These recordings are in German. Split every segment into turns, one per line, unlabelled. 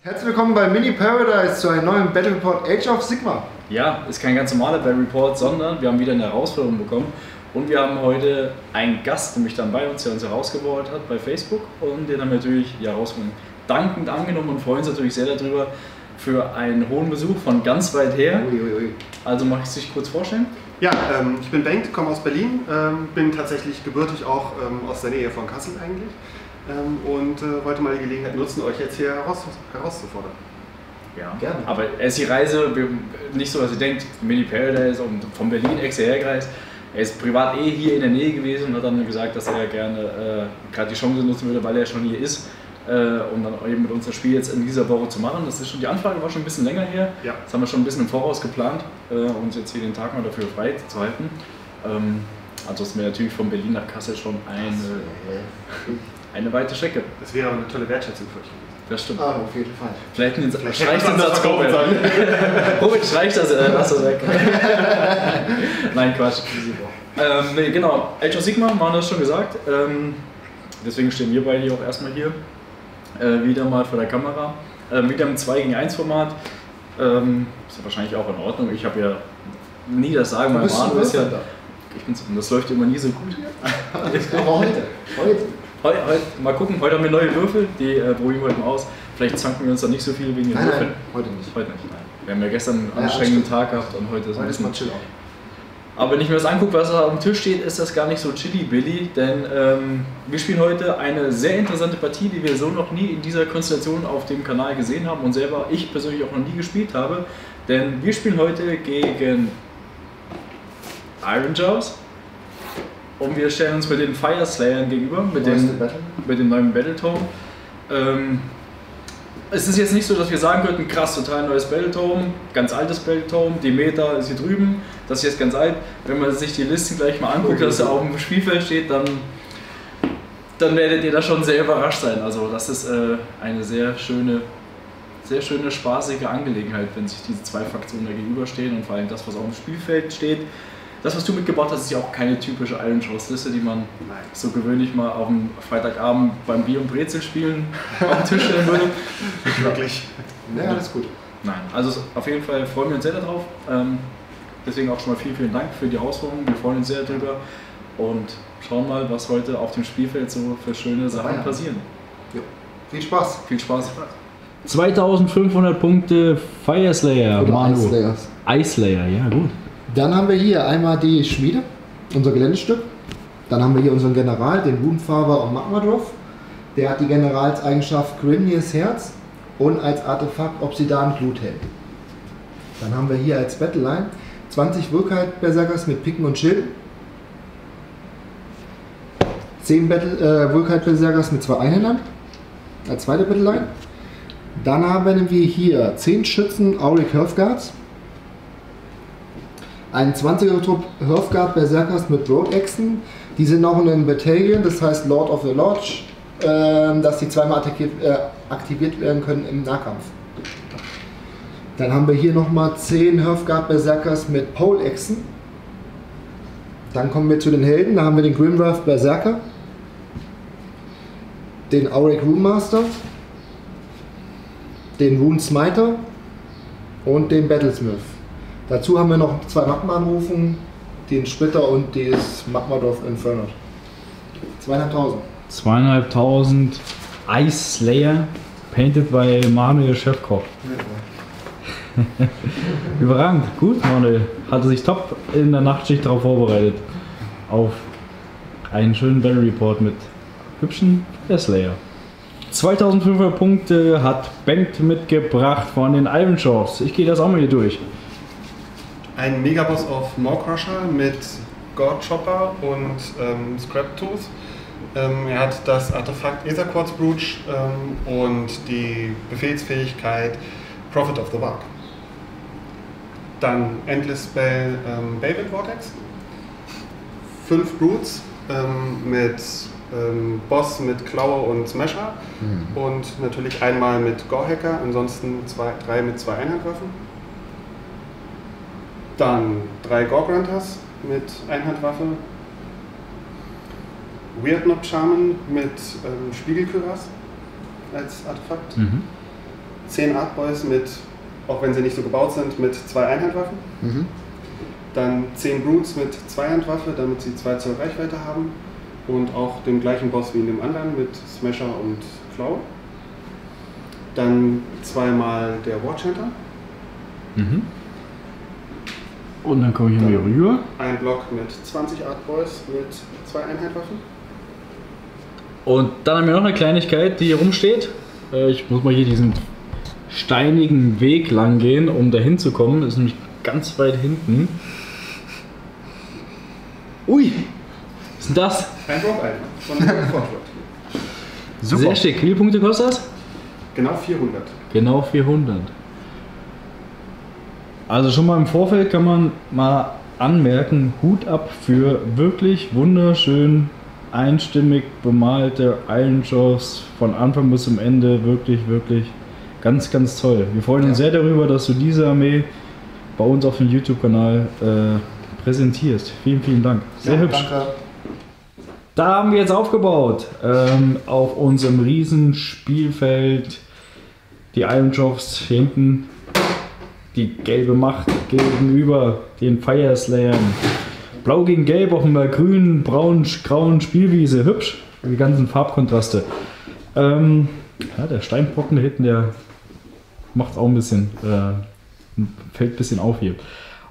Herzlich willkommen bei Mini Paradise zu einem neuen Battle Report Age of Sigma.
Ja, ist kein ganz normaler Battle Report, sondern wir haben wieder eine Herausforderung bekommen. Und wir haben heute einen Gast, nämlich dann bei uns, der uns herausgefordert hat bei Facebook. Und den haben wir natürlich die Herausforderung dankend angenommen und freuen uns natürlich sehr darüber für einen hohen Besuch von ganz weit her.
Ui, ui, ui.
Also mag ich dich kurz vorstellen?
Ja, ähm, ich bin Bengt, komme aus Berlin, ähm, bin tatsächlich gebürtig auch ähm, aus der Nähe von Kassel eigentlich ähm, und äh, wollte mal die Gelegenheit nutzen, euch jetzt hier heraus, herauszufordern.
Ja,
Gerne.
Aber es ist die Reise, nicht so, dass ihr denkt, Mini Paradise und von Berlin extra hergereist. Er ist privat eh hier in der Nähe gewesen und hat dann gesagt, dass er gerne äh, gerade die Chance nutzen würde, weil er schon hier ist, äh, um dann eben mit uns das Spiel jetzt in dieser Woche zu machen. Das ist schon, die Anfrage war schon ein bisschen länger her.
Ja.
Das haben wir schon ein bisschen im Voraus geplant, äh, uns jetzt hier den Tag mal dafür frei zu halten. Ähm, ansonsten wäre natürlich von Berlin nach Kassel schon eine, eine weite Strecke.
Das wäre eine tolle Wertschätzung für euch gewesen.
Das stimmt.
Ah, auf jeden Fall.
Vielleicht den,
Vielleicht
streich
hätte
den Satz
sagen.
Robert, streich das, äh, lass das weg. Nein, Quatsch. Ähm, nee, genau. Age of Sigma, man hat das schon gesagt. Ähm, deswegen stehen wir beide hier auch erstmal hier. Äh, wieder mal vor der Kamera. Ähm, wieder im 2 gegen 1 Format. Ähm, ist ja wahrscheinlich auch in Ordnung. Ich habe ja nie das Sagen, mein
ein
Manu ist ja. Ich bin's, das läuft immer nie so gut hier.
Aber heute, heute.
Heute, heute, mal gucken, heute haben wir neue Würfel, die äh, probieren wir heute mal aus. Vielleicht zanken wir uns dann nicht so viel wegen den
Nein,
Würfeln.
nein, heute nicht.
Heute nicht, nein. Wir haben ja gestern einen
Ja,
anstrengenden. Tag gehabt und heute ist ein
Heute
bisschen
mal chill auch.
Aber wenn ich mir das angucke, was da auf dem Tisch steht, ist das gar nicht so chilly billy, denn ähm, wir spielen heute eine sehr interessante Partie, die wir so noch nie in dieser Konstellation auf dem Kanal gesehen haben und selber ich persönlich auch noch nie gespielt habe. Denn wir spielen heute gegen Iron Jaws und wir stellen uns mit den Fire Slayern gegenüber, mit dem, mit dem neuen Battletome. Ähm, es ist jetzt nicht so, dass wir sagen könnten, krass, total neues Battletome, ganz altes Battletome, die Meta ist hier drüben, das hier ist ganz alt. Wenn man sich die Listen gleich mal anguckt, dass er auf dem Spielfeld steht, dann, dann werdet ihr da schon sehr überrascht sein. Also das ist äh, eine sehr schöne, sehr schöne, spaßige Angelegenheit, wenn sich diese zwei Fraktionen da gegenüberstehen und vor allem das, was auf dem Spielfeld steht. Das, was du mitgebracht hast, ist ja auch keine typische Iron Shows Liste, die man
Nein.
so gewöhnlich mal auf dem Freitagabend beim Bier und Brezel spielen auf den Tisch stellen würde.
Nicht wirklich.
Ja, alles gut.
Nein, also auf jeden Fall freuen wir uns sehr darauf. Ähm, deswegen auch schon mal vielen, vielen Dank für die Herausforderung. Wir freuen uns sehr darüber und schauen mal, was heute auf dem Spielfeld so für schöne Sachen
ja.
passieren.
Jo. Viel Spaß.
Viel Spaß.
2500 Punkte Fire Slayer,
Oder
Manu.
Ice Slayers.
Ice Slayer, ja gut.
Dann haben wir hier einmal die Schmiede, unser Geländestück. Dann haben wir hier unseren General, den Rubenfarber und Magmadroff. Der hat die Generalseigenschaft Grimniers Herz und als Artefakt Obsidan Gluthelm. Dann haben wir hier als Battleline 20 Vulkite Berserkers mit Picken und Schilden. 10 Battle, äh, Berserkers mit zwei Einhändern als zweite Battleline. Dann haben wir hier 10 Schützen Auric Hearthguards. Ein 20er Trupp Hearthguard Berserkers mit Road-Echsen. Die sind noch in einem Battalion, das heißt Lord of the Lodge, ähm, dass die zweimal äh, aktiviert werden können im Nahkampf. Dann haben wir hier nochmal 10 Hearthguard Berserkers mit Pole-Echsen. Dann kommen wir zu den Helden, da haben wir den Grimwrath Berserker, den Auric Runemaster, den Rune Smiter und den Battlesmith. Dazu haben wir noch zwei Magma-Anrufen, den Splitter und das Magmadorf Inferno. Zweieinhalbtausend.
Zweieinhalbtausend Ice Slayer, painted by Manuel Schöpfkoch. Überragend, gut, Manuel. Hatte sich top in der Nachtschicht darauf vorbereitet. Auf einen schönen Battle Report mit hübschen Slayer. 2500 Punkte hat Bengt mitgebracht von den Iron Shores. Ich gehe das auch mal hier durch.
Ein Megaboss auf Maw-Crusher mit God Chopper und ähm, Scrap-Tooth. Ähm, er hat das Artefakt Aether Quartz Brooch ähm, und die Befehlsfähigkeit Prophet of the Bark. Dann Endless Spell ähm, David Vortex. Fünf Brutes ähm, mit ähm, Boss mit Klaue und Smasher. Und natürlich einmal mit Gore-Hacker, ansonsten zwei, drei mit zwei Einhandwaffen. Dann drei Gorgrunters mit Einhandwaffe. Weird Knob Shaman mit ähm, Spiegelkyras als Artefakt.
Mhm.
Zehn Artboys mit, auch wenn sie nicht so gebaut sind, mit zwei Einhandwaffen.
Mhm.
Dann 10 Brutes mit Zweihandwaffe, damit sie 2 Zoll Reichweite haben. Und auch den gleichen Boss wie in dem anderen mit Smasher und Klaue. Dann zweimal der Warchanter.
Mhm. Und dann komme ich hier
Dann-
rüber.
Ein Block mit 20 Artboys mit zwei Einhandwaffen.
Und dann haben wir noch eine Kleinigkeit, die hier rumsteht. Äh, Ich muss mal hier diesen steinigen Weg lang gehen, um da hinzukommen. Das ist nämlich ganz weit hinten. Ui! Was ist denn das?
Ein Drop Item von Fortschritt.
Sehr schick. Wie viele Punkte kostet das?
Genau 400.
Genau 400. Also schon mal im Vorfeld kann man mal anmerken, Hut ab für wirklich wunderschön einstimmig bemalte Iron Jaws von Anfang bis zum Ende. Wirklich, wirklich ganz, ganz toll. Wir freuen uns
Ja.
sehr darüber, dass du diese Armee bei uns auf dem YouTube-Kanal äh, präsentierst. Vielen, vielen Dank. Sehr
Ja,
hübsch.
Danke.
Da haben wir jetzt aufgebaut ähm, auf unserem riesen Spielfeld die Iron hier hinten die gelbe Macht gegenüber den Fire Slayern. Blau gegen Gelb auf einer grünen, braunen, grauen Spielwiese. Hübsch. Die ganzen Farbkontraste. Ähm, ja, der Steinbrocken da hinten, der macht auch ein bisschen, äh, fällt ein bisschen auf hier.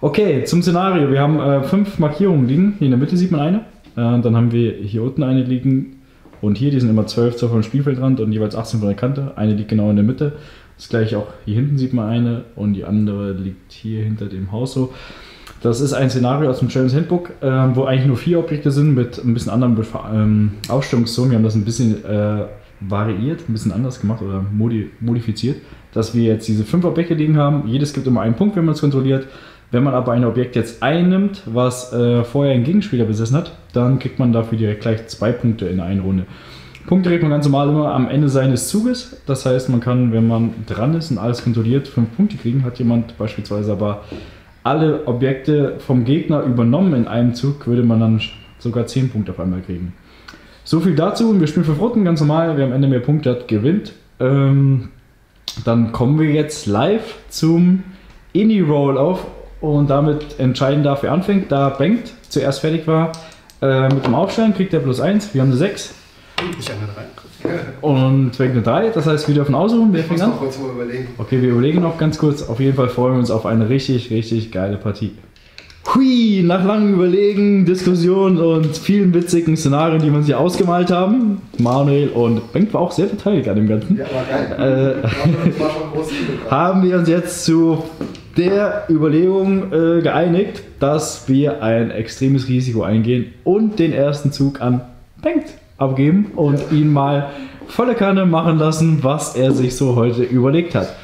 Okay, zum Szenario. Wir haben äh, fünf Markierungen liegen. Hier in der Mitte sieht man eine. Äh, dann haben wir hier unten eine liegen. Und hier, die sind immer 12 Zoll vom Spielfeldrand und jeweils 18 von der Kante. Eine liegt genau in der Mitte. Das gleiche auch hier hinten sieht man eine und die andere liegt hier hinter dem Haus so. Das ist ein Szenario aus dem Challenge Handbook, ähm, wo eigentlich nur vier Objekte sind mit ein bisschen anderen Befa ähm, Ausstellungszonen. Wir haben das ein bisschen äh, variiert, ein bisschen anders gemacht oder modi modifiziert, dass wir jetzt diese fünf Objekte liegen haben. Jedes gibt immer einen Punkt, wenn man es kontrolliert. Wenn man aber ein Objekt jetzt einnimmt, was äh, vorher ein Gegenspieler besessen hat, dann kriegt man dafür direkt gleich zwei Punkte in einer Runde. Punkte kriegt man ganz normal immer am Ende seines Zuges. Das heißt, man kann, wenn man dran ist und alles kontrolliert, fünf Punkte kriegen. Hat jemand beispielsweise aber alle Objekte vom Gegner übernommen in einem Zug, würde man dann sogar 10 Punkte auf einmal kriegen. So viel dazu. Wir spielen für Frutten ganz normal. Wer am Ende mehr Punkte hat, gewinnt. Ähm, dann kommen wir jetzt live zum Indie-Roll auf und damit entscheiden darf, wer anfängt. Da Bengt zuerst fertig war äh, mit dem Aufstellen, kriegt er plus 1. Wir haben eine 6
Ich eine 3.
und Bengt eine 3. Das heißt, wir dürfen aussuchen. Wer
Ich muss
fängt an?
noch kurz mal überlegen.
Okay, wir überlegen noch ganz kurz. Auf jeden Fall freuen wir uns auf eine richtig, richtig geile Partie. Hui, nach langem Überlegen, Diskussionen und vielen witzigen Szenarien, die wir uns hier ausgemalt haben. Manuel und Bengt war auch sehr beteiligt an dem Ganzen.
Ja, war geil.
Äh,
Das war schon groß
haben wir uns jetzt zu der Überlegung äh, geeinigt, dass wir ein extremes Risiko eingehen und den ersten Zug an Bengt abgeben und ihn mal volle Kanne machen lassen, was er sich so heute überlegt hat.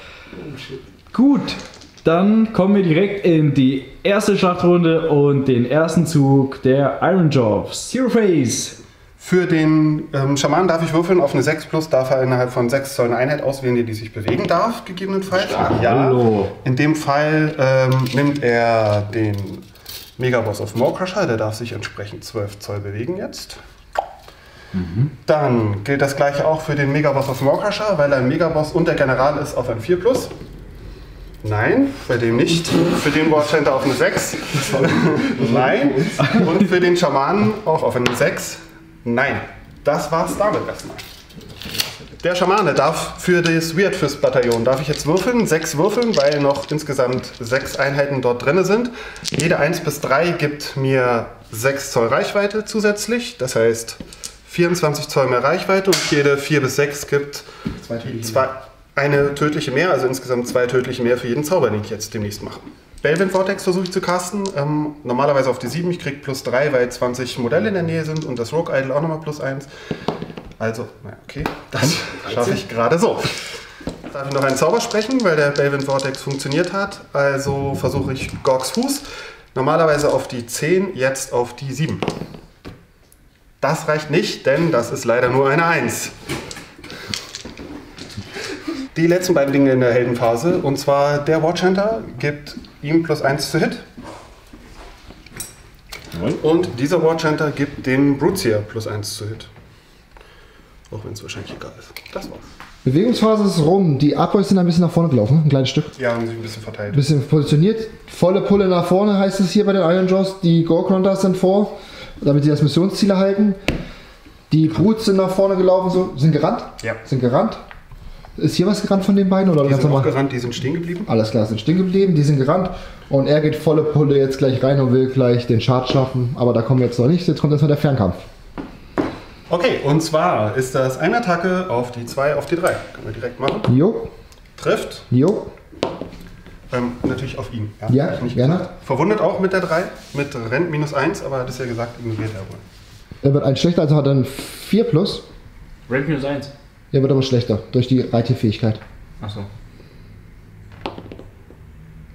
Gut, dann kommen wir direkt in die erste Schlachtrunde und den ersten Zug der Iron Jobs. Zero Face.
Für den ähm, Schaman darf ich würfeln. Auf eine 6 plus darf er innerhalb von 6 Zoll eine Einheit auswählen, die, die sich bewegen darf, gegebenenfalls. Ja.
Hallo.
In dem Fall ähm, nimmt er den Megaboss of Mawcrusher, der darf sich entsprechend 12 Zoll bewegen jetzt. Dann gilt das gleiche auch für den Megaboss of Mawcrusher, weil er ein Megaboss und der General ist auf ein 4 plus. Nein, bei dem nicht. Für den War Center auf eine 6. Nein. Und für den Schamanen auch auf eine 6. Nein. Das war's damit erstmal. Der Schamane darf für das Weird Fist Bataillon, darf ich jetzt würfeln, sechs würfeln, weil noch insgesamt sechs Einheiten dort drin sind. Jede 1 bis 3 gibt mir 6 Zoll Reichweite zusätzlich, das heißt 24 Zoll mehr Reichweite und jede 4 bis 6 gibt
Zwei Tödliche.
zwei, eine tödliche mehr, also insgesamt zwei tödliche mehr für jeden Zauber, den ich jetzt demnächst mache. Belvin Vortex versuche ich zu casten, ähm, normalerweise auf die 7, ich kriege plus 3, weil 20 Modelle in der Nähe sind und das Rogue Idol auch nochmal plus 1. Also, naja, okay, das schaffe ich gerade so. Darf ich noch einen Zauber sprechen, weil der Belvin Vortex funktioniert hat. Also versuche ich Gorgs Fuß. Normalerweise auf die 10, jetzt auf die 7. Das reicht nicht, denn das ist leider nur eine 1. Die letzten beiden Dinge in der Heldenphase, und zwar der Watchhunter gibt ihm plus 1 zu Hit. Und dieser War Chanter gibt den Brutsier plus 1 zu Hit. Auch wenn es wahrscheinlich egal ist. Das war's.
Bewegungsphase ist rum. Die Abboys sind ein bisschen nach vorne gelaufen, ein kleines Stück.
Ja, haben sich ein bisschen verteilt.
Ein bisschen positioniert. Volle Pulle nach vorne heißt es hier bei den Iron Jaws. Die Gorkrontas sind vor, damit sie das Missionsziel erhalten. Die Brutes sind nach vorne gelaufen, so, sind gerannt.
Ja.
Sind gerannt. Ist hier was gerannt von den beiden oder
Die sind auch gerannt, die sind stehen geblieben.
Alles klar, sind stehen geblieben, die sind gerannt und er geht volle Pulle jetzt gleich rein und will gleich den Chart schaffen, aber da kommen wir jetzt noch nicht, jetzt kommt erstmal der Fernkampf.
Okay, und zwar ist das eine Attacke auf die 2, auf die 3. Können wir direkt machen.
Jo,
Trifft.
jo,
Ähm, natürlich auf ihn.
Ja,
nicht
gerne.
gesagt. Verwundet auch mit der 3, mit Rent minus 1, aber hat es ja gesagt, ignoriert er wohl.
er wird ein schlechter, also hat er ein 4 plus,
Rank minus 1.
er wird aber schlechter durch die Reitfähigkeit.
Achso.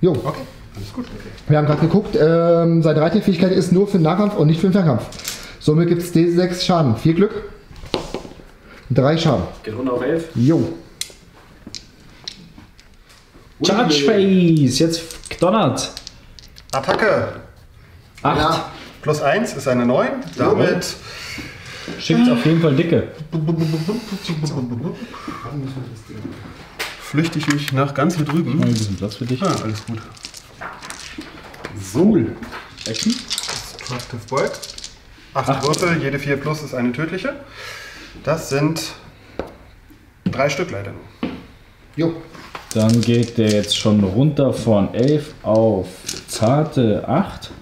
Jo,
Okay, alles gut.
wir haben gerade geguckt, ähm, seine Reitfähigkeit ist nur für den Nahkampf und nicht für den Fernkampf. Somit gibt es D6 Schaden, 4 Glück, 3 Schaden.
Geht runter auf 11.
Jo.
Charge Face, jetzt donnert.
Attacke
8.
Ja.
plus 1 ist eine 9. Damit
Schickt auf jeden Fall dicke.
flüchte ich mich nach ganz hier
Mal
drüben.
ein bisschen Platz für dich.
Ah, alles gut. So.
Action.
Destructive Bolt. 8 Würfel, jede 4 plus ist eine tödliche. Das sind drei Stück leider.
Jo.
Dann geht der jetzt schon runter von 11 auf zarte 8.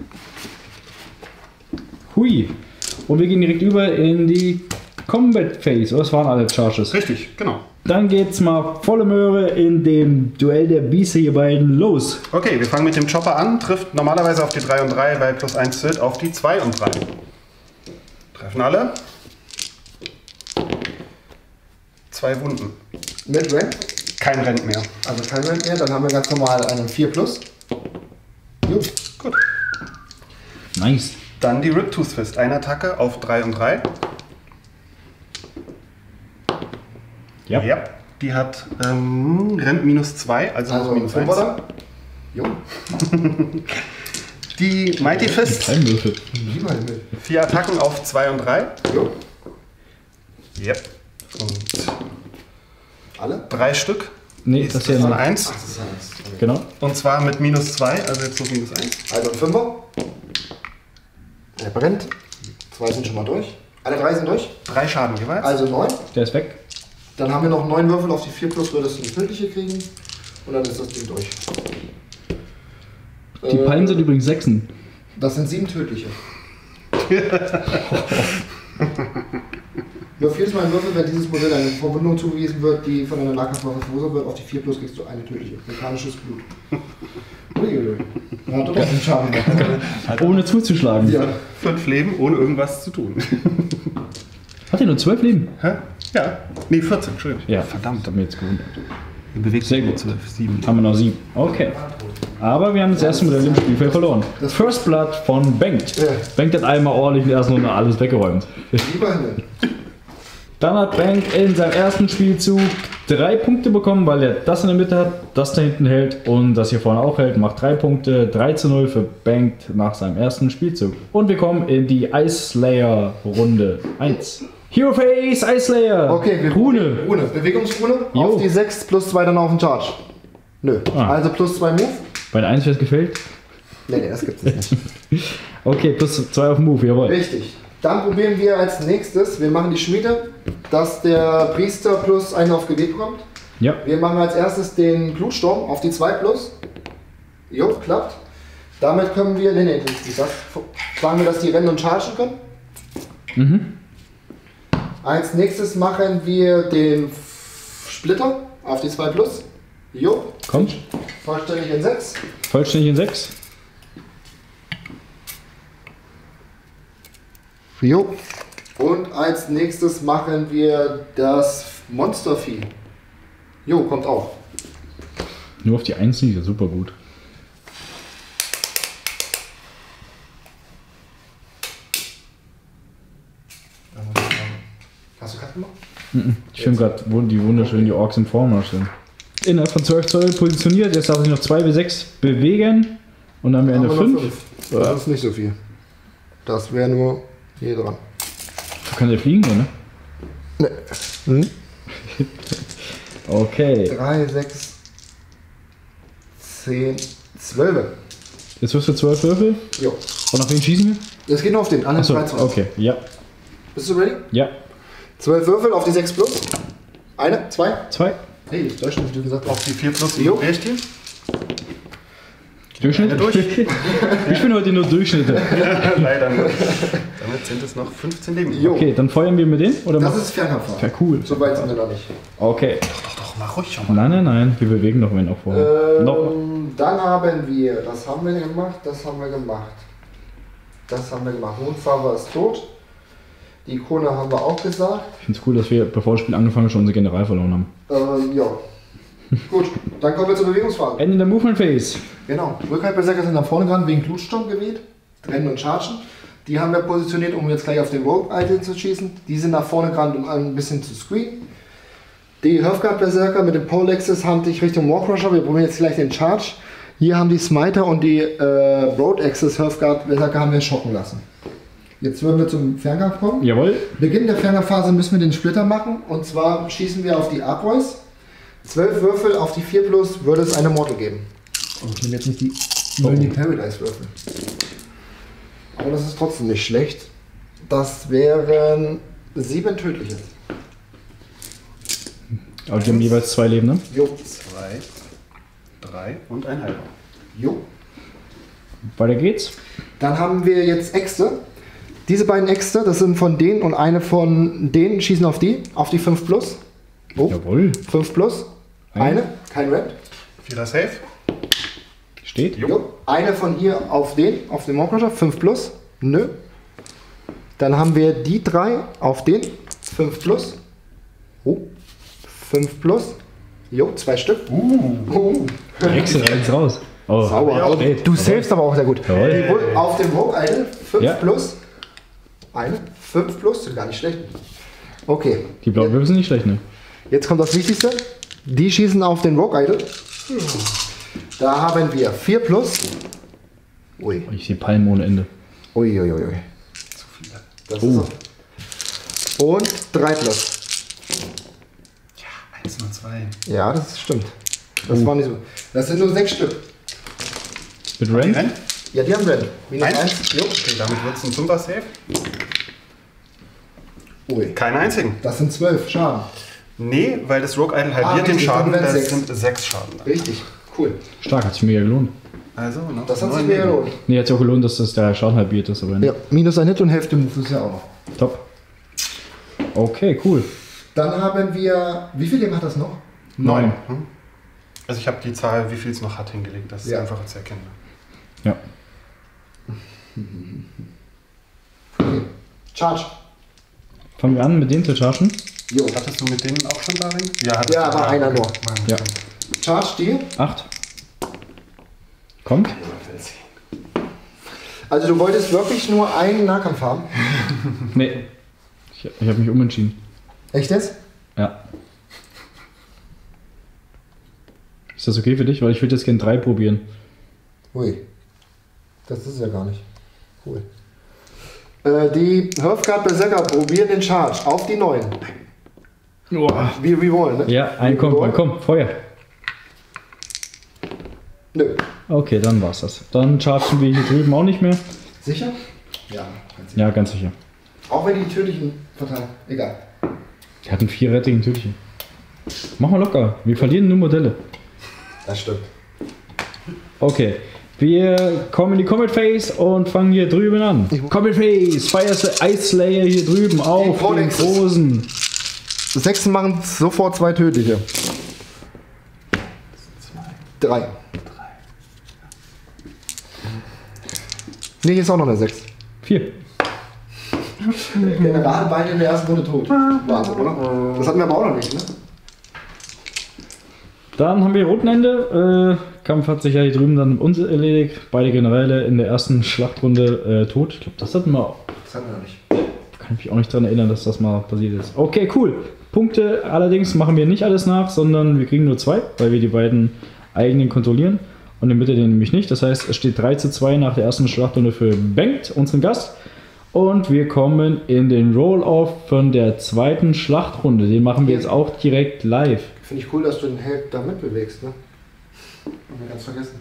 Hui. Und wir gehen direkt über in die Combat Phase. Das waren alle Charges.
Richtig, genau.
Dann geht's mal volle Möhre in dem Duell der Biester hier beiden los.
Okay, wir fangen mit dem Chopper an. Trifft normalerweise auf die 3 und 3 bei plus 1 Hit auf die 2 und 3. Treffen alle. Zwei Wunden.
Mit Rank,
Kein Rent mehr.
also kein Rank mehr, dann haben wir ganz normal einen 4 plus. Jo.
Gut.
Nice.
Dann die Riptooth Fist. Eine Attacke auf 3 und 3.
Ja.
Ja. Die hat ähm, Rent minus 2, also,
Also
minus 1.
Fünfer dann. Jo.
Die Mighty Fist. Vier Attacken auf 2 und 3.
Jo.
Yep. Und
Alle?
drei Stück.
Nee, das hier
von
noch.
1.
Das ist alles. Okay.
Genau.
Und zwar mit minus 2, also jetzt noch minus 1.
Also ein Fünfer. Der brennt. Zwei sind schon mal durch. Alle drei sind durch.
Drei Schaden jeweils.
Also neun.
Der ist weg.
Dann haben wir noch neun Würfel auf die 4 plus, würdest du eine tödliche kriegen. Und dann ist das Ding durch.
Die
Äh,
Palmen sind übrigens Sechsen.
Das sind sieben tödliche. Wirf jedes Mal einen Würfel, wenn dieses Modell eine Verwundung zugewiesen wird, die von einer Nahkampfwaffe verursacht wird. Auf die 4 plus kriegst du eine tödliche. Mechanisches Blut. Uiuiui. Ja, hat doch einen Schaden gemacht.
Ohne zuzuschlagen.
Ja.
Fünf Leben ohne irgendwas zu tun.
Hat er nur zwölf Leben?
Hä? Ja. Nee, 14, Entschuldigung.
Ja. Verdammt, hab mir jetzt gewundert.
Bewegt
Sehr gut.
12, 7.
Haben wir noch sieben. Okay. Aber wir haben das erste Modell im Spielfeld verloren. First Blood von Bengt.
Ja.
Bengt hat einmal ordentlich in der ersten Runde alles weggeräumt.
Lieber Himmel.
Dann hat Bengt in seinem ersten Spielzug drei Punkte bekommen, weil er das in der Mitte hat, das da hinten hält und das hier vorne auch hält. Macht drei Punkte. 3 zu 0 für Bengt nach seinem ersten Spielzug. Und wir kommen in die Ice Slayer Runde 1. Hero Face, Ice Slayer.
Okay, wir
Rune.
Rune. Bewegungsrune.
Jo.
Auf die 6 plus 2 dann auf den Charge. Nö.
Ah.
Also plus 2 Move.
Bei der 1 wird gefällt.
Nee, nee, das gibt es nicht.
Okay, plus 2 auf Move, jawohl.
Richtig. Dann probieren wir als nächstes, wir machen die Schmiede, dass der Priester plus einen auf Gebet bekommt.
Ja.
Wir machen als erstes den Blutsturm auf die 2 plus. Jo, klappt. Damit können wir, nee, nee, nicht das. Sagen wir, dass die rennen und chargen können.
Mhm.
Als nächstes machen wir den Splitter auf die 2 plus. Jo,
Kommt.
vollständig in 6.
Vollständig in 6.
Jo. Und als nächstes machen wir das Monstervieh. Jo, kommt auch.
Nur auf die 1 nicht, super gut.
Hast du Cut gemacht?
Ich finde gerade, wo die wunderschön die Orks im Vormarsch sind. Innerhalb von 12 Zoll positioniert, jetzt darf sich noch 2 bis 6 bewegen. Und dann haben wir eine
Haben wir noch
5.
fünf. Das ist nicht so viel. Das wäre nur hier dran.
Kann der fliegen, oder?
Ne. Hm?
Okay.
3, 6, 10, 12.
Jetzt wirst du zwölf Würfel.
Jo.
Und auf wen schießen wir?
Das geht nur auf den anderen
Achso,
13.
okay. Ja.
Bist du ready?
Ja.
12 Würfel auf die 6 plus. Eine, zwei.
Zwei.
Hey, ich Deutsch nicht gesagt.
Auf die 4 plus
Jo.
Bärchen.
Durchschnitt?
durch.
Ich bin heute nur Durchschnitte.
Leider nicht. Damit sind es noch 15 Leben.
Jo.
Okay, dann feuern wir mit dem? Oder
Das ist Fernkampffahren.
Ja, cool.
So weit sind wir noch nicht.
Okay.
Doch, doch, mach ruhig schon mal.
Nein, nein, nein. Wir bewegen noch wenn auch vorher.
Ähm,
noch.
Dann haben wir, das haben wir gemacht, das haben wir gemacht. Das haben wir gemacht. Mondfarbe ist tot. Die Ikone haben wir auch gesagt.
Ich finde es cool, dass wir, bevor das Spiel angefangen hat, schon unser General verloren haben.
Ähm, ja. Gut, dann kommen wir zur Bewegungsphase.
Ende der Movement Phase.
Genau. Rückhaltberserker sind nach vorne gerannt wegen Blutsturm geweht. Rennen und Chargen. Die haben wir positioniert, um jetzt gleich auf den Rogue Idol zu schießen. Die sind nach vorne gerannt, um ein bisschen zu screenen. Die Hearthguard Berserker mit dem Polexes haben dich Richtung Warcrusher. Wir probieren jetzt gleich den Charge. Hier haben die Smiter und die äh, Broad Axis Hearthguard Berserker haben wir schocken lassen. Jetzt würden wir zum Fernkampf kommen.
Jawohl.
Beginn der Fernkampfphase müssen wir den Splitter machen. Und zwar schießen wir auf die Arboys. 12 Würfel auf die 4 plus würde es eine Mortal geben. Und ich nehme jetzt nicht die Lonely Paradise Würfel. Aber das ist trotzdem nicht schlecht. Das wären sieben tödliche.
Aber die haben jeweils zwei Leben, ne?
Jo.
Zwei, drei und ein halber.
Jo.
Weiter geht's.
Dann haben wir jetzt Äxte. Diese beiden Äxte, das sind von denen und eine von denen schießen auf die, auf die 5 plus. Oh,
Jawohl.
5 plus. Eine, kein Red.
Vierer Safe.
Steht.
Jo. Eine von hier auf den, auf den Moncrusher, 5 plus. Nö. Dann haben wir die drei auf den, 5 plus. Oh. 5 plus. Jo, zwei Stück. Uh.
Excel eins raus. Oh,
Sauber. Oh,
steht.
du savest aber auch sehr gut. Ro- Auf dem Rogue Idol 5
Ja.
plus. Eine, 5 plus, gar nicht schlecht. Okay.
Die blauen Würfel sind nicht schlecht, ne?
Jetzt kommt das Wichtigste. Die schießen auf den Rogue Idol. Da haben wir 4 plus. Ui.
Ich sehe Palmen ohne Ende.
Ui, ui, ui. ui.
Zu viele.
Das
Oh.
ist so. Und 3 plus.
Ja, eins und zwei.
Ja, das stimmt. Das war nicht so. Das sind nur 6 Stück.
Mit Ren?
rennt?
Ja, die haben Red. Minus
Eins?
1. Jo.
Okay, damit wird es ein Fünfer Safe.
Ui.
Keinen einzigen.
Das sind 12 Schaden.
Nee, weil das Rogue Idol halbiert
Ah,
den Schaden, das sind sechs Schaden. dann.
Richtig. Cool.
Stark, hat sich mega gelohnt.
Also noch
Das hat sich mir
Leben.
gelohnt.
Nee, hat sich auch gelohnt, dass das der Schaden halbiert ist, aber
Ja, minus ein Hit und Hälfte Move ist ja auch noch.
top. Okay, cool.
Dann haben wir. Wie viel Leben hat das noch?
Neun.
Hm? Also ich habe die Zahl, wie viel es noch hat, hingelegt. Das ist
Ja.
einfacher zu erkennen.
Ja.
Okay. Charge.
Fangen wir an mit denen zu chargen.
Jo.
Hattest du mit denen auch schon Daring? Ja,
Ja, aber einer nur.
Ja.
Charge die.
Acht. Kommt.
Also du wolltest wirklich nur einen Nahkampf haben?
Nee. Ich, ich habe mich umentschieden.
Echt jetzt?
Ja. Ist das okay für dich? Weil ich würde jetzt gerne drei probieren.
Ui. Das ist es ja gar nicht. Cool. Äh, die Hearthguard Berserker probieren den Charge auf die neuen. Wie wir wollen, ne?
Ja, ein komm, komm, Feuer.
Nö.
Okay, dann war's das. Dann chargen wir hier drüben auch nicht mehr.
Sicher? Ja, ganz sicher.
Ja, ganz sicher.
Auch wenn die tödlichen verteilen. Egal.
Die hatten vier rettigen Tötchen. Mach mal locker. Wir verlieren nur Modelle.
Das stimmt.
Okay. Wir kommen in die Comet Phase und fangen hier drüben an. Comet Phase, Fire Ice Slayer hier drüben auf den
Rolex.
großen.
Sechsen machen sofort zwei tödliche. Drei. Nee, hier ist auch noch eine 6.
Vier.
General beide in der ersten Runde tot. Wahnsinn, oder? Das hatten wir aber auch noch nicht, ne?
Dann haben wir Rundenende. Äh, Kampf hat sich ja hier drüben dann uns erledigt. Beide Generäle in der ersten Schlachtrunde äh, tot. Ich glaube, das hatten wir auch.
Das hatten wir noch nicht.
Kann ich mich auch nicht daran erinnern, dass das mal passiert ist. Okay, cool. Punkte allerdings machen wir nicht alles nach, sondern wir kriegen nur zwei, weil wir die beiden eigenen kontrollieren. Und in Mitte den nämlich nicht. Das heißt, es steht 3 zu 2 nach der ersten Schlachtrunde für Bengt, unseren Gast. Und wir kommen in den Roll-Off von der zweiten Schlachtrunde. Den machen wir jetzt auch direkt live.
Finde ich cool, dass du den Held da mitbewegst, ne? Haben wir ganz vergessen.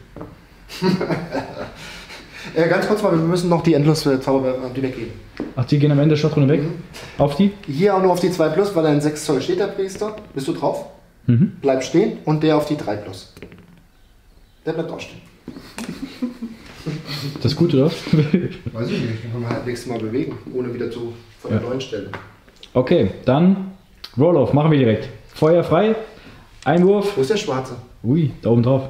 äh, ganz kurz mal, wir müssen noch die endlose Zauber die weggeben.
Ach, die gehen am Ende der Schlachtrunde weg? Auf die?
Hier auch nur auf die 2 Plus, weil er in 6 Zoll steht, der Priester. Bist du drauf?
Mhm.
Bleib stehen und der auf die 3 Plus. Der bleibt auch stehen.
Das ist gut, oder?
Weiß ich nicht, den können wir halt nächstes Mal bewegen, ohne wieder zu von der
Ja.
neuen Stelle.
okay, dann Roll-Off. Machen wir direkt. Feuer frei. Einwurf.
Wo ist der Schwarze?
Ui, da oben drauf.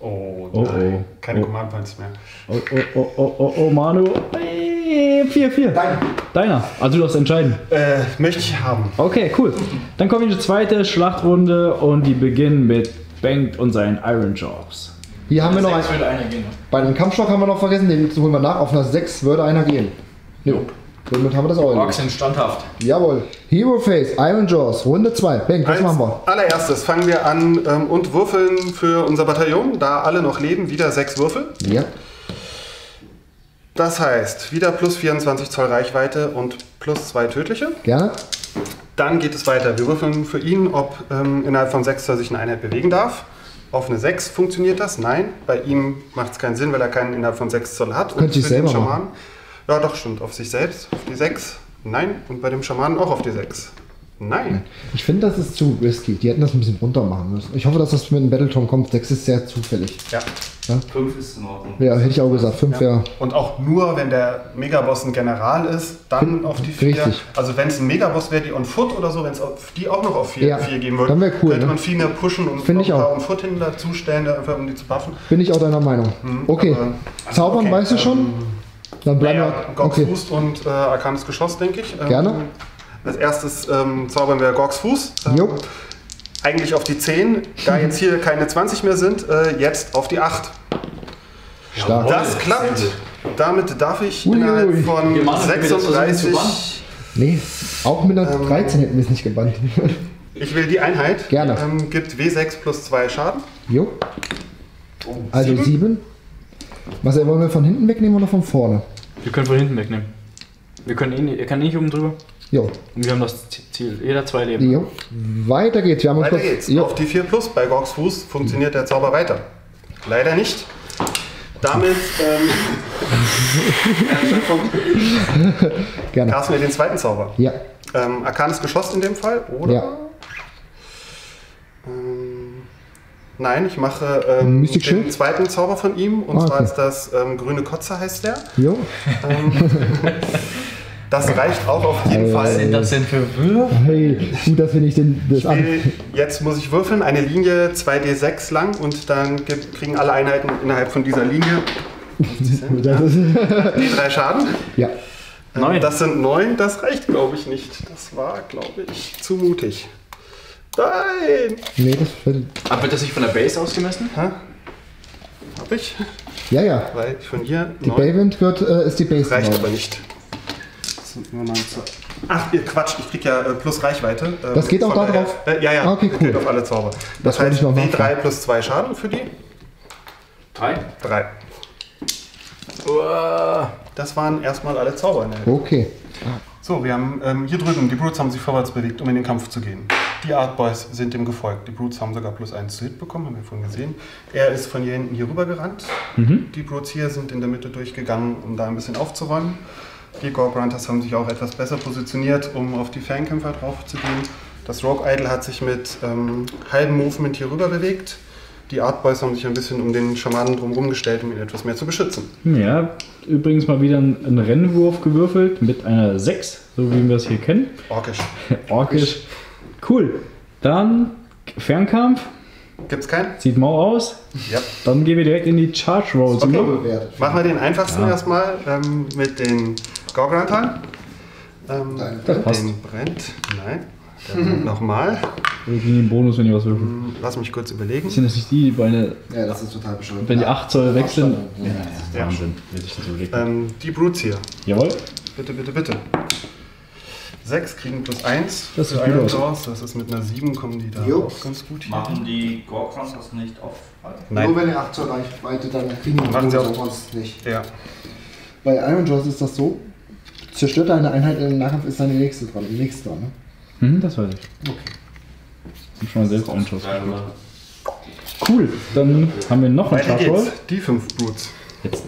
Oh,
Oh,
nein.
oh.
Keine
Oh.
Command Points mehr.
Oh, oh, oh, oh, oh, oh, Manu. 4-4.
Dein.
Deiner. Also du darfst entscheiden.
Äh, möchte ich haben.
Okay, cool. Dann kommen wir in die zweite Schlachtrunde und die beginnen mit Bengt und seinen Iron Jaws.
Hier haben wir noch einen.
würde einer gehen.
Bei dem Kampfstock haben wir noch vergessen, den holen wir nach. Auf einer 6 würde einer gehen. Jo. Somit haben wir das auch.
Orks sind standhaft.
Jawohl. Hero Face, Iron Jaws, Runde 2. Bang, was
Als
machen wir?
allererstes fangen wir an ähm, und würfeln für unser Bataillon, da alle noch leben, wieder sechs Würfel.
Ja.
Das heißt, wieder plus 24 Zoll Reichweite und plus zwei tödliche.
Gerne.
Dann geht es weiter. Wir würfeln für ihn, ob ähm, innerhalb von 6 Zoll sich eine Einheit bewegen darf. Auf eine 6 funktioniert das? Nein. Bei ihm macht es keinen Sinn, weil er keinen innerhalb von 6 Zoll hat.
Könnte ich selber
Schamanen, Ja, doch, stimmt. Auf sich selbst, auf die 6. Nein. Und bei dem Schamanen auch auf die 6. Nein.
Ich finde, das ist zu risky. Die hätten das ein bisschen runter machen müssen. Ich hoffe, dass das mit dem Battletome kommt. 6 ist sehr zufällig.
Ja.
Fünf ist in Ordnung.
Ja, hätte ich auch gesagt. 5 wäre.
Und auch nur, wenn der Megaboss ein General ist, dann auf die 4.
Richtig.
Also wenn es ein Megaboss wäre, die on foot oder so, wenn es die auch noch auf 4
Ja,
geben würde,
dann wär cool,
könnte
ne?
man viel mehr pushen und
Find ich
noch ein paar
auch.
on foot hin dazustellen, einfach um die zu buffen.
Bin ich auch deiner Meinung. Okay.
aber-
Zaubern
okay,
weißt du schon? Dann bleiben wir.
Gorgs
Okay.
Und äh, Arcanes Geschoss, denke ich. Ähm,
Gerne.
Als erstes ähm, zaubern wir Gorgs Fuß. Ähm,
Jo.
Eigentlich auf die 10, da jetzt hier keine 20 mehr sind, äh, jetzt auf die 8.
Stark.
Das klappt. Damit darf ich
Ui,
innerhalb
ui.
von
Wir machen wieder versuchen zu
36.
Nee, auch mit einer
Ähm,
13 hätten wir es nicht gebannt.
Ich will die Einheit.
Gerne.
Ähm, gibt W6 plus 2 Schaden.
jo. Also 7. Was wollen wir von hinten wegnehmen oder von vorne?
Wir können von hinten wegnehmen. Wir können ihn, er kann nicht oben drüber.
Jo.
Wir haben das Ziel. Jeder zwei Leben.
Jo. Weiter geht's. Wir haben uns
Weiter
kurz.
geht's.
Jo.
Auf die 4 plus bei Gorgs Fuß funktioniert der Zauber weiter. Leider nicht. Damit ähm,
Gerne.
casten wir den zweiten Zauber.
Ja.
Ähm, Arcanes Geschoss in dem Fall, oder?
Ja.
Ähm, nein, ich mache ähm, den
Shield?
zweiten Zauber von ihm. Und
Ah,
zwar
okay.
ist das ähm, grüne Kotze heißt der.
Jo.
Das reicht auch auf jeden
Was
Fall.
das denn für Würfe?
Hey, gut, dass wir nicht den, das.
Will- Jetzt muss ich würfeln, eine Linie 2d6 lang und dann gibt, kriegen alle Einheiten innerhalb von dieser Linie
Das ist,
die drei Schaden.
ja.
Ähm,
Neun.
Das sind neun, das reicht glaube ich nicht. Das war, glaube ich, zu mutig. Nein!
Nee, das.
Aber wird das nicht von der Base ausgemessen?
Hä? Hab ich?
Ja, ja.
Weil ich von hier
Die Baywind wird, äh, ist die Base.
reicht aber nicht. Das sind nur 19. Ach, ihr Quatsch, ich krieg ja äh, plus Reichweite. ähm,
Das geht auch da drauf?
Äh, ja, ja,
Ah, okay,
das
cool.
geht auf alle Zauber.
Das
Das,
wollte ich
heißt,
noch
W3
nachfragen.
plus 2 Schaden für die.
Drei.
3. Das waren erstmal alle Zauber. Ne?
Okay.
So, wir haben ähm, hier drüben, die Brutes haben sich vorwärts bewegt, um in den Kampf zu gehen. Die Art Boys sind dem gefolgt. Die Brutes haben sogar plus 1 zu Hit bekommen, haben wir vorhin gesehen. Er ist von hier hinten hier rüber gerannt. Die Brutes hier sind in der Mitte durchgegangen, um da ein bisschen aufzuräumen. Die Gorg Runters haben sich auch etwas besser positioniert, um auf die zu gehen. Das Rogue Idol hat sich mit ähm, halbem Movement hier rüber bewegt. Die Art Boys haben sich ein bisschen um den Schamanen drumherum gestellt, um ihn etwas mehr zu beschützen.
Ja, übrigens mal wieder ein, ein Rennwurf gewürfelt mit einer 6, so wie wir es hier kennen.
Orkisch.
Orkisch. Cool. Dann Fernkampf.
Gibt's keinen?
Sieht mau aus.
Ja.
Dann gehen wir direkt in die Charge Rolls.
Okay. Machen wir den einfachsten erstmal ähm, mit den Gorgrantern. Ähm,
Nein,
das passt.
Den brennt. Nein. Dann Nochmal.
Wir kriegen den Bonus, wenn ihr was würfelt.
Hm, Lass mich kurz überlegen.
Sind das nicht die, die Beine,
Ja, das ist total bescheuert.
wenn die 8 Zoll wechseln?
Ja, ja.
Ja.
Wahnsinn, wie sich das überlegt.
Ähm, die Brutes hier.
Jawohl.
Bitte, bitte, bitte. Sechs kriegen plus eins.
Das sieht
für
gut
Iron
aus.
Jaws. Das ist mit einer 7 kommen die da
Jo.
auch ganz gut hier.
Machen die Gorkrons das nicht auf?
Nein.
Nur wenn ihr 8 Zoll Reichweite, dann kriegen wir
Machen sie
das
auch.
sonst nicht.
Ja.
Bei Iron Jaws ist das so, Zerstört eine Einheit in den Nahkampf ist dann die nächste dran. Die nächste dran, ne?
Mhm, das weiß ich.
Okay.
Hab schon mal selbst einen Schuss. Cool, dann haben wir noch einen
Weiter
Chartroll.
geht's. Die fünf Brutes.
Jetzt,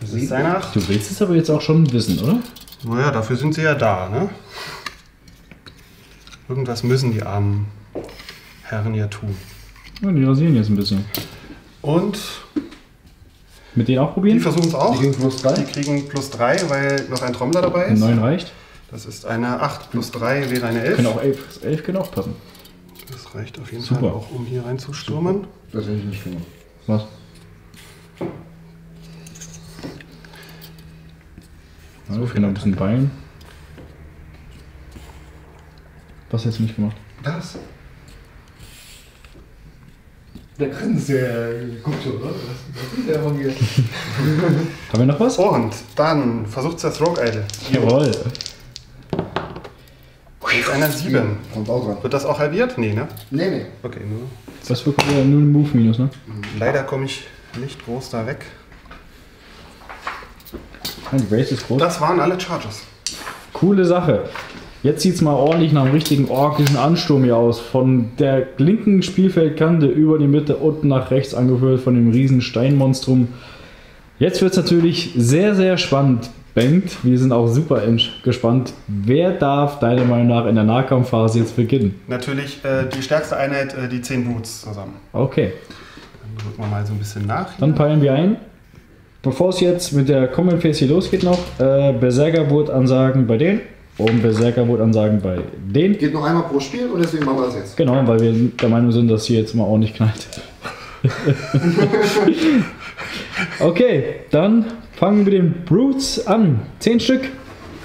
Das ist Acht.
du willst es aber jetzt auch schon wissen, oder?
Naja, dafür sind sie ja da, ne? Irgendwas müssen die armen Herren ja tun.
Ja, die rasieren jetzt ein bisschen.
Und
Mit denen auch
die
probieren?
versuchen es auch.
Die gegen plus 3.
Die kriegen plus 3, weil noch ein Trommler dabei ist.
9 reicht.
Das ist eine 8 plus 3 wäre eine 11.
Können auch 11, 11 können auch passen.
Das reicht auf jeden
Super.
Fall auch, um hier reinzustürmen.
Das hätte ich nicht gemacht.
Was? Ja, wir können noch ein bisschen beilen. Was hättest du nicht gemacht?
Das? Der grinst ja. Guck schon, oder? Was ist der von mir?
Haben wir noch was?
Und dann versucht das Rogue Idol.
Jawohl.
Das ist eine 7.
Kommt auch dran.
Wird das auch halbiert? Nee, ne?
Nee, nee.
Okay, nur.
Das bekommen wir nur ein Move-Minus, ne?
Leider komme ich nicht groß da weg.
Ja, die Base ist groß.
Das waren alle Charges.
Coole Sache. Jetzt sieht es mal ordentlich nach einem richtigen orkischen Ansturm hier aus. Von der linken Spielfeldkante über die Mitte unten nach rechts angeführt von dem riesen Steinmonstrum. Jetzt wird es natürlich sehr, sehr spannend. Bengt, wir sind auch super gespannt. Wer darf deiner Meinung nach in der Nahkampfphase jetzt beginnen?
Natürlich äh, die stärkste Einheit, äh, die 10 Boots zusammen.
Okay,
Dann drücken wir mal so ein bisschen nach.
dann peilen wir ein. Bevor es jetzt mit der Common Phase hier losgeht noch, äh, Berserkerboot-Ansagen bei denen und Berserkerboot-Ansagen bei denen.
Geht noch einmal pro Spiel und deswegen machen wir das jetzt.
Genau, weil wir der Meinung sind, dass hier jetzt mal ordentlich knallt. okay, dann fangen wir den Brutes an. Zehn Stück.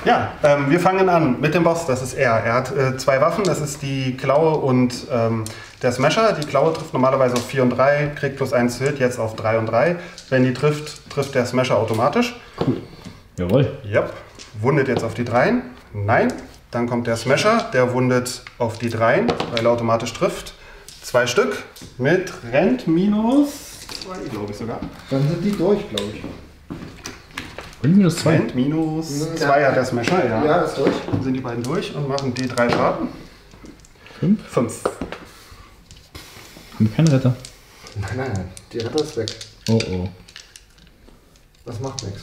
Ja, ähm, wir fangen an mit dem Boss, das ist er. Er hat äh, zwei Waffen, das ist die Klaue und ähm, der Smasher. Die Klaue trifft normalerweise auf 4 und 3, kriegt plus 1 Hit, jetzt auf 3 und 3. Wenn die trifft, trifft der Smasher automatisch.
Jawohl.
Yep. Wundet jetzt auf die 3. Nein. Dann kommt der Smasher, der wundet auf die 3, weil er automatisch trifft. Zwei Stück mit Rent minus 2, glaube ich sogar.
Dann sind die durch, glaube ich.
Und minus zwei.
Rent minus
Ja.
2 hat der Smasher, ja.
Ja, ist durch.
Dann sind die beiden durch und machen die 3 Schaden.
Fünf.
5.
Und kein Retter.
Nein, nein, nein. Die Retter ist weg.
Oh oh.
Das macht nichts.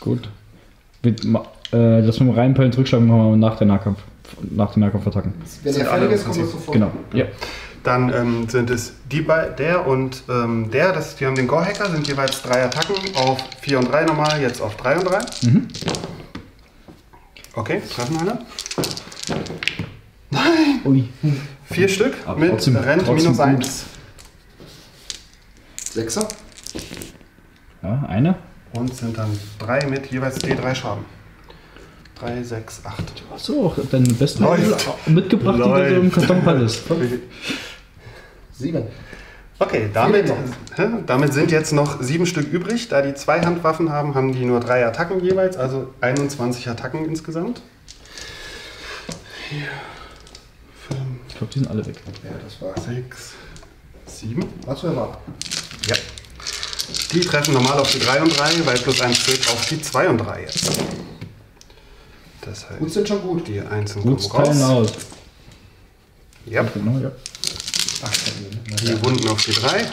Gut. Mit, ma- äh, das mit dem Reinpeilen zurückschlagen machen wir nach der Nahkampf. Nach den Nahkampfattacken.
Wenn
Sind
er fertig ist, kommt das
Prinzip.
sofort.
Genau. Ja.
Dann ähm, sind es die bei der und ähm, der, das, die haben den Gore-Hacker, sind jeweils drei Attacken auf 4 und 3 normal, jetzt auf 3 und 3.
Mhm.
Okay, treffen alle.
Ui.
Vier Stück
Aber
mit
trotzdem-
Rent
trotzdem
minus
gut.
1.
Sechser?
Ja, eine.
Und sind dann drei mit jeweils D3 Schaden. 3, 6, 8.
Hast du auch deine besten
Läuft.
Mitgebracht, die du so im
Läuft.
Karton hattest?
Sieben.
Okay, damit, hä, damit sind jetzt noch sieben Stück übrig. Da die zwei Handwaffen haben, haben die nur drei Attacken jeweils, also 21 Attacken insgesamt.
Ich glaube, die sind alle weg.
Ja, das war.
6, 7.
Was wir mal.
Ja. Die treffen normal auf die 3 und 3, weil plus 1 zählt auf die 2 und 3 jetzt. Das heißt,
Gut sind schon gut.
die einzelnen
Gut
kommen
teilen
raus.
aus.
Ja,
Genau, ja.
die Wunden auf die 3.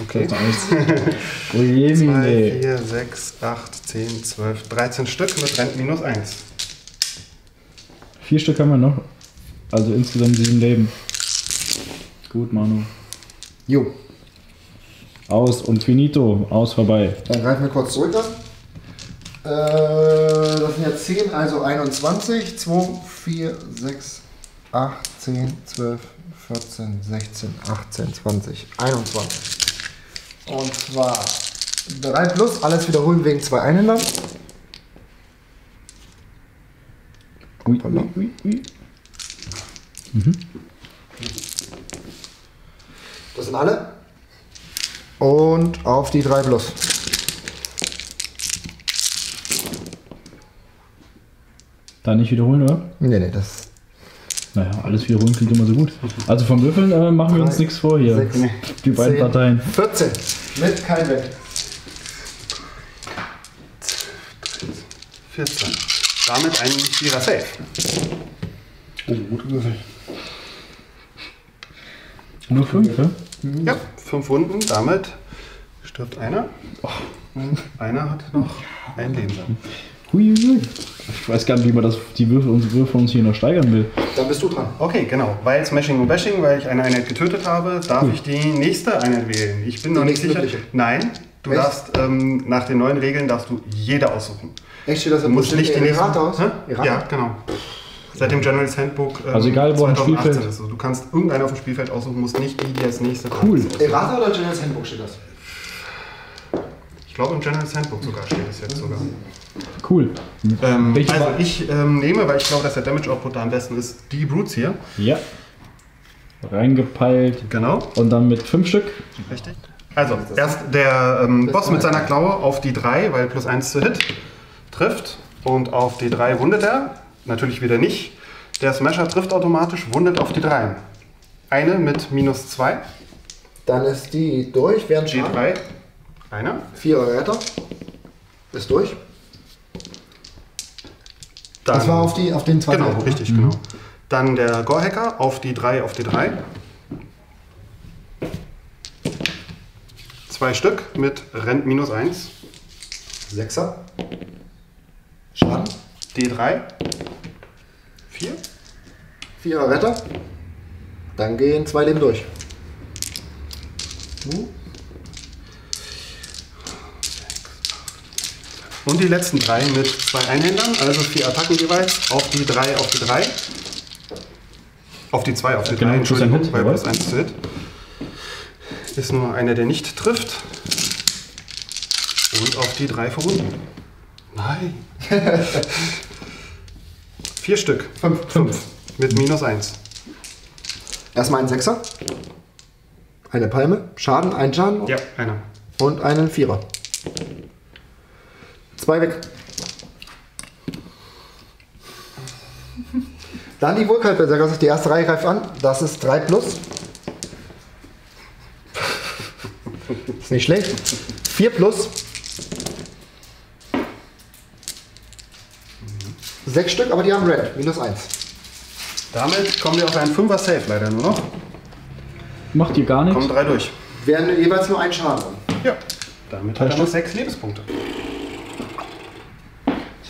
Okay.
Das ist alles. Je,
2,
Mine.
4, 6, 8, 10, 12, 13 Stück mit Rent minus 1.
Vier Stück haben wir noch. Also insgesamt sieben Leben. Gut, Manu.
Jo,
Aus und finito. Aus vorbei.
dann greifen wir kurz zurück dann. Äh, das sind jetzt 10, also 21, 2, 4, 6, 8, 10, 12, 14, 16, 18, 20, 21. Und zwar 3 plus, alles wiederholen wegen zwei Einhändern.
Ui, ui, ui, ui.
Das sind alle. Und auf die 3 plus.
Da nicht wiederholen, oder?
Nee, nee, das
Naja, alles wiederholen klingt immer so gut. Also vom Würfeln äh, machen wir uns nichts vor hier.
sechs,
Die beiden
10,
Parteien.
14. Mit kein Wett.
14. Damit ein Vierer Safe.
Oh, gut gewürfelt.
Nur fünf, ja?
Ja, fünf Wunden, damit stirbt einer. Und einer hat noch ein Leben.
Huiuiui. Ich weiß gar nicht, wie man das, die Würfel, unsere Würfel uns hier noch steigern will.
Dann bist du dran.
Okay, genau. Weil Smashing und Bashing, weil ich eine Einheit getötet habe, darf ich die nächste Einheit wählen. Ich bin
Die
noch nicht sicher.
nächstmögliche?
Nein, du
Echt?
darfst ähm, nach den neuen Regeln darfst du jede aussuchen.
Echt, steht das
Du
im
musst nicht die nächste.
Errata aus?
Hä?
Errata?
Ja, genau. Seit dem General's Handbook ähm,
Also egal, wo
2018
Spielfeld-
ist. Also du kannst irgendeine auf dem Spielfeld aussuchen, musst nicht die, die als nächste
Cool.
ist.
Errata oder General's Handbook steht das?
Ich glaube im General's Handbook sogar steht es jetzt sogar.
Cool.
Ähm, also ich ähm, nehme, weil ich glaube, dass der Damage Output da am besten ist, die Brutes hier.
Ja. Reingepeilt.
Genau.
Und dann mit fünf Stück.
Richtig. Also, erst der ähm, Boss mit seiner Klaue auf die 3, weil plus 1 zu Hit, trifft. Und auf die 3 wundet er. Natürlich wieder nicht. Der Smasher trifft automatisch, wundet auf die 3. Eine mit minus 2.
Dann ist die durch, während Schaden.
D3. Einer.
Vier Retter. Ist durch.
Dann,
Das war auf, die, auf den zweiten
Genau,
Euro, ne?
richtig, genau. Dann der Gore-Hacker auf die 3, auf die 3. Zwei Stück mit Rent minus 1.
Sechser. Schaden.
D3. 4.
Vierer Retter. Dann gehen zwei Leben durch. Hm?
Und die letzten drei mit zwei Einhändern, also vier Attacken jeweils, auf die drei, auf die drei. Auf die zwei, auf die
Genau,
drei, Entschuldigung,
Hit,
weil plus eins zu Hit. Ist nur einer, der nicht trifft. Und auf die drei verwunden. Nein. Vier Stück.
Fünf.
Fünf. Mit minus eins.
Erstmal ein Sechser. Eine Palme. Schaden, ein Schaden.
Ja, einer.
Und einen Vierer. Zwei weg. Dann die Vulkalberserker. Das ist die erste Reihe greift an. Das ist 3 plus. Ist nicht schlecht. 4 plus. Sechs Stück, aber die haben Red. Minus 1.
Damit kommen wir auf einen Fünfer Safe leider nur noch.
Macht ihr gar
Kommen
nichts.
drei durch.
Werden jeweils nur ein Schaden.
Ja. Damit hat er noch sechs Lebenspunkte.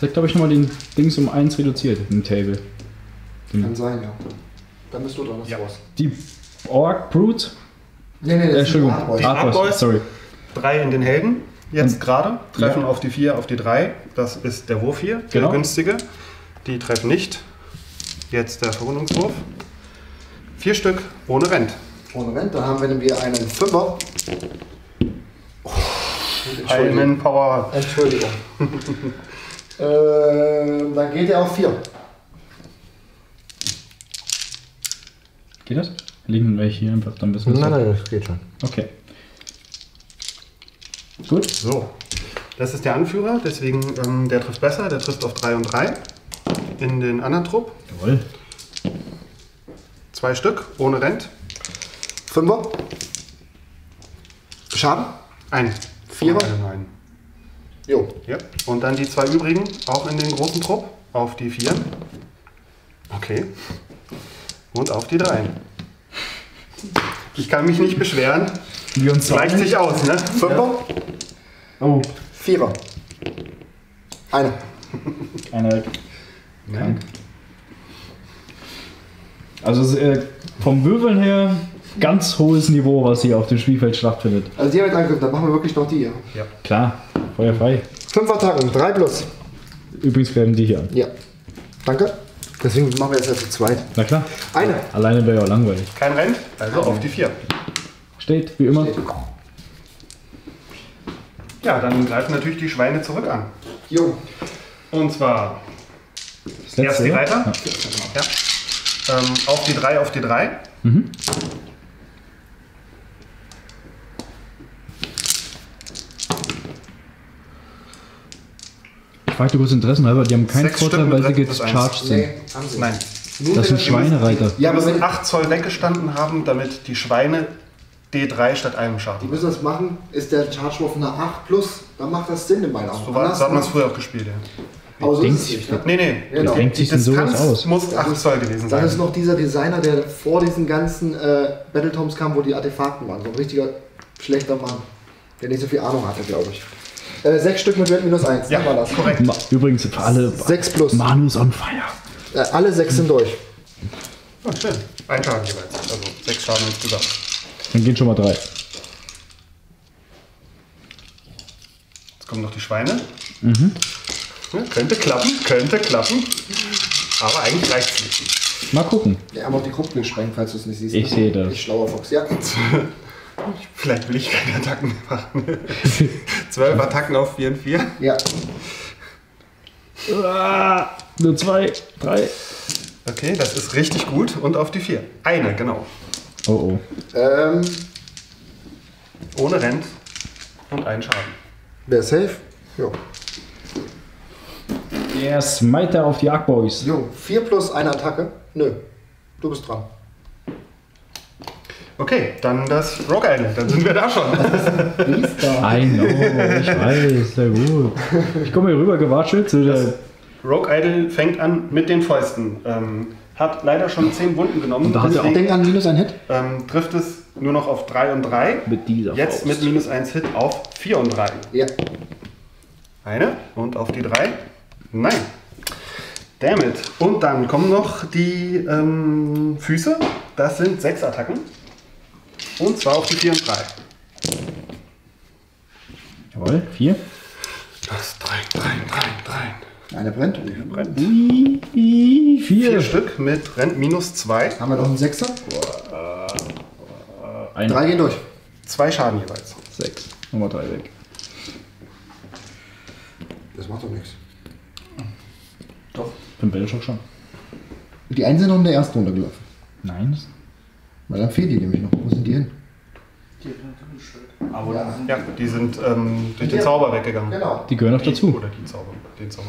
Hat, glaube ich, nochmal den Dings um eins reduziert im Table.
Kann sein, ja. Dann bist du dran, das
Ja.
raus.
Die Orc Brute.
Nee, nee,
Äh,
das
Entschuldigung.
ist ein Hardboy.
Die
Art Boys,
Boys.
sorry.
Drei in den Helden, jetzt gerade, treffen
Ja.
auf die 4, auf die 3. Das ist der Wurf hier, der
Genau.
günstige. Die treffen nicht. Jetzt der Verwundungswurf. Vier Stück ohne Rent.
Ohne Rent, dann haben wir nämlich einen Fünfer. Oh,
Heilman Power.
Entschuldigung. ähm, dann geht er auf 4.
Geht das? Liegen welche hier einfach dann besser?
das geht schon.
Okay. Gut.
So. Das ist der Anführer, deswegen ähm, der trifft besser. Der trifft auf 3 und 3. In den anderen Trupp.
Jawohl.
Zwei Stück ohne Rent.
Fünfer. Schaden.
Ein.
Vierer?
Nein.
Jo.
Ja. Und dann die zwei übrigen, auch in den großen Trupp, auf die vier. Okay. Und auf die drei. Ich kann mich nicht beschweren.
Wir uns
Gleicht sich aus, ne?
Fünfer.
Oh,
Vierer. Eine.
einer weg.
Nein.
Also äh, vom Würfeln her ganz hohes Niveau, was hier auf dem Spielfeld stattfindet.
Also die haben jetzt angegriffen, dann machen wir wirklich noch die hier.
Klar, Feuer frei.
Fünf Attacken, 3 plus.
Übrigens greifen die hier an.
Ja. Danke. Deswegen machen wir jetzt erst zu zweit.
Na klar,
Eine.
alleine wäre ja auch langweilig.
Kein Rent, also auf die vier.
Steht, wie immer.
Ja, dann greifen natürlich die Schweine zurück an.
Jo.
Und zwar
Das
erst die? Reiter.
Ja.
Ja. Ähm, auf die drei, auf die drei.
Mhm. Ich fragte kurz interessenhalber, die haben keinen
Sechs
Vorteil,
Stück
weil sie
plus
gecharged sind.
Nee, haben sie.
Nein.
Nur
Das sind
er-
Schweinereiter.
Ja, aber wenn,
8 Zoll weggestanden haben, damit die Schweine D3 statt einem
die
Schaden.
müssen das machen, ist der Charge-Wurf eine 8 plus, dann macht das Sinn in meinen Augen.
So, war,
Anders
so hat man es
macht-
früher auch gespielt, ja.
Aber so
denkt
ist es
sich-
nicht. Ne?
Nee, nee.
Genau.
Denkt sich denn sowas aus?
muss 8 Zoll gewesen
Dann
sein.
ist noch dieser Designer, der vor diesen ganzen äh, Battletomes kam, wo die Artefakten waren. So ein richtiger schlechter Mann, der nicht so viel Ahnung hatte, glaube ich. Äh, sechs Stück mit Wert minus eins.
Ja,
ne, war das.
korrekt.
Ma- Übrigens für alle.
Sechs plus.
Manus on fire.
Äh, alle sechs sind durch.
Ah, schön. Ein Schaden jeweils. Also sechs Schaden insgesamt.
Dann gehen schon mal drei.
Jetzt kommen noch die Schweine. Ja, könnte klappen, könnte klappen. Aber eigentlich reicht es nicht.
Mal gucken.
Wir haben auch die Gruppen gesprengt, falls du es nicht siehst.
Ich sehe das.
Ich schlauer Fuchs, ja.
Vielleicht will ich keine Attacken mehr machen. Zwölf Attacken auf 4 und 4.
Ja.
Ah, nur zwei, drei.
Okay, das ist richtig gut. Und auf die 4. Eine, genau.
Oh oh.
Ähm,
Ohne Rent. Und einen Schaden.
wer ist safe? Jo.
Der Smiter auf die Arcboys.
Jo, 4 plus eine Attacke? Nö. Du bist dran.
Okay, dann das Rogue Idol. Dann sind wir da schon.
I know, ich weiß, sehr gut. Ich komme hier rüber gewatschelt zu der.
Rogue Idol fängt an mit den Fäusten. Ähm, hat leider schon 10 Wunden genommen.
da hat er auch
Denk an minus ein Hit.
ähm, trifft es nur noch auf 3 und 3.
Mit dieser
Jetzt
Faust.
mit minus 1 Hit auf 4 und 3.
Ja.
Eine und auf die 3. Nein. Damit. Und dann kommen noch die ähm, Füße. Das sind 6 Attacken. Und zwar auf die 4 und 3.
Jawohl, vier.
Das 3, 3, 3,
Eine brennt.
3. Brennt.
Ui, Vier.
Vier Stück mit Rent minus 2.
Haben wir noch einen Sechser?
Ein,
Drei gehen durch.
Zwei Schaden jeweils.
sechs. Nummer drei weg.
Das macht doch nichts.
Doch.
Für den Battleshock schon.
Die einen sind noch in der ersten Runde gelaufen.
Nein. das-
Weil dann fehlt die nämlich noch. Wo sind die hin?
Aber
Ja.
die sind
Ja, die sind ähm, durch den
Ja.
Zauber weggegangen.
Genau.
Die gehören noch dazu.
Oder die Zauber. Den Zauber.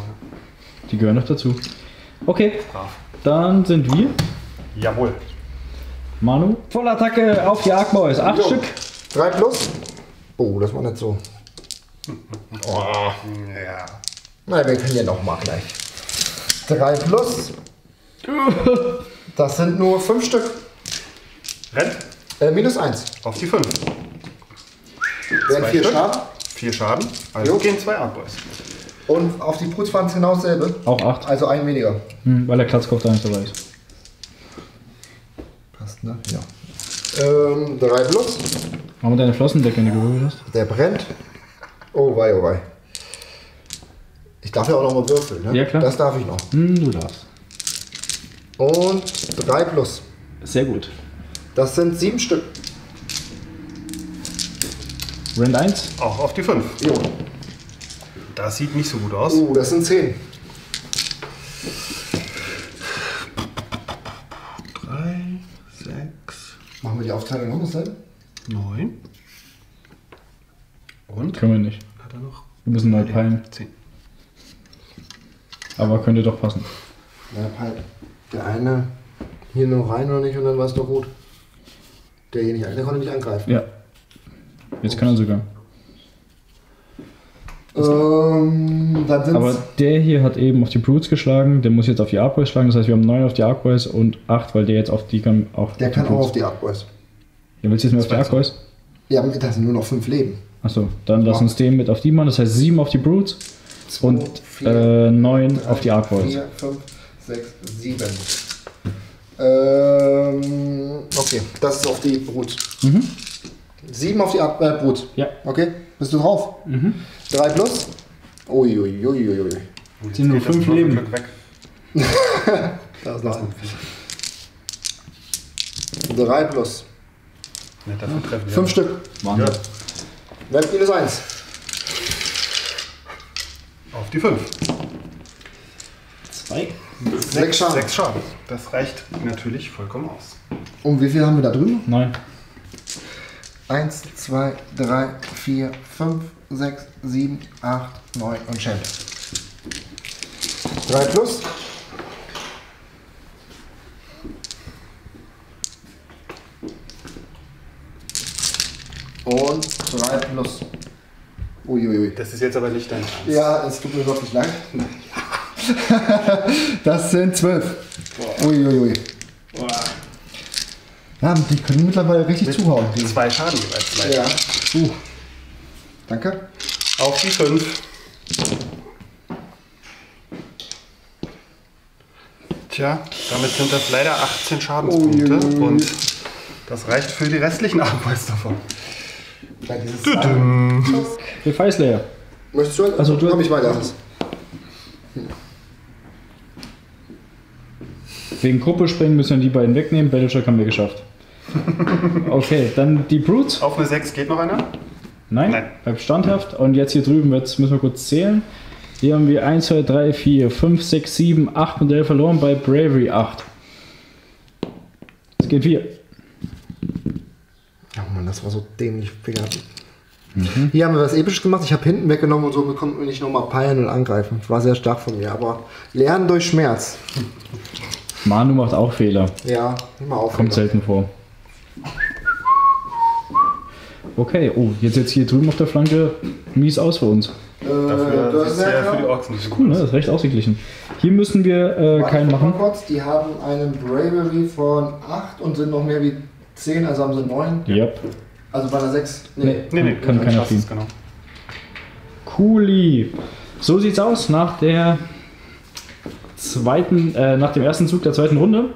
Die gehören noch dazu. Okay,
Brav.
dann sind wir.
Jawohl.
Manu. Vollattacke auf die Arcboys. Acht
Jo.
Stück.
Drei plus. Oh, das war nicht so. Oh.
Ja.
Na, wir können ja noch mal gleich. Drei plus. Das sind nur fünf Stück.
Rent
Äh, minus eins.
auf die 5.
Wären
Zwei
vier
Stück.
Schaden.
Vier Schaden. Also
Jo.
gehen zwei Artboys.
Und auf die es genau dasselbe.
Auch acht.
Also ein weniger.
Hm, weil der Klatzkopf da nicht dabei ist.
Passt, ne? Ja. Ähm, drei plus.
Machen wir deine Flossendecke, wenn du gewürfelt hast.
Der brennt. Oh wei, oh wei. Ich darf ja auch noch mal würfeln, ne?
Ja, klar.
Das darf ich noch.
Hm, du darfst.
Und drei plus.
Sehr gut.
Das sind sieben Stück.
Rand 1.
Auch auf die 5.
Jo.
Das sieht nicht so gut aus.
Uh, das sind zehn.
Drei, sechs,
Machen wir die Aufteilung noch dasselbe?
neun. Und?
Können wir nicht.
Hat er noch?
Wir müssen neu peilen.
Zehn.
Aber könnte doch passen.
Ja, halt. Der eine hier noch rein oder nicht und dann war es doch gut. Der hier nicht, der konnte nicht angreifen.
Ja. Jetzt kann er sogar.
Ähm,
Aber der hier hat eben auf die Brutes geschlagen, der muss jetzt auf die Arcboys schlagen. Das heißt, wir haben 9 auf die Arcboys und 8, weil der jetzt auf die kann. Auch
der kann
die
auch auf
Brutes.
die Artboys.
Ja, willst du jetzt mehr auf die Arcboys?
Ja, aber das sind nur noch fünf Leben.
Achso, dann lass uns den mit auf die machen. Das heißt 7 auf die Brutes und
vier,
äh, 9
drei,
auf die Arcboys.
4, 5, 6, 7. Ähm, okay, das ist auf die Brut.
Mhm.
7 auf die Art, äh, Brut.
Ja.
Okay, bist du drauf?
Mhm.
3 plus. Uiuiuiui.
Oh, jetzt
Sind nur fünf Leben.
Weg.
Da ist noch ein. 3 plus.
Davon treffen.
5 Stück.
Wahnsinn.
Web minus 1.
Auf die 5.
2.
6 Schaden.
Sechs Schaden. Das reicht natürlich vollkommen aus.
Und wie viel haben wir da drüben?
9.
1, 2, 3, 4, 5, 6, 7, 8, 9 und Shell. 3 plus. Und 3 plus. Uiuiui.
Das ist jetzt aber nicht dein Ernst.
Ja, es tut mir wirklich leid. Das sind zwölf. Uiuiui. Ja, die können mittlerweile richtig zuhauen. Die.
Zwei Schaden jeweils. gleich.
Ja. Uh. Danke.
Auf die fünf. Tja, damit sind das leider 18 Schadenspunkte
Uiuiui.
und das reicht für die restlichen Abweis davon.
Ja, dieses
Für Feislayer.
Möchtest du?
Also, du-
Komm ich weiter.
Wegen Gruppe springen müssen wir die beiden wegnehmen. Battleshock haben wir geschafft. Okay, dann die Brutes.
Auf eine 6 geht noch einer?
Nein,
Nein.
bleibt standhaft. Und jetzt hier drüben jetzt müssen wir kurz zählen. Hier haben wir 1, 2, 3, 4, 5, 6, 7, 8 Modelle verloren bei Bravery 8. Es geht 4.
Oh Mann, das war so dämlich. Hier haben wir was Episches gemacht. Ich habe hinten weggenommen und so bekommt man nicht nochmal peilen und angreifen. War sehr stark von mir, aber Lernen durch Schmerz.
Manu macht auch Fehler.
Ja, immer auf.
Kommt selten vor. Okay, oh, jetzt jetzt hier drüben auf der Flanke mies aus für uns.
Äh,
Dafür
hast
es ja
ja
für die Orks nicht
Cool, ne? Das ist recht ausgeglichen. Hier müssten wir äh, keinen
Warte mal
machen.
Kurz, die haben einen Bravery von 8 und sind noch mehr wie 10, also haben sie 9.
Yep.
Also bei einer 6.
Nee.
Nee, nee,
Kann
dann
keiner fliehen.
Genau.
Cooli. So sieht's aus nach der zweiten, äh, nach dem ersten Zug der zweiten Runde.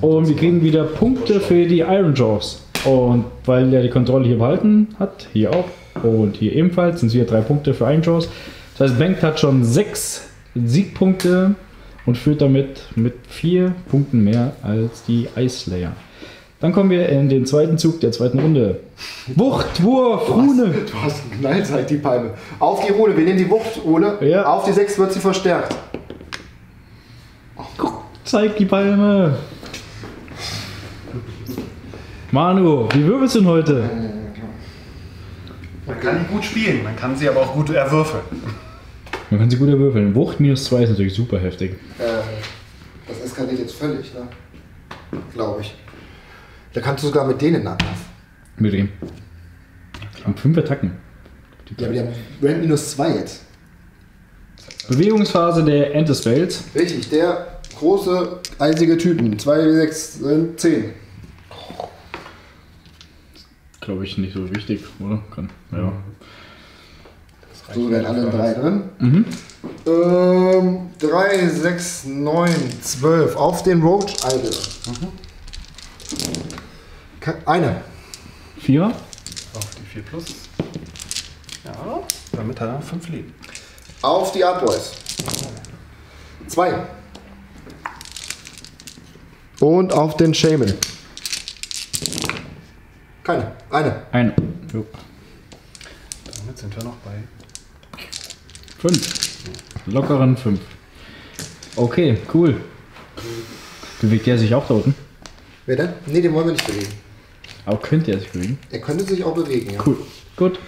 Und wir kriegen wieder Punkte für die Iron Jaws. Und weil er die Kontrolle hier behalten hat, hier auch und hier ebenfalls, sind es wieder drei Punkte für Iron Jaws. Das heißt, Bank hat schon sechs Siegpunkte und führt damit mit vier Punkten mehr als die Ice Slayer. Dann kommen wir in den zweiten Zug der zweiten Runde. Wuchtwurf, Rune.
Du hast einen Knall, die Palme. Auf die Rune, wir nehmen die Wucht, Ole.
Ja.
Auf die 6 wird sie verstärkt.
Zeig die Palme. Manu, wie wirbelst du denn heute?
Man kann die gut spielen, man kann sie aber auch gut erwürfeln.
Man kann sie gut erwürfeln. Wucht minus 2 ist natürlich super heftig.
Äh, das eskaliert jetzt völlig, ne? Glaube ich. Da kannst du sogar mit denen Nahkampf.
Mit wem? Haben fünf Attacken.
Ja, aber die haben Rand minus 2 jetzt.
Bewegungsphase der Endespells.
Richtig, der große, eisige Typen. 2, 6, sind 10.
Glaube ich nicht so wichtig, oder? Kann. Ja.
So werden alle drei drin.
Mhm.
Ähm, 3, 6, 9, 12. Auf den Roach Idol. Ke- Eine.
Vierer.
Auf die 4 plus. Ja, damit hat er 5 Leben.
Auf die Art Boys. Zwei. Und auf den Shaman. Keine. Eine.
Eine. Jo.
Damit sind wir noch bei.
Fünf. Lockeren fünf. Okay, cool. Bewegt der sich auch da unten?
Wer denn? Ne, den wollen wir nicht bewegen.
Aber könnte er sich bewegen?
Er könnte sich auch bewegen, ja.
Cool. Gut.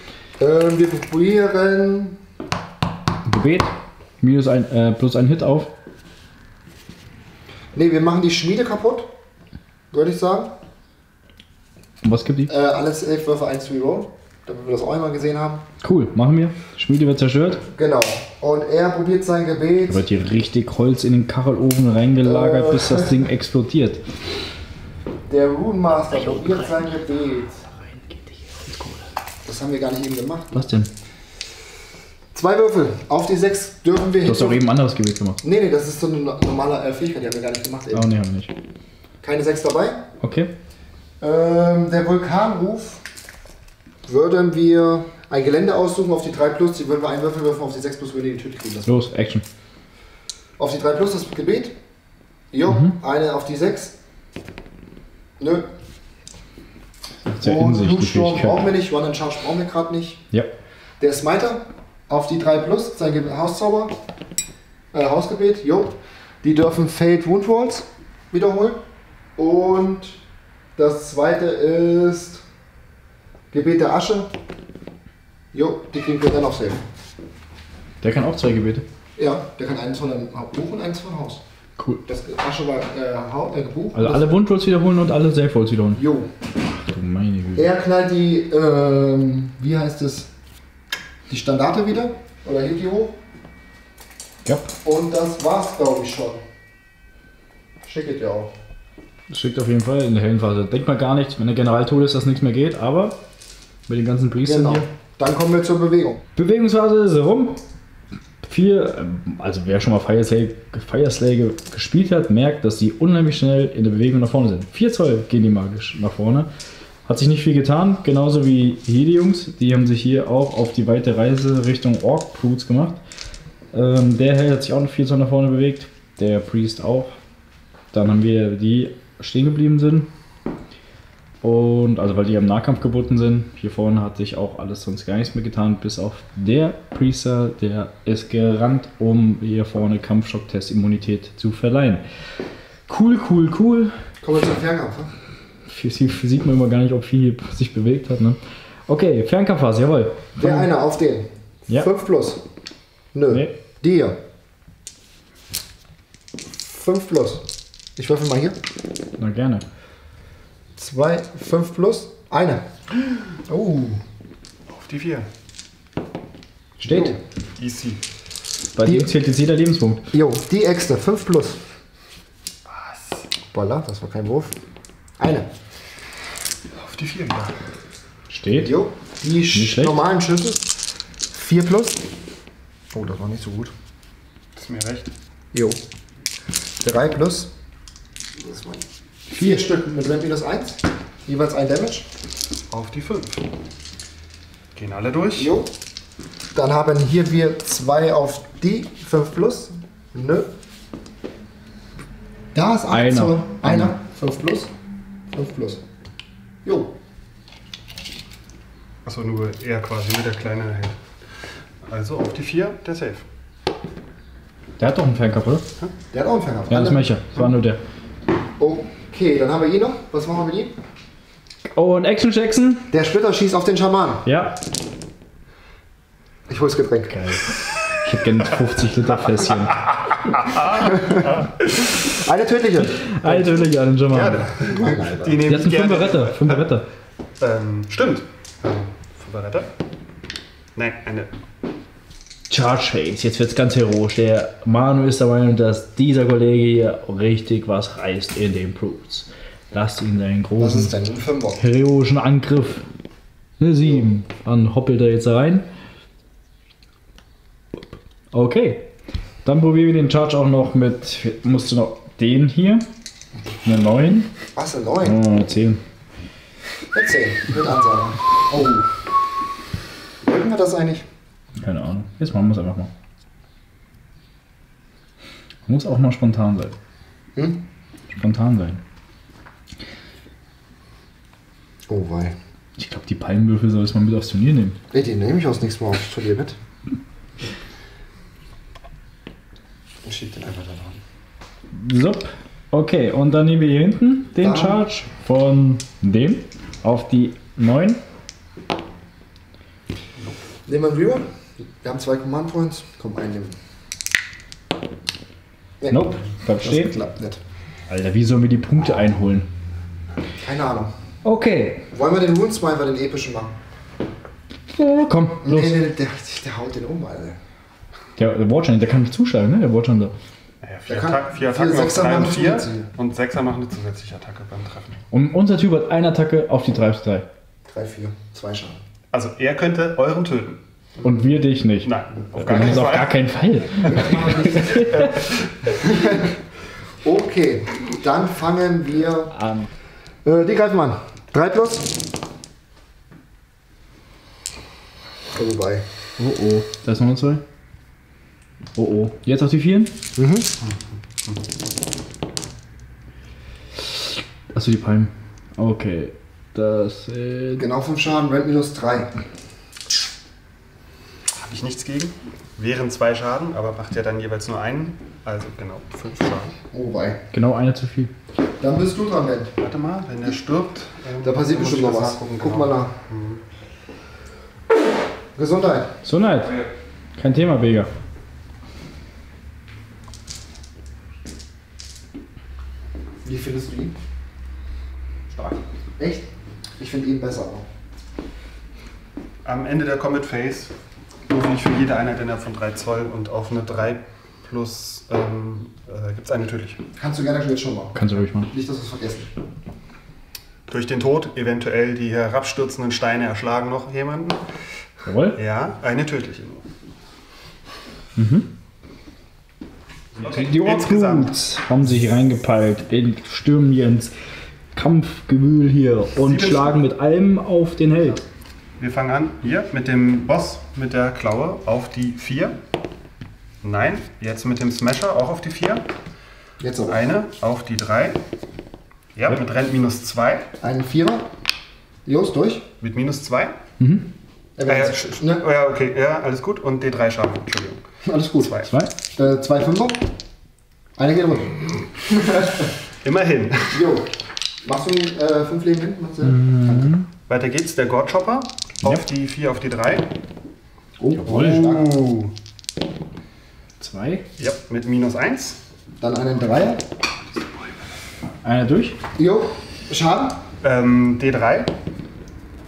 Ähm, wir probieren.
Gebet. Minus ein, äh, plus ein Hit auf.
Ne, wir machen die Schmiede kaputt. Würde ich sagen.
Und was gibt die?
Äh, alles elf Würfe 1 Reroll. Damit wir das auch einmal gesehen haben.
Cool, machen wir. Schmiede wird zerstört.
Genau. Und er probiert sein Gebet.
Da wird hier richtig Holz in den Kachelofen reingelagert,
Äh.
bis das Ding explodiert.
Der Rune Master probiert sein Gebet. Das haben wir gar nicht eben gemacht.
Was denn?
Zwei Würfel. Auf die sechs dürfen wir
Du hast doch eben ein anderes Gebet gemacht.
Nee, nee, das ist so eine no- normale äh, Fähigkeit, die haben wir gar nicht gemacht. Eben.
Oh, ne, haben wir nicht.
Keine sechs dabei.
Okay.
Ähm, der Vulkanruf würden wir ein Gelände aussuchen auf die 3 plus, die würden wir einen Würfel würfen, auf die 6 plus würden wir die Tüte kriegen lassen.
Los, Action.
Auf die 3 plus das Gebet. Jo,
Mhm.
eine auf die 6. Nö.
Sehr in
Und
sich, die
Blutsturm brauchen wir nicht, Run and Charge brauchen wir gerade nicht.
Ja.
Der Smiter auf die 3 plus, sein Ge Hauszauber, äh, Hausgebet, jo. Die dürfen Fade Wound Rolls wiederholen. Und das zweite ist Gebet der Asche. Jo, die kriegen wir dann auf Safe.
Der kann auch zwei Gebete.
Ja, der kann eins von einem Buch und eins von Haus.
Cool.
Das Asche war äh, äh, Buch.
Also alle Wundrolls wiederholen und alle Self-Rolls wiederholen.
Jo.
Ach du meine Güte.
Er knallt die, ähm, wie heißt es, die Standarte wieder? Oder hebt die hoch?
Ja.
Und das war's, glaube ich, schon. Schicket ja auch.
Schickt auf jeden Fall in der hellen Phase. Denkt mal gar nicht, wenn der General tot ist, dass nichts mehr geht, aber mit den ganzen Priestern
Genau.
hier.
Dann kommen wir zur Bewegung.
Bewegungsphase ist rum. Vier, ähm, also wer schon mal Fire Slay, Fire Slay ge- gespielt hat, merkt, dass die unheimlich schnell in der Bewegung nach vorne sind. 4 Zoll gehen die magisch nach vorne. Hat sich nicht viel getan, genauso wie hier die Jungs. Die haben sich hier auch auf die weite Reise Richtung Orc Brutes gemacht. Ähm, der Held hat sich auch noch 4 Zoll nach vorne bewegt. Der Priest auch. Dann haben wir die stehen geblieben sind. Und also weil die am Nahkampf gebunden sind. Hier vorne hat sich auch alles sonst gar nichts mehr getan, bis auf der Priester, der ist gerannt, um hier vorne Kampfschocktest-Immunität zu verleihen. Cool, cool, cool.
Kommen wir zum Fernkampf. ne?
Sieht man immer gar nicht, ob viel sich bewegt hat. Ne? Okay, Fernkampfphase, jawohl.
Der eine auf den.
Ja.
5 plus. Nö.
Nee.
Die hier. 5 plus. Ich würfel mal hier.
Na gerne.
2, 5 plus. Eine. Oh.
Auf die 4.
Steht.
Easy.
Bei
Die-
dir zählt jetzt jeder Lebenspunkt.
Jo, die Äxte. 5 plus. Was? Bolla, das war kein Wurf. Eine.
Die 4 wieder.
Steht.
Jo. Die sch
schlecht.
normalen Schüsse. 4 plus. Oh, das war nicht so gut.
Ist mir recht.
Jo. 3 plus. Das waren vier Stück mit Ramp minus 1. Jeweils ein Damage.
Auf die 5. Gehen alle durch.
Jo. Dann haben hier wir zwei auf die 5 plus. Nö. Da ist 8
Einer.
Zoll.
Einer.
Einer. 5 plus. 5 plus. Jo.
Achso, nur er quasi, nur der kleine Held. Also auf die 4, der Safe.
Der hat doch einen Fernkampf, oder?
Der hat auch einen Fänger.
Ja, das Mecher. Das war nur der.
Okay, dann haben wir ihn noch. Was machen wir mit ihm?
Und Action Jackson?
Der Splitter schießt auf den Schaman.
Ja.
Ich hol's Getränk.
Geil. Ich hätte gerne 50 Liter Fässchen.
Eine tödliche.
Natürlich an den Jamal.
Gerne. Die
Die
nehmen
hat einen
gerne.
Fünfer-Retter. Fünfer-Retter.
Ähm, stimmt. Ähm, Fünfer-Retter? Nein, eine.
Charge Phase. Jetzt wird's ganz heroisch. Der Manu ist der Meinung, dass dieser Kollege hier richtig was reißt in den Brutes. Lasst ihn seinen großen heroischen Angriff. Eine 7. Dann hoppelt er jetzt rein. Okay. Dann probieren wir den Charge auch noch mit. Musst du noch den hier? Eine 9.
Was, ein 9?
Oh, 10.
Eine 10. Mit Ansage. Oh. Wollten wir das eigentlich?
Keine Ahnung. Jetzt machen wir es einfach mal. Muss auch mal spontan sein.
Hm?
Spontan sein.
Oh, wei.
Ich glaube, die Palmenwürfel soll es mal mit aufs Turnier nehmen.
Nee, die nehme ich aus nichts Mal aufs Turnier mit. Ich schieb den einfach da dran.
So. Okay, und dann nehmen wir hier hinten den
Dann-
Charge von dem auf die 9.
Nehmen wir einen Reroll. Wir haben zwei Command Points. Komm, einnehmen. Nee,
Nope, bleibt
das
stehen.
klappt nicht.
Alter, wie sollen wir die Punkte einholen?
Keine Ahnung.
Okay.
Wollen wir den Runesmiper, den epischen machen?
Oh, komm, los.
Nee, nee, der, der haut den um, Alter.
Der, der Watcher, der kann zuschlagen, ne? Der Watcher da.
Naja, vier,
Der kann-
Attac vier
vier
Attacken auf
Sechser
3 und
machen
4
zusätzliche.
und 6er machen eine zusätzliche Attacke beim Treffen.
Und unser Typ hat eine Attacke auf die 3 3.
3, 4, 2 Schaden.
Also er könnte euren töten.
Und wir dich nicht.
Nein, auf gar keinen
ist auf
Fall.
gar keinen Fall.
Okay, dann fangen wir.
An.
Äh, die greifen an. 3 plus. Oh, wobei.
Oh oh. Da ist noch eine 2. Oh oh. Jetzt auf die 4.
Mhm.
Achso, die Palmen. Okay. Das äh,
Genau 5 Schaden, Rent minus 3.
Habe ich nichts gegen. Wären zwei Schaden, aber macht ja dann jeweils nur einen. Also genau, fünf Schaden.
Oh, wobei.
genau eine zu viel.
Dann bist du dran, Ben.
Warte mal, wenn er stirbt. ähm,
Da passiert bestimmt noch was. Guck
genau.
mal nach. Gesundheit.
So nein. Kein Thema, Bega.
Wie findest du ihn?
Stark.
Echt? Ich finde ihn besser.
Am Ende der Comet Phase würfel ich für jede Einheit innerhalb von 3 Zoll und auf eine 3 plus ähm, äh, gibt es eine tödliche.
Kannst du gerne jetzt schon machen.
Kannst du ruhig machen.
Nicht, dass wir es vergessen.
Durch den Tod eventuell die herabstürzenden Steine erschlagen noch jemanden.
Jawohl.
Ja, eine tödliche.
Die, die
Insgesamt.
Orknuts haben sich reingepeilt, in, stürmen hier ins Kampfgewühl hier und
Sieben
schlagen mit allem auf den Held.
Wir fangen an hier mit dem Boss mit der Klaue auf die 4. Nein, jetzt mit dem Smasher auch auf die 4.
Jetzt aber.
Eine auf die 3. Ja, mit Rent minus 2.
Einen Vierer. Jos, durch.
Mit minus 2.
Er
Äh,
wird-
ja, sch-
ne?
ja, okay, ja, alles gut. Und D3 Schaden, Entschuldigung.
Alles gut.
Zwei.
Zwei.
Äh, zwei Fünfer. Eine geht runter.
Immerhin.
Jo. Machst du äh, fünf Leben hin? Machst du? Danke.
Weiter geht's, der God Chopper auf die 4, auf die 3.
Oh,
Jawohl.
stark.
Zwei.
ja, mit minus 1.
Dann einen Dreier.
Einer durch.
Jo. Schaden.
Ähm, D3.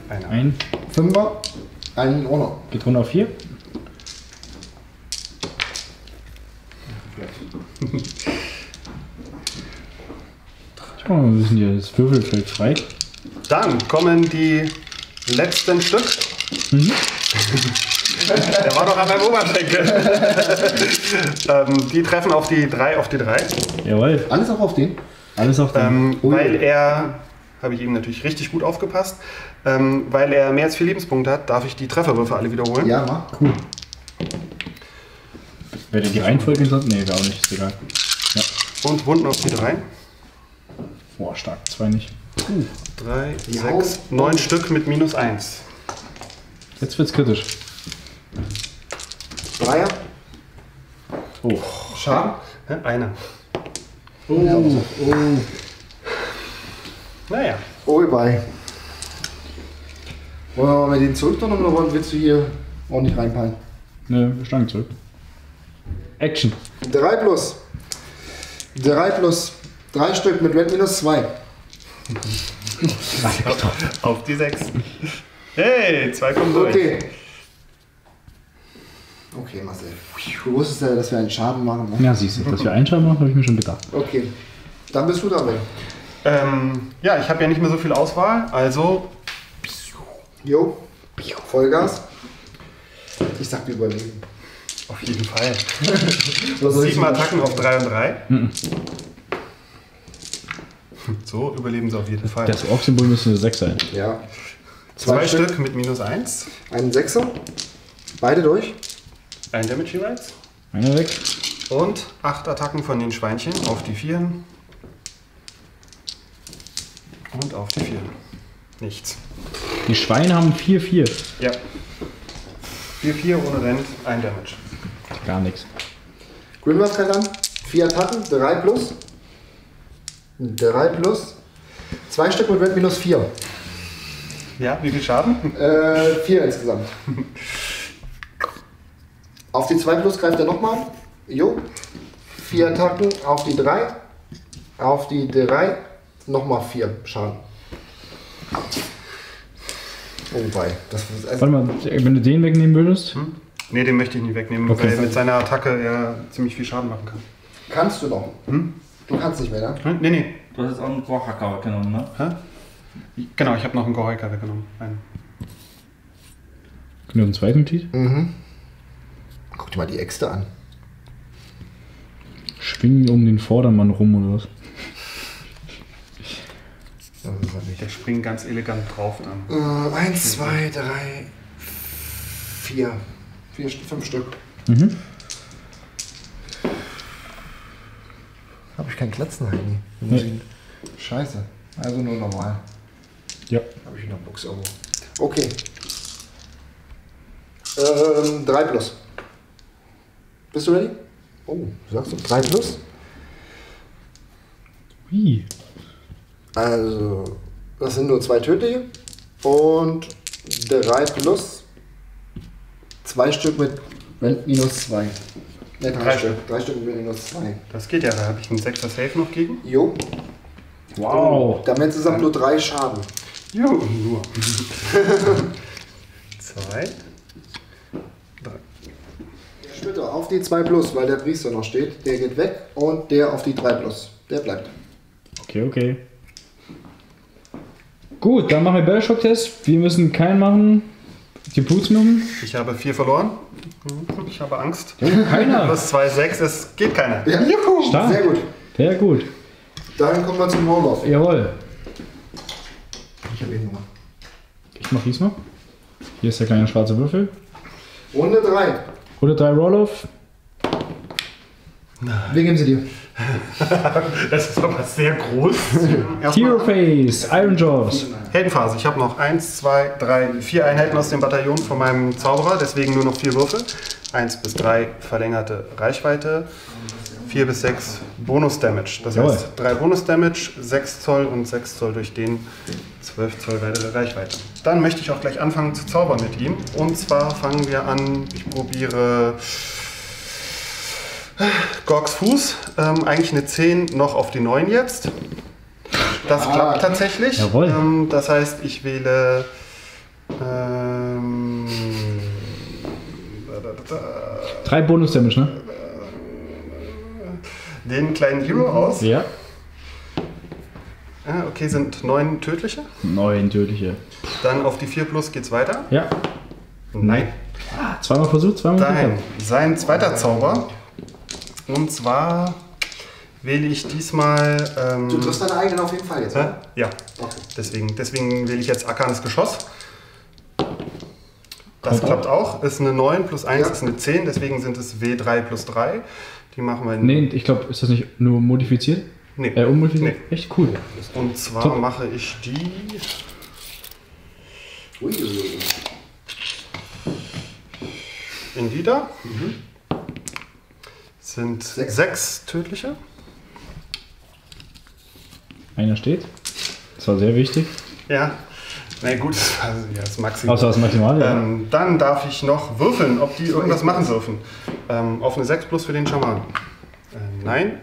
Einer.
Ein.
Fünfer. Einen runter.
Geht runter auf vier. Schau mal, wir sind hier das Würfelfeld frei.
Dann kommen die letzten Stück. Der war doch an meinem Oberschenkel. ähm, die treffen auf die 3 auf die 3.
Jawohl.
Alles auch auf den.
Alles auf den.
Ähm, weil er, habe ich eben natürlich richtig gut aufgepasst, ähm, weil er mehr als vier Lebenspunkte hat, darf ich die Trefferwürfe alle wiederholen.
Ja, mach.
Cool. Wäre die Reihenfolge gesagt? Nee, wäre auch nicht. Ist egal. Ja.
Und Wunden auf die 3.
Boah, stark. Zwei nicht.
3,
Die
6,
Haut-
9 Stück mit minus 1.
Jetzt wird's kritisch.
Dreier.
Oh.
Schaden.
Einer.
Oh. Oh.
Naja.
Oh, bye. Wollen wir mit den zurück tun oder wollen- willst du hier ordentlich reinpallen?
Ne, wir schlagen zurück. Action.
3 plus. 3 plus. 3 Stück mit Red minus 2.
Auf die 6. Hey, zwei kommen durch.
Okay. Okay, Marcel. Du wusstest ja, dass wir einen Schaden machen. Ne?
Ja, siehst du, dass wir einen Schaden machen, habe ich mir schon gedacht.
Okay. Dann bist du dabei.
Ähm, ja, ich habe ja nicht mehr so viel Auswahl, also
Jo. Vollgas. Ich sag wir überleben.
Auf jeden Fall. Sieben Attacken auf 3 und 3. So überleben sie auf jeden Fall.
Das Ork-Symbol müsste eine 6 sein.
Ja.
Zwei Stück mit minus 1.
Einen Sechser. Beide durch.
Ein Damage jeweils.
Einer weg.
Und acht Attacken von den Schweinchen auf die Vieren. Und auf die Vieren. Nichts.
Die Schweine haben 4-4.
Ja. 4-4 ohne Rent, ein Damage.
Gar nichts.
Grimlock kann dann. Vier Attacken. 3 plus. 3 plus. Zwei Stück mit Red minus 4.
Ja, wie viel Schaden?
Äh, 4 insgesamt. Auf die 2 plus greift er nochmal. Jo. Vier Attacken auf die 3. Auf die 3. Nochmal 4 Schaden. Oh bei. Das ist also,
Warte mal, wenn du den wegnehmen würdest.
Ne, den möchte ich nicht wegnehmen,
Okay.
weil mit seiner Attacke er ziemlich viel Schaden machen kann.
kannst du noch. Du kannst nicht mehr, ne?
Hm? Nee, nee.
Du hast jetzt auch einen Warhacker genommen, ne?
Hä? Genau, ich habe noch einen Goreika weggenommen. Einen.
Können wir einen zweiten Glied?
Mhm. Guck dir mal die Äxte an.
Schwingen um den Vordermann rum oder was?
Er.
Der springt ganz elegant drauf dann.
Äh, eins, zwei, drei, vier. Vier, fünf Stück.
Mhm.
Habe ich keinen Klatzen, Heini.
Nee.
Scheiße. Also nur normal.
Ja.
Habe ich wieder einen Box irgendwo. Okay. Ähm, 3 plus. Bist du ready? Oh, sagst du 3 plus?
Wie?
Also, das sind nur zwei tödliche. Und 3 plus. Zwei Stück mit Rent minus 2. Ne, drei,
Drei
Stück. Drei Stück mit minus 2.
Das geht ja, da habe ich einen 6er Safe noch gegen.
Jo.
Wow.
Damit insgesamt nur drei Schaden.
Jo, nur. Zwei. Drei.
Auf die 2 plus, weil der Priester noch steht. Der geht weg und der auf die 3 plus. Der bleibt.
Okay, okay. Gut, dann machen wir Bellshock-Test. Wir müssen keinen machen. Machen.
Ich habe vier verloren. Ich habe Angst.
Keiner.
Plus 2, 6, es geht keiner.
Ja. Juhu,
Stark.
sehr gut.
Sehr gut.
Dann kommen wir zum Roll-Off.
Jawohl.
Ich habe eh Nummer.
Ich mach diesmal. Hier ist der kleine schwarze Würfel.
Runde 3.
Oder drei Roll-Off.
Wen geben sie dir?
Das ist aber sehr groß.
Hero Face, Iron Jaws.
Heldenphase. Ich habe noch 1, 2, 3, 4 Einheiten aus dem Bataillon von meinem Zauberer, deswegen nur noch 4 Würfel. 1 bis 3 verlängerte Reichweite. 4 bis 6 Bonus-Damage. Das
Jawohl.
heißt 3 Bonus-Damage, 6 Zoll und 6 Zoll durch den 12 Zoll weitere Reichweite. Dann möchte ich auch gleich anfangen zu zaubern mit ihm. Und zwar fangen wir an, ich probiere Gorgs Fuß. Ähm, eigentlich eine 10 noch auf die 9 jetzt. Das
Ah,
klappt tatsächlich.
Jawohl.
Ähm, das heißt, ich wähle. Ähm, da, da, da, da,
Drei Bonus-Damage, ne?
den kleinen Hero aus.
Ja.
Ah, okay, sind 9 tödliche.
Neun tödliche.
Dann auf die 4 plus geht's weiter.
Ja.
Nein.
Zweimal versucht, zweimal
Nein. Sein zweiter Zauber. Und zwar wähle ich diesmal. Ähm,
Du triffst deine eigenen auf jeden Fall jetzt, oder?
Ja,
Okay.
deswegen, deswegen wähle ich jetzt Akanes Geschoss. Das
Kommt
klappt auch. Ist eine 9 plus 1
Ja.
ist eine 10, deswegen sind es W3 plus 3. Die machen wir in.
Nee, ich glaube, ist das nicht nur modifiziert?
Nee.
Äh, unmodifiziert? Echt cool.
Und zwar
Top.
mache ich die.
Uiuiui.
in die da.
Mhm.
Sind
Sechs.
sechs tödliche.
Einer steht. Das war sehr wichtig.
Ja. Na gut, also ja, das Maximum.
Außer das Maximale. ja.
Ähm, dann darf ich noch würfeln, ob die irgendwas machen dürfen. Ähm, auf eine 6 plus für den Schaman. Äh, nein.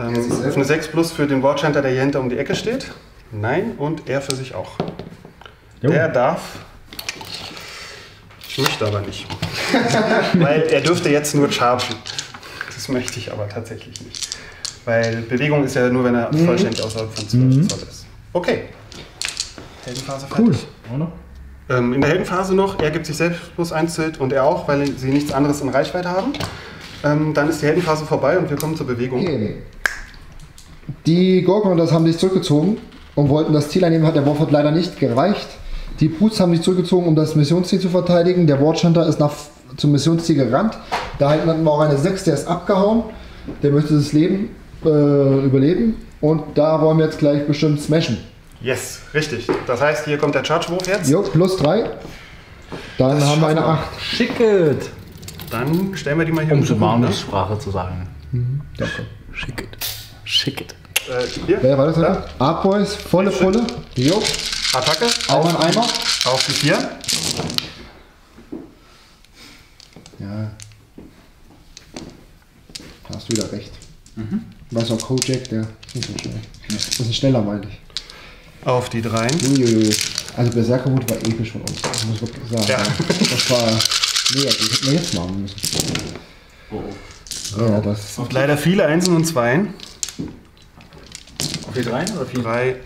Ähm, auf eine 6 plus für den Wortschanter, der hier hinter um die Ecke steht. Nein. Und er für sich auch.
Jo.
Der darf. Ich möchte aber nicht. Weil er dürfte jetzt nur chargen. Das möchte ich aber tatsächlich nicht. Weil Bewegung ist ja nur, wenn er
Mhm.
vollständig außerhalb von 12 Zoll ist. Okay. Heldenphase fertig.
Cool. Auch noch?
Ähm, in der Heldenphase noch, er gibt sich selbst plus 1 Zilt und er auch, weil sie nichts anderes in Reichweite haben. Ähm, dann ist die Heldenphase vorbei und wir kommen zur Bewegung.
Okay. Die Gorgondas haben sich zurückgezogen und wollten das Ziel einnehmen, hat der Wurf hat leider nicht gereicht. Die Brutes haben sich zurückgezogen, um das Missionsziel zu verteidigen. Der Wardshunter ist nach, zum Missionsziel gerannt. Da hinten hatten wir auch eine 6, der ist abgehauen. Der möchte das Leben äh, überleben. Und da wollen wir jetzt gleich bestimmt smashen.
Yes, richtig. Das heißt, hier kommt der Charge-Wurf jetzt.
Jo, plus 3. Dann haben wir eine
schaffen wir.
8.
Schicket!
Dann stellen wir die mal hier
Um
um. Ne?
Warnungssprache zu sagen.
Danke.
Schicket. Schicket.
Äh, hier.
Wer war das?
Da.
Artboys, volle Pulle. Jo,
Attacke.
einmal ein Eimer.
Auf die 4.
Ja. Da hast du wieder recht. Weißt du auch, Kojak, der ist nicht so schnell. Das ist ein schneller, meinte ich.
Auf die 3.
Uiuiui. Also Berserkermut war episch von uns, das muss ich wirklich sagen.
Ja.
Das war mega gut. Hätten wir jetzt machen müssen. Ja, das.
Leider viele Einsen und Zweien.
Auf die drei oder vier?
3,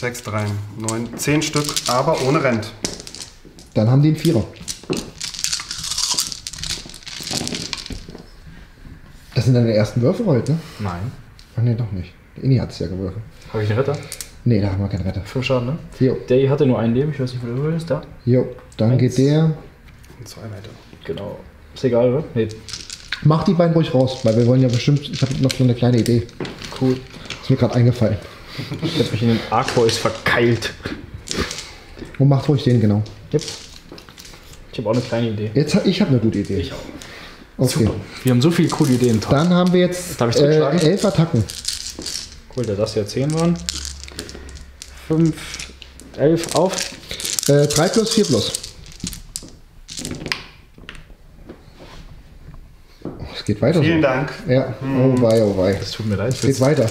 6, 3, 9, 10 Stück, aber ohne Rent.
Dann haben die einen Vierer. Sind deine ersten Würfe heute, ne?
Nein.
Ach nee, doch nicht. Der Inni hat es ja geworfen.
Habe ich einen Retter?
Nee, da haben wir keinen Retter.
Fünf Schaden, ne?
Jo,
Der hier hatte nur ein Leben, ich weiß nicht, wo der ist. Da.
jo. Dann
Eins.
geht der.
Und zwei weiter.
Genau. Ist egal, oder? Nee.
Mach die beiden ruhig raus, weil wir wollen ja bestimmt. Ich habe noch so eine kleine Idee.
Cool.
Ist mir gerade eingefallen.
Ich hab mich in den Arcboys verkeilt.
Und macht ruhig den genau.
Yep. Ich habe auch eine kleine Idee.
Jetzt ich habe eine gute Idee.
Ich auch.
Okay.
Wir haben so viele coole Ideen. Toll.
Dann haben wir jetzt
Darf ich
äh, elf Attacken.
Cool, da das ja 10 waren. 5, 11 auf.
Äh, 3 plus, 4 plus. Oh, es geht weiter.
Vielen
so.
Dank.
Ja. Oh wei, oh wei.
Es tut mir leid.
Es geht weiter.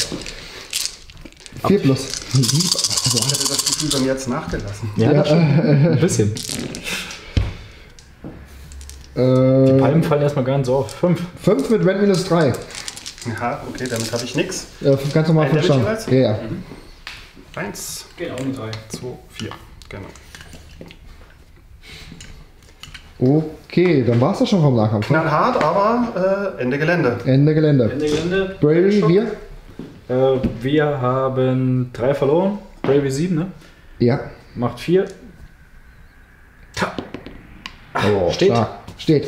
4 plus.
Ich hatte das Gefühl, dann jetzt nachgelassen.
Ja,
Ja,
das schon. Ein bisschen. Die
Äh,
Palmen fallen erstmal ganz auf. Fünf.
5 mit Rent minus 3.
Ja, okay, damit habe ich nichts.
Äh, ganz normal Stand.
Damage
Ja, ja.
Eins,
Geht auch mit drei.
zwei, vier. Genau.
Okay, dann war es das schon vom Nahkampf. Ne?
Knallhart, aber äh, Ende Gelände.
Ende Gelände.
Ende Gelände.
Brady, wir?
Äh, wir haben drei verloren. Bravey 7, ne?
Ja.
Macht vier.
Oh,
steht.
stark. Steht.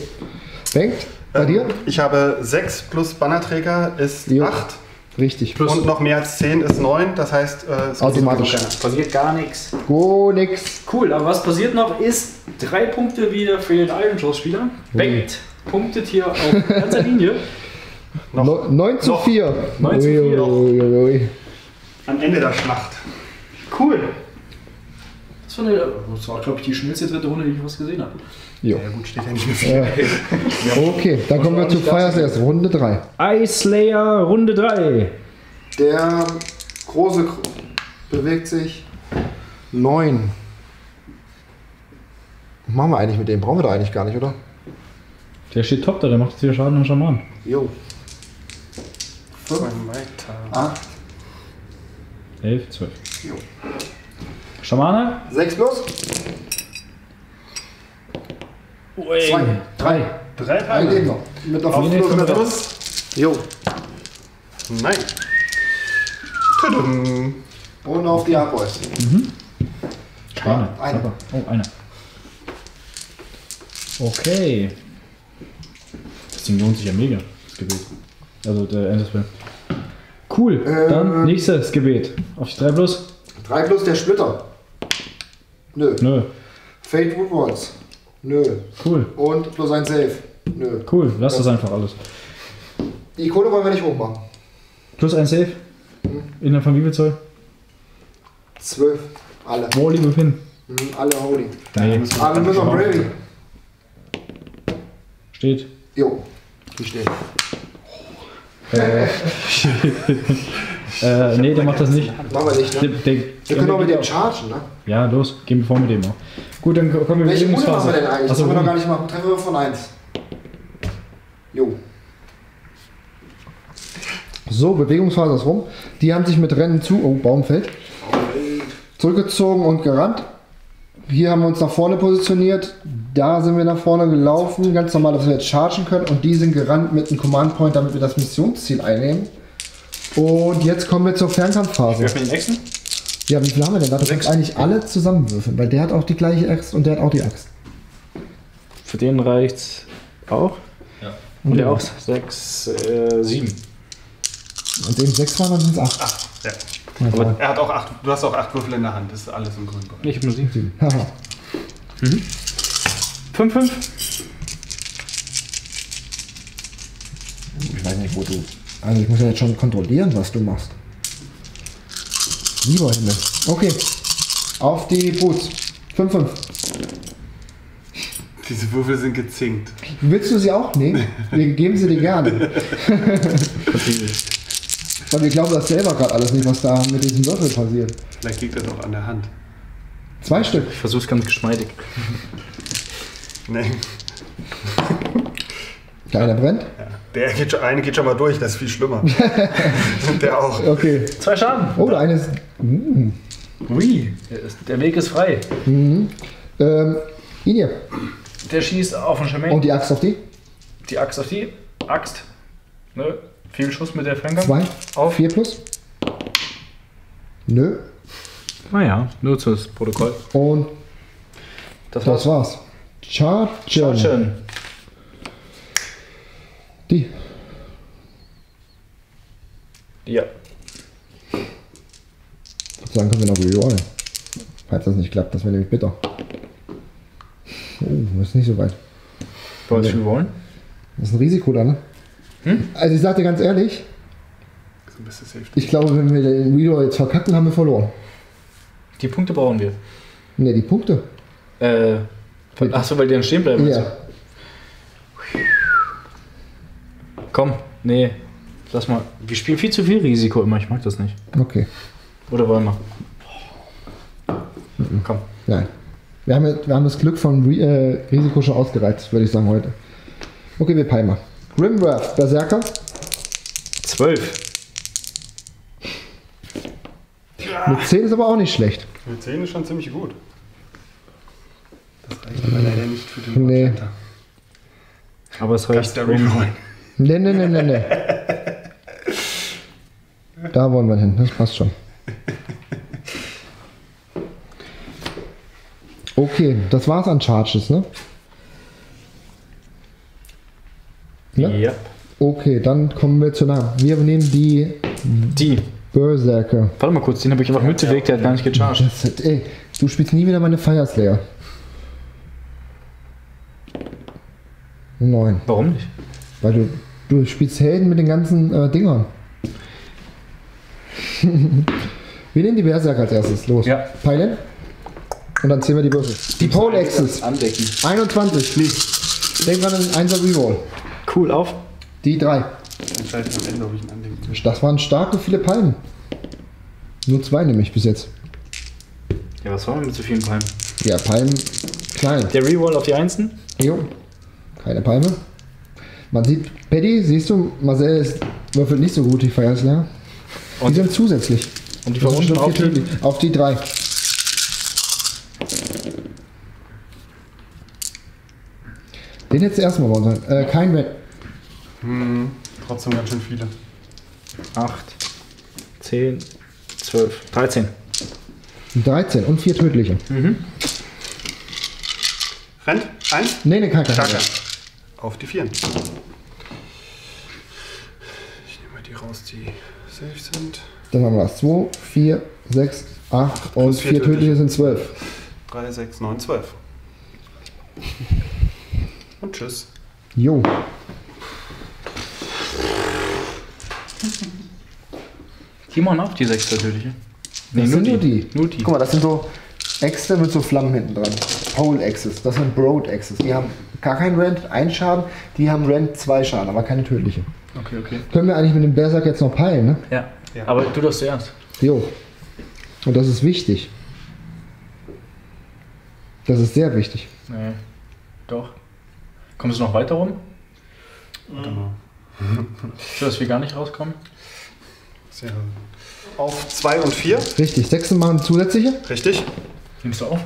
Bengt, bei dir?
Ich habe sechs plus Bannerträger ist
Jo.
acht
Richtig.
und noch mehr als zehn ist neun. Das heißt, äh, es
Automatisch.
Passiert gar nichts.
Go, nix.
Cool, aber was passiert noch ist, drei Punkte wieder für den Iron Jaws Spieler. Bengt punktet hier auf ganzer Linie.
Noch.
No, 9 zu
Noch.
4.
9 zu 4.
Ui, ui, ui.
Am Ende der Schlacht.
Cool. Das war, eine, das war glaube ich, die schnellste dritte Runde, die ich was gesehen habe.
Jo.
Ja gut, steht ja nicht mehr viel.
Ja. Okay, dann kommen wir zu Fires erst. Runde 3.
Ice Slayer Runde 3.
Der große Kr- bewegt sich 9. Was machen wir eigentlich mit dem? Brauchen wir da eigentlich gar nicht, oder?
Der steht top da, der macht jetzt hier Schaden und Schaman.
Jo.
Zwei weiter.
8,
11, 12.
Jo.
Schamane?
6 plus? 2, 3.
Drei
Ein
Teile.
Leben noch. Mit
Auf
5
nee,
plus.
fünf
mit. Jo.
Nein. Tudum.
Und auf die Hardboys.
Keine.
Eine.
Aber- Oh, eine. Okay. Das Ding lohnt sich ja mega, das Gebet. Also der Endespell. Cool.
Ähm.
Dann nächstes Gebet. Auf die 3 plus?
3 plus der Splitter. Nö.
Nö.
Fate Woodwards. Nö.
Cool.
Und plus ein Save. Nö.
Cool. Lass das einfach alles.
Die Kohle wollen wir nicht hochmachen.
Plus ein Save. Innerhalb von wie viel Zoll?
12. Alle.
Wo liebe hin?
Mhm, alle holy.
Nee.
Aber wir müssen noch Brady.
Steht.
Jo. Die stehen.
Äh, äh, nee, der macht das nicht.
Machen wir nicht,
Der,
ne?
der,
Wir können auch mit dem chargen, ne?
Ja, los, gehen wir vor mit dem auch. Gut, dann kommen wir
Welche
die
Runde machen wir denn eigentlich? Das
Achso,
haben wir noch gar nicht gemacht. Treffen wir von 1. Jo. So, Bewegungsphase ist rum. Die haben sich mit Rennen zu. Oh, Baumfeld. Zurückgezogen und gerannt. Hier haben wir uns nach vorne positioniert. Da sind wir nach vorne gelaufen. Ganz normal, dass wir jetzt chargen können. Und die sind gerannt mit einem Command Point, damit wir das Missionsziel einnehmen. Und jetzt kommen wir zur Fernkampfphase.
Werfen den Echsen?
Ja, wie viel haben wir denn da? Das sind eigentlich alle zusammenwürfeln, weil der hat auch die gleiche Axt und der hat auch die Axt.
Für den reicht's auch.
Ja.
Und der auch 6, äh, 7.
Und eben sechs waren, dann sind es acht.
Ja.
Na toll.
Er hat auch acht, du hast auch acht Würfel in der Hand. Das ist alles im grünen Bereich.
Ich hab nur 7.
Haha.
5, 5.
Ich weiß nicht, wo du. Also ich muss ja jetzt schon kontrollieren, was du machst. Lieber Himmel. Okay. Auf die Boots. 5-5.
Diese Würfel sind gezinkt.
Willst du sie auch nehmen? Wir geben sie dir gerne. Weil wir glauben das selber gerade alles nicht, was da mit diesem Würfel passiert.
Vielleicht liegt das auch an der Hand.
Zwei Stück.
Ich versuch's ganz geschmeidig.
Nee.
Keiner brennt.
Ja. Der geht schon, eine geht schon mal durch, das ist viel schlimmer. der auch.
Okay.
Zwei Schaden.
Oh, der eine ist. Mm.
Ui, der, Weg ist frei.
Mhm. Ähm, Inje.
Der schießt auf den Schemaine.
Und die Axt auf die?
die Axt auf die. Axt. Ne? Viel Schuss mit der Fernkampf.
Zwei.
Auf.
Vier plus? Nö.
Naja, nur das Protokoll.
Und
Das
das war's. Chargen.
Chargen.
Die.
Ja.
Sozusagen können wir noch rerollen. Falls das nicht klappt, das wäre nämlich bitter. Oh, ist nicht so weit.
Wolltest du wollen?
Das ist ein Risiko da, ne? Also ich sag dir ganz ehrlich, ich glaube, wenn wir den Reroll jetzt verkacken, haben wir verloren.
Die Punkte brauchen wir.
Ne, die Punkte.
Äh. Achso, weil die dann stehen bleiben.
Ja.
Komm, nee. Lass mal. Wir spielen viel zu viel Risiko immer. Ich mag das nicht.
Okay.
Oder wollen wir? Komm.
Nein. Wir haben, wir haben das Glück von äh, Risiko schon ausgereizt, würde ich sagen heute. Okay, wir peilen mal. Grimworth, Berserker.
12.
Mit 10 ist aber auch nicht schlecht.
Mit 10 ist schon ziemlich gut. Das reicht aber leider nicht für den
Nee.
Aber es reicht.
Der
um-
Reroll.
Nee, nee, nee, nee, nee. Da wollen wir hin, das passt schon. Okay, das war's an Charges, ne? Ja?
Ja.
Okay, dann kommen wir zu nah. Wir nehmen die
Die.
Berserker.
Warte mal kurz, den habe ich einfach mitbewegt, der hat gar nicht gecharged.
Das ey, du spielst nie wieder meine Fire Slayer. Neun.
Warum nicht?
Weil du, du spielst Helden mit den ganzen äh, Dingern. wir nehmen die Berserker als erstes. Los.
Ja.
Peilen. Und dann zählen wir die Würfel. Die Pole Axis.
Andecken.
21. Nee. Denk dran an den 1er Reroll.
Cool, auf.
Die 3.
Entscheide am Ende, ob ich ihn andenken will.
Das waren starke viele Palmen. Nur zwei nämlich bis jetzt.
Ja, was wollen wir mit so vielen Palmen?
Ja, Palmen klein.
Der Reroll auf die Einsen?
Jo. Keine Palme. Man sieht, Paddy, siehst du, Marcel ist, würfelt nicht so gut, die Fire Slayer. Die
Und,
sind zusätzlich.
und die
schon
auf
vier
die?
Tödlich. Auf die drei. Den hättest du erstmal bauen sollen. Äh, kein Red.
Hm, trotzdem ganz schön viele.
8, 10, 12, 13.
13 und vier tödliche.
Rennt. Eins.
Nee, nee, kein. Red.
Auf die Vieren. Ich nehme mal die raus, die safe sind.
Dann haben wir das. 2, 4, 6, 8 und
plus vier
vier tödliche
tödliche.
sind 12.
3, 6, 9, 12. Und tschüss.
Jo.
Die machen auch die 6 tödliche. Nee,
Das sind nur die.
Nur die.
Guck mal, das sind so Äxte mit so Flammen hinten dran. Pole Axes. Das sind Broad Axes. Die haben gar keinen Rand, einen Schaden. Die haben Rand, zwei Schaden, aber keine tödliche.
Okay, okay.
Können wir eigentlich mit dem Berserk jetzt noch peilen, ne?
Ja.
Ja.
Aber du darfst zuerst.
Jo. Und das ist wichtig. Das ist sehr wichtig.
Nee. Doch. Kommst du noch weiter rum?
Warte mal.
So, dass wir gar nicht rauskommen?
Sehr. Auf 2 und 4.
Richtig. Sechs machen zusätzliche?
Richtig.
Nimmst du auf?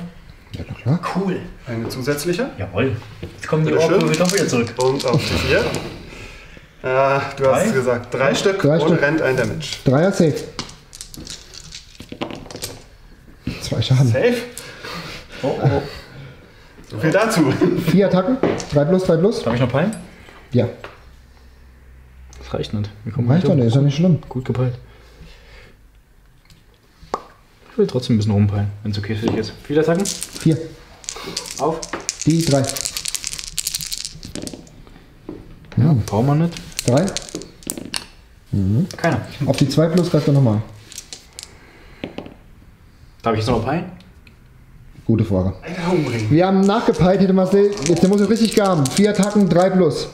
Ja, na klar.
Cool.
Eine zusätzliche.
Jawohl. Jetzt kommen die. Orkwürfel doch wieder zurück.
Und auf die 4. Ah, du hast
Drei?
es gesagt. Drei Stück
Drei
und
Stück.
rennt ein Damage.
Dreier safe. Zwei Schaden.
Safe.
Oh, oh.
So viel dazu.
Vier Attacken. Drei plus, drei plus.
Darf ich noch peilen?
Ja.
Das reicht nicht. Wir kommen
Reicht doch nicht, ist doch nicht schlimm.
Gut gepeilt. Ich will trotzdem ein bisschen rumpeilen, wenn es okay für dich ist. Viele Attacken?
Vier.
Auf.
Die drei.
Ja, brauchen wir nicht.
Drei.
Keiner.
Auf die zwei plus greift er nochmal.
Darf ich jetzt noch peilen?
Gute Frage. Wir haben nachgepeilt, hätte Marcel. Jetzt der muss er richtig gaben. Vier Attacken, drei plus.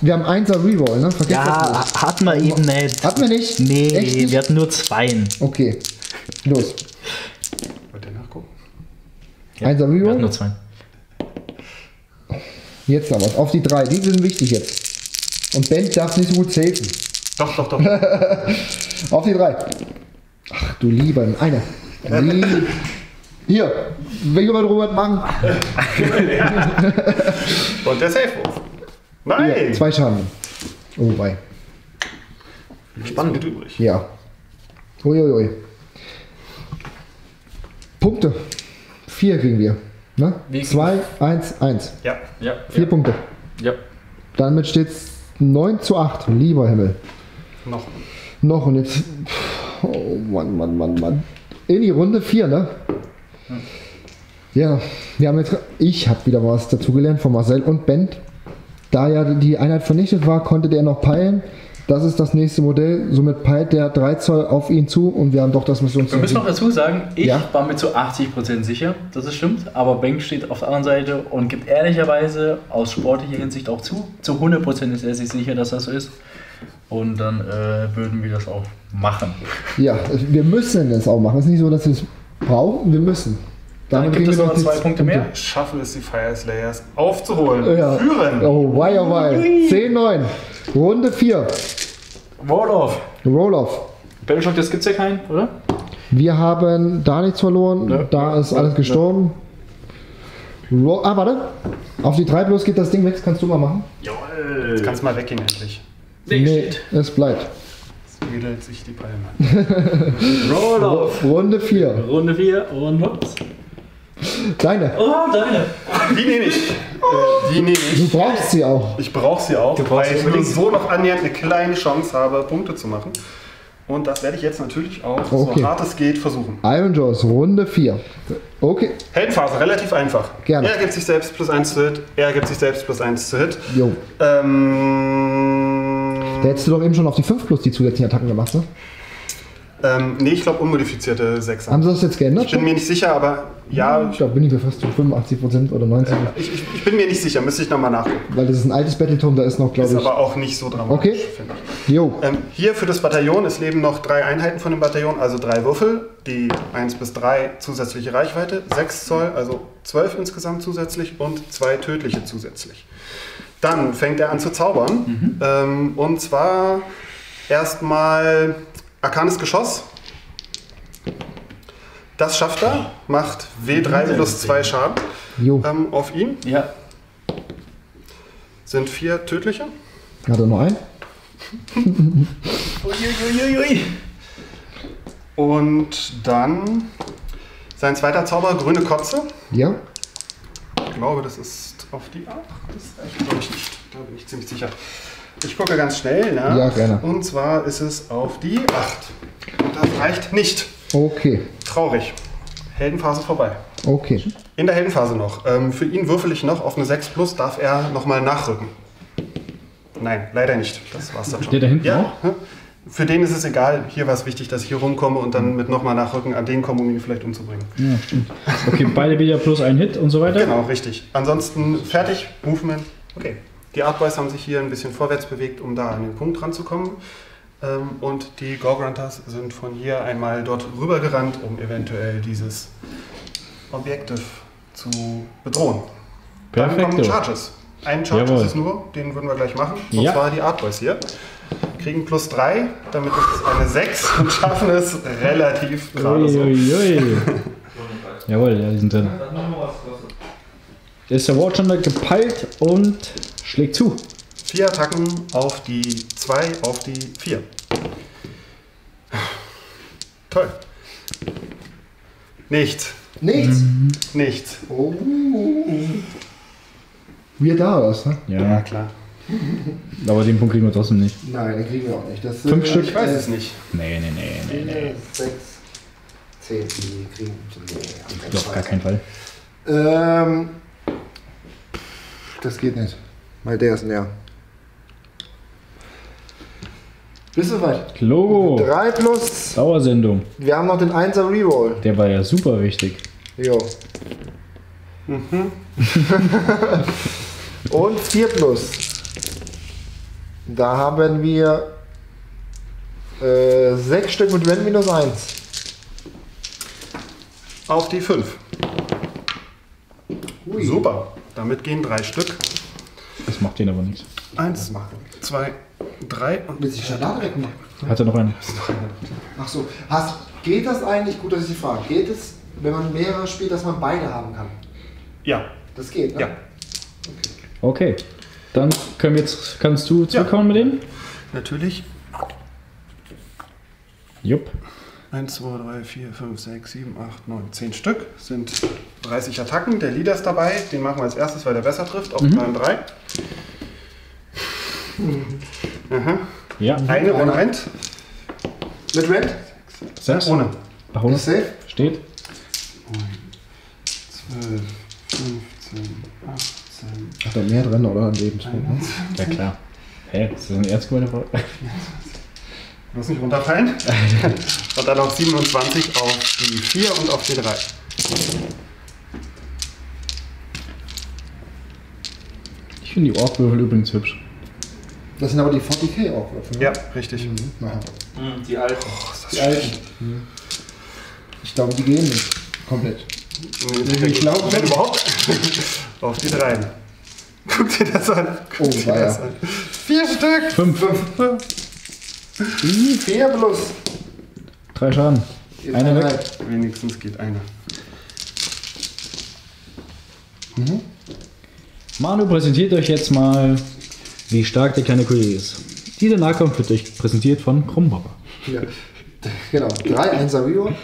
Wir haben 1er Reroll, ne? Das nicht.
hatten wir eben nicht.
Hatten wir nicht?
Nee,
Echt
wir hatten nur Zweien.
Okay. Los.
Nachgucken?
Einser
Wir hatten nur Zweien.
Jetzt aber. Auf die drei. Die sind wichtig jetzt. Und Ben darf nicht so gut safen.
Doch, doch, doch.
Auf die drei. Ach du lieber. Einer. Lieb. Hier. Will jemand Robert machen?
Und der Safe-Wurf. Nein!
Zwei Schaden. Oh, bei.
Spannend. übrig.
Ja. Uiuiui. Punkte. Vier kriegen wir. Ne?
Wie-
Zwei, eins, eins.
Ja.
Ja.
Vier Punkte.
Ja.
Damit steht es 9 zu 8. Lieber Himmel.
Noch.
Noch und jetzt. Oh Mann, Mann, Mann, Mann. In die Runde 4, ne? Ja, wir haben jetzt. Ich habe wieder was dazugelernt von Marcel und Ben. Da ja die Einheit vernichtet war, konnte der noch peilen. Das ist das nächste Modell. Somit peilt der 3 Zoll auf ihn zu und wir haben doch das
Wir müssen noch
Missionsziel.
dazu sagen, ich
Ja.
war mir zu 80% sicher, dass es stimmt, aber Bank steht auf der anderen Seite und gibt ehrlicherweise aus sportlicher Hinsicht auch zu. Zu 100% ist er sich sicher, dass das so ist. Und dann äh, würden wir das auch machen.
Ja, wir müssen es auch machen. Es ist nicht so, dass wir es brauchen, wir müssen.
Damit
gibt
kriegen
es
wir
noch zwei Punkte mehr.
Schaffen es die Fire Slayers aufzuholen.
Ja.
Führen.
Oh, wei, oh, wei. 10-9. Runde 4.
Wall-off.
Roll-off.
Battleshock, das gibt's ja keinen, oder?
Wir haben da nichts verloren.
Ja.
Da ist alles gestorben. Ro ah, warte. Auf die 3 plus geht das Ding weg. Das kannst du mal machen.
Jawohl.
Jetzt kannst du mal weggehen endlich.
Nee, es bleibt.
Jetzt wedelt sich die Palme.
Roll-off.
Runde 4.
Runde 4 und hops.
Deine.
Oh, deine.
Die nehme ich. Äh, die nehme ich.
Du brauchst sie auch.
Ich brauche sie auch, weil ich nur
unbedingt.
so noch annähernd eine kleine Chance habe, Punkte zu machen. Und das werde ich jetzt natürlich auch,
Okay.
so hart es geht, versuchen.
Iron Jaws, Runde 4. Okay.
Heldenphase, relativ einfach.
Gerne.
Er gibt sich selbst plus 1 zu Hit, er gibt sich selbst plus 1 zu Hit.
Jo.
Ähm,
Da hättest du doch eben schon auf die 5 plus die zusätzlichen Attacken gemacht, ne?
Ähm, nee, ich glaube unmodifizierte 6.
Haben sie das jetzt geändert?
Ich bin mir nicht sicher, aber ja,
Ich glaube, bin ich mir fast zu 85% oder 90%.
ich, ich, ich bin mir nicht sicher, müsste ich nochmal nachgucken.
Weil das ist ein altes Battletome, da ist noch,
Ist
glaube ich.
aber auch nicht so dramatisch,
Okay.
finde ich.
Jo.
Ähm, hier für das Bataillon, es leben noch drei Einheiten von dem Bataillon, also drei Würfel, die 1 bis 3 zusätzliche Reichweite, 6 Zoll, also 12 insgesamt zusätzlich und zwei tödliche zusätzlich. Dann fängt er an zu zaubern. Ähm, und zwar erstmal Arkanes Geschoss. Das schafft er, macht W3 plus 2 Schaden ähm, auf ihn.
Ja.
Sind vier tödliche.
Hat er noch einen?
Uiuiuiui.
Und dann sein zweiter Zauber, grüne Kotze.
Ja.
Ich glaube, das ist auf die 8. Das glaube ich, nicht. Da bin ich ziemlich sicher. Ich gucke ganz schnell nach.
Ja, gerne.
Und zwar ist es auf die 8. Und das reicht nicht.
Okay.
Traurig. Heldenphase vorbei.
Okay.
In der Heldenphase noch. Ähm, für ihn würfel ich noch auf eine 6 plus, darf er nochmal nachrücken. Nein, leider nicht. Das war's dann schon.
Der da hinten
ja, Für den ist es egal. Hier war es wichtig, dass ich hier rumkomme und dann mit nochmal nachrücken an den komme, um ihn vielleicht umzubringen.
Ja, stimmt. Okay, beide wieder plus ein Hit und so weiter.
Genau, richtig. Ansonsten fertig, Movement. Okay. Die Artboys haben sich hier ein bisschen vorwärts bewegt, um da an den Punkt ranzukommen. Ähm, und die Gorgrunters sind von hier einmal dort rübergerannt, um eventuell dieses Objective zu bedrohen. Dann kommen. Charges. Ein Charge
Jawohl.
ist es nur, den würden wir gleich machen. Und
Ja.
zwar die Artboys hier. Kriegen plus 3, damit ist es eine 6 und schaffen es relativ gerade so.
Jawohl, ja, die sind drin. Ist der Watchunder gepeilt und schlägt zu.
Vier Attacken auf die 2, auf die 4. Toll. Nichts.
Nichts.
Nichts.
Oh. Wir da was, ne?
Ja,
klar.
aber den Punkt kriegen wir trotzdem nicht.
Nein, den kriegen wir auch nicht. Das
Fünf
sind,
Stück?
Ich weiß es nicht.
Nee, nee, nee, nee, nee.
Sechs, zehn, die kriegen. Nee, am keinen
Auf gar keinen Fall.
Ähm, das geht nicht. Weil der ist leer. Bist du weit?
Logo.
3 plus.
Dauersendung.
Wir haben noch den 1er Reroll.
Der war ja super wichtig.
Jo.
Mhm.
Und 4 plus. Da haben wir 6 Stück mit Rent minus 1.
Auf die 5. Super. Damit gehen drei Stück.
Das macht den aber nichts.
Eins,
machen.
zwei, drei und
Willst du die Schandale wegmachen?
Hat er noch einen?
Ach so. Hast, geht das eigentlich, gut, dass ich Sie frage, geht es, wenn man mehrere spielt, dass man beide haben kann?
ja.
Das geht, ne?
Ja.
Okay. Dann können wir jetzt, kannst du zurückkommen mit denen?
Natürlich.
Jupp.
1, 2, 3, 4, 5, 6, 7, 8, 9, 10 Stück. Sind 30 Attacken. Der Leader ist dabei. Den machen wir als erstes, weil der besser trifft. Auf 3 und 3. Aha.
Ja.
Eine ohne Rent.
Mit Rent?
Sechs.
Ohne.
Bahona.
Ist safe?
Steht.
12, 15, 18.
Hat er mehr drin, oder? An Lebenspunkten.
Ja klar. Hä? Ist das eine ernst gemeinte Frage?
Muss nicht runterfallen. und dann noch 27 auf die 4 und auf die 3.
Ich finde die Orkwürfel übrigens hübsch.
Das sind aber die 40k auch, oder?
Ja, richtig.
Naja.
Die alten.
Die alten. Ich glaube, die gehen nicht. Komplett. Ich glaube,
wenn überhaupt. Auf die drei. Guck dir das an. Guck
Oh,
dir
weia.
das an. Vier Stück.
Fünf.
Vier plus.
Drei Schaden. Einer weg.
Wenigstens geht einer.
Manu präsentiert euch jetzt mal, wie stark der kleine Kollege ist. Dieser Nahkampf wird euch präsentiert von Krummhopper.
Ja. Genau. Drei, eins Rio.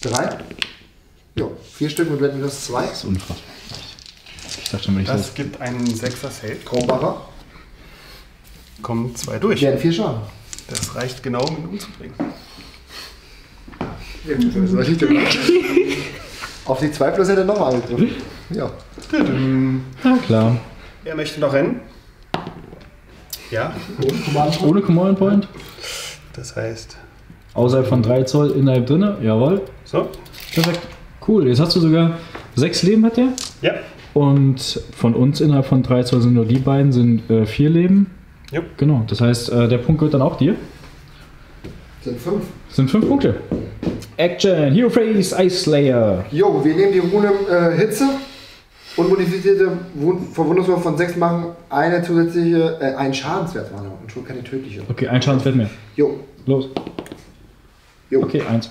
Drei. Jo, vier Stück mit Red minus zwei.
Das ist unfassbar. Ich dachte schon, wenn ich das.
Das gibt einen Sechser Save.
Kronbacher.
Kommen zwei durch.
Werden vier Schaden.
Das reicht genau, um ihn umzubringen.
Auf die 2 plus hätte er nochmal angegriffen. Ja.
Ja, klar.
Er möchte noch rennen. Ja.
Ohne Command Point.
Das heißt.
Außerhalb von 3 Zoll innerhalb drinne. Jawohl.
So.
Perfekt. Cool. Jetzt hast du sogar 6 Leben hat der.
Ja.
Und von uns innerhalb von 3 Zoll sind nur die beiden, sind 4 Leben.
Jupp.
Genau. Das heißt, äh, der Punkt gehört dann auch dir.
Sind fünf.
Das sind 5 Punkte. Action. Hero Face Ice Slayer.
Jo, wir nehmen die Rune äh, Hitze und modifizierte Wund- Verwundungswurf von 6 machen eine zusätzliche, äh, einen Schadenswert. Warte mal, Entschuldigung, keine tödliche.
Okay, ein Schadenswert mehr.
Jo,
Los.
jo.
Okay, eins.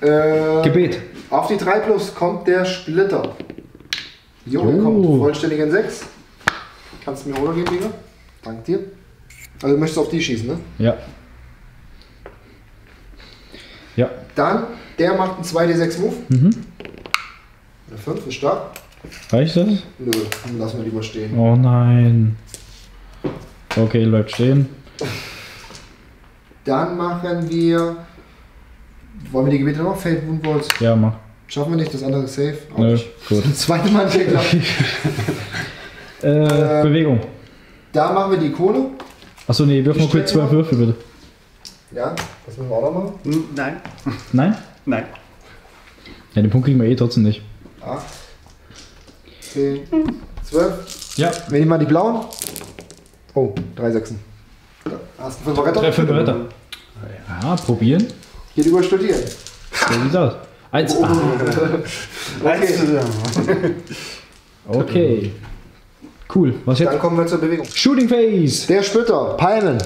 Äh,
Gebet.
Auf die 3 plus kommt der Splitter. Jo, der
Jo.
kommt vollständig in 6. Kannst du mir Oder geben, Digga? Dank dir. Also du möchtest auf die schießen, ne?
Ja. Ja.
Dann, der macht einen 2d6 Move.
Mhm.
Eine 5 ist stark.
Reicht das?
Nö, dann lassen wir lieber stehen.
Oh nein. Okay, bleibt stehen.
Dann machen wir. Wollen wir die Gebete noch? Fate Wound Walls.
Ja, mach.
Schaffen wir nicht, das andere ist safe. Auch
Nö,
nicht.
gut.
Das zweite Mal nicht geklappt.
Äh, Bewegung.
Da machen wir die Kohle.
Achso, nee, wirf mal kurz
mal.
Würfel bitte.
Ja, das müssen wir auch noch machen.
Hm, Nein.
Nein?
Nein.
Ja, den Punkt kriegen wir eh trotzdem nicht.
8, 10, 12.
Ja.
Wir nehmen mal die blauen. Oh, drei Sechsen. Hast du fünf Retter?
Drei, fünf Retter. Ja, probieren.
Geht über Studieren.
So sieht's aus. Eins. Ah,
Okay.
okay. Cool. Was
Dann
jetzt?
kommen wir zur Bewegung.
Shooting Face.
Der Splitter, Palmen.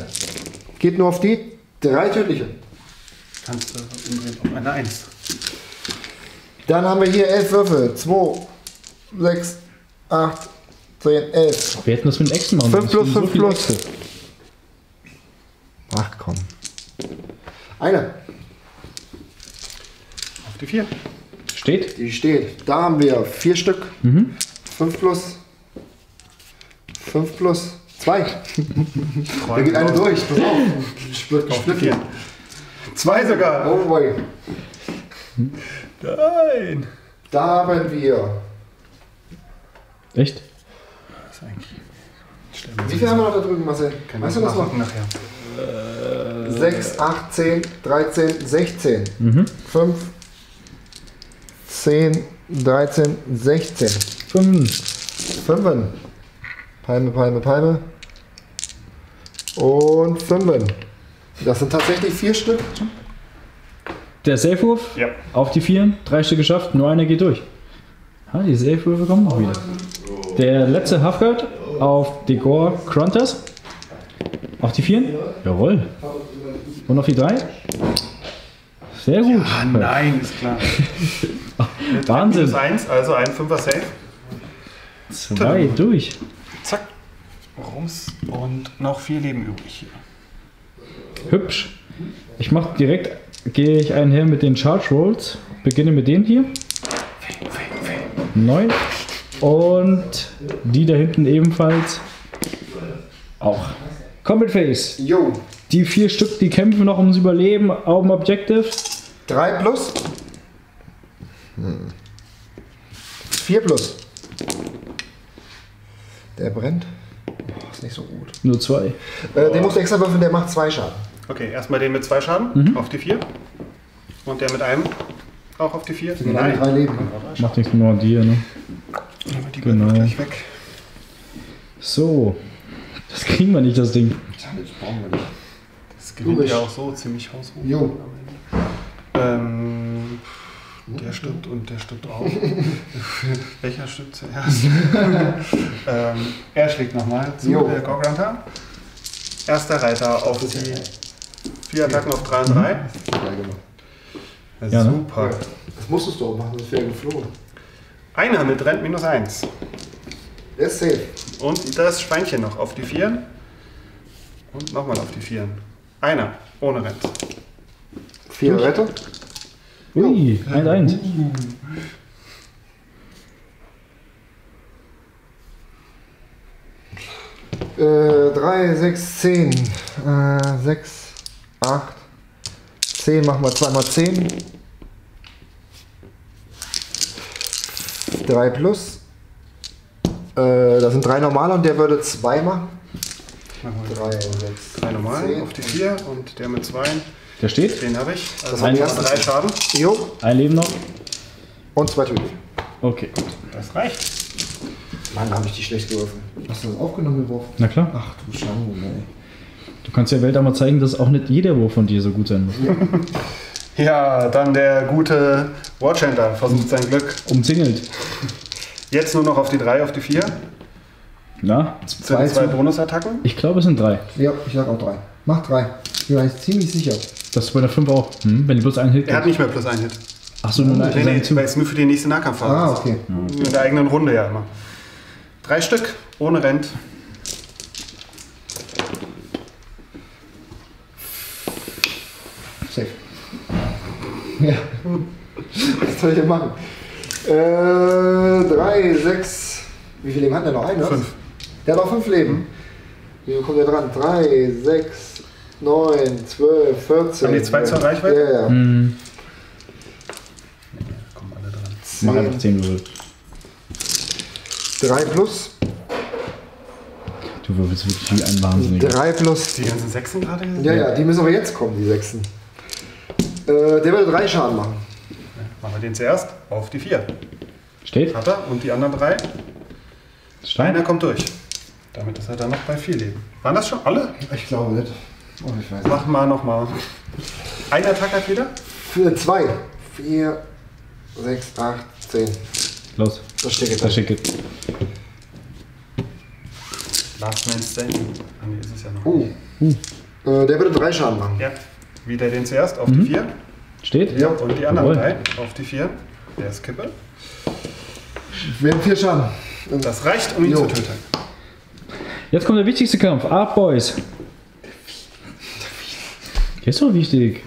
Geht nur auf die drei tödliche.
Kannst du umdrehen auf eine Eins.
Dann haben wir hier elf Würfel. 2, 6, 8, 10, 11.
Wir hätten das mit den Echsen machen
5
müssen.
plus,
So
5
viele
plus. Ach komm. Eine,
Auf die vier.
Steht.
die steht. Da haben wir vier Stück.
Mhm.
5 plus. 5 plus. 2. Da geht eine durch. Pass auf. Split,
die vier. Zwei sogar.
Oh boy.
Nein.
Da haben wir.
Das
Echt?
ist eigentlich.
Wie viel haben wir noch da drüben, Marcel? Weißt du das noch?
Nachher.
6, 8, 10, 13, 16.
Mhm.
5, 10, 13, 16.
Fünf.
5. Palme, Palme, Palme. Und 5. Das sind tatsächlich vier Stück.
Der Safe-Wurf
Ja.
auf die Vieren. Drei Stück geschafft. Nur einer geht durch. Ah, die Safe-Würfe kommen noch wieder. Der letzte Halfguard auf Degor Krontas. Auf die Vieren. Jawohl. Und auf die drei. Sehr gut.
Ah, nein, ist klar.
Wahnsinn.
Minus eins, also ein Fünfer Safe.
Zwei durch.
Rums. Und noch vier Leben übrig hier.
Hübsch. Ich mache direkt, gehe ich einher mit den Charge Rolls. Beginne mit denen hier. Neun. Und die da hinten ebenfalls. Auch. Combat Face.
Jo.
Die vier Stück, die kämpfen noch ums Überleben auf dem Objective.
3 plus. 4 plus. Der brennt. Oh, ist nicht so gut.
Nur zwei.
Äh, den musst du extra würfeln, der macht zwei Schaden.
Okay, erstmal den mit zwei Schaden auf die vier. Und der mit einem auch auf die vier.
Den haben drei Leben.
Macht nichts nur an dir, ne?
Aber die
Genau.
gleich weg.
So. Das kriegen wir nicht, das Ding.
Das brauchen wir nicht.
Das gewinnt ja auch so ziemlich haushoch.
Jo.
Ähm, der stirbt und der stirbt auch. Welcher stirbt zuerst? ähm, er schlägt nochmal zu,
Jo.
der Gogrunter. Erster Reiter auf die vier Attacken auf 3 und 3.
Geil gemacht.
Ja, ne?
Super.
Das musstest du auch machen, sonst wäre er geflogen.
Einer mit Rent minus 1.
Der ist safe.
Und das Schweinchen noch auf die 4. Und nochmal auf die 4. Einer ohne Rent.
Vier Retter.
Ui, 1-1.
Äh, 3, 6, 10. Äh, 6, 8, 10. Machen wir 2 mal 10. 3 plus. Äh, das sind drei normale und der würde 2 machen.
Machen wir
3, 6,
drei normal
10.
auf die 4 und der mit 2.
Der steht.
Den habe ich. Also
Das
haben
die
drei Schaden.
Jo,
Ein Leben noch.
und zwei Töte.
Okay.
Das reicht.
Mann, habe ich die schlecht geworfen. Hast du das aufgenommen geworfen?
Na klar.
Ach du Schande, ey.
Du kannst der Welt einmal zeigen, dass auch nicht jeder Wurf von dir so gut sein muss.
Ja, dann der gute Warchanter versucht sein Glück.
Umzingelt.
Jetzt nur noch auf die 3, auf die 4.
Na?
Zwei
zwei Bonusattacken.
Ich glaube, es sind drei.
Ja, ich sag auch 3. Mach 3. Ich bin eigentlich ziemlich sicher.
Das ist bei der 5 auch. Hm, wenn die bloß einen Hit
Er hat nicht mehr plus einen Hit.
Achso, nur
Nee,
nee,
weil es nur für die nächste Nahkampfphase
Ah,
ist.
okay.
In der eigenen Runde ja immer. Drei Stück, ohne Rent.
Safe. Ja. Was soll ich denn machen? Äh, 3, 6. Wie viel Leben hat der noch? Ein, ne?
Fünf.
Der hat noch 5 Leben. Wie kommt der dran? 3, 6, 9, 12, 14.
Haben die zwei zur Reichweite?
Ja, ja.
Hm,
Kommen alle dran.
mach einfach 10 Würfel.
3 plus.
Du würfelst wirklich wie ein Wahnsinniger.
3 plus.
Die ganzen Sechsen gerade?
Ja, ja, die müssen aber jetzt kommen, die 6. Äh, der würde 3 Schaden machen.
Machen wir den zuerst. Auf die 4.
Steht?
Hat er. Und die anderen drei. Einer
Stein?
kommt durch. Damit ist er dann noch bei 4 Leben. Waren das schon alle?
Ich glaube nicht. Oh, ich weiß.
Machen wir nochmal. Ein Attack hat wieder.
Für 2. 4, 6, 8, 10.
Los.
Das steht jetzt.
Das schicke.
Last Man Standing. Ah, nee, ist es ja noch.
Uh. Äh, der würde 3 Schaden machen.
Ja. Wieder den zuerst auf die 4.
Steht?
Ja.
Und die anderen
Jawohl.
drei auf die 4. Der ist Kippe.
Wir haben 4 Schaden.
Das reicht, um ihn
Jo.
zu töten.
Jetzt kommt der wichtigste Kampf. Art Boys. Der ist doch wichtig.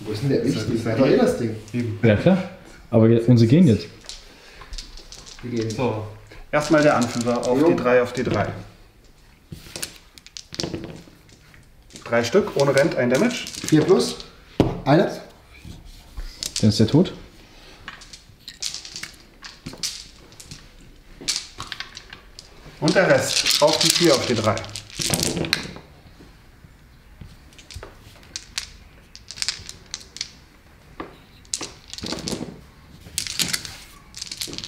Wo ist denn der wichtig?
ist
Wer hat doch eh das Ding?
Eben.
Ja klar. Aber jetzt, unsere gehen jetzt.
Wir gehen.
So. Erstmal der Anführer auf
Jo.
die 3 auf die 3. Drei Stück, ohne Rent, ein Damage.
4 plus. Eines.
Dann ist der tot.
Und der Rest auf die 4 auf die 3.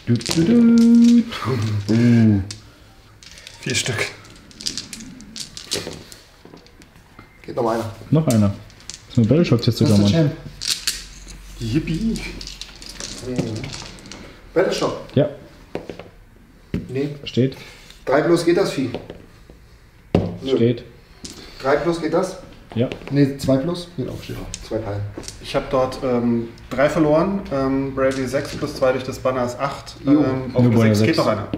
Du, du, du. Uh.
Vier Stück.
Geht noch einer.
Noch einer. Das ist mit Battleshock jetzt sogar, Mann.
Yippie.
Battleshop.
Ja,
Nee.
steht.
3 plus geht das Vieh. Nö.
Steht.
3 plus geht das?
Ja.
Nee, 2 plus? Geht auch, steht auch. 2 Teilen.
Ich habe dort ähm, drei verloren. Ähm, Brady 6 plus 2 durch das Banner ist 8.
Jo.
Ähm, auf
Nur
die
Banner
6 geht
sechs.
noch einer.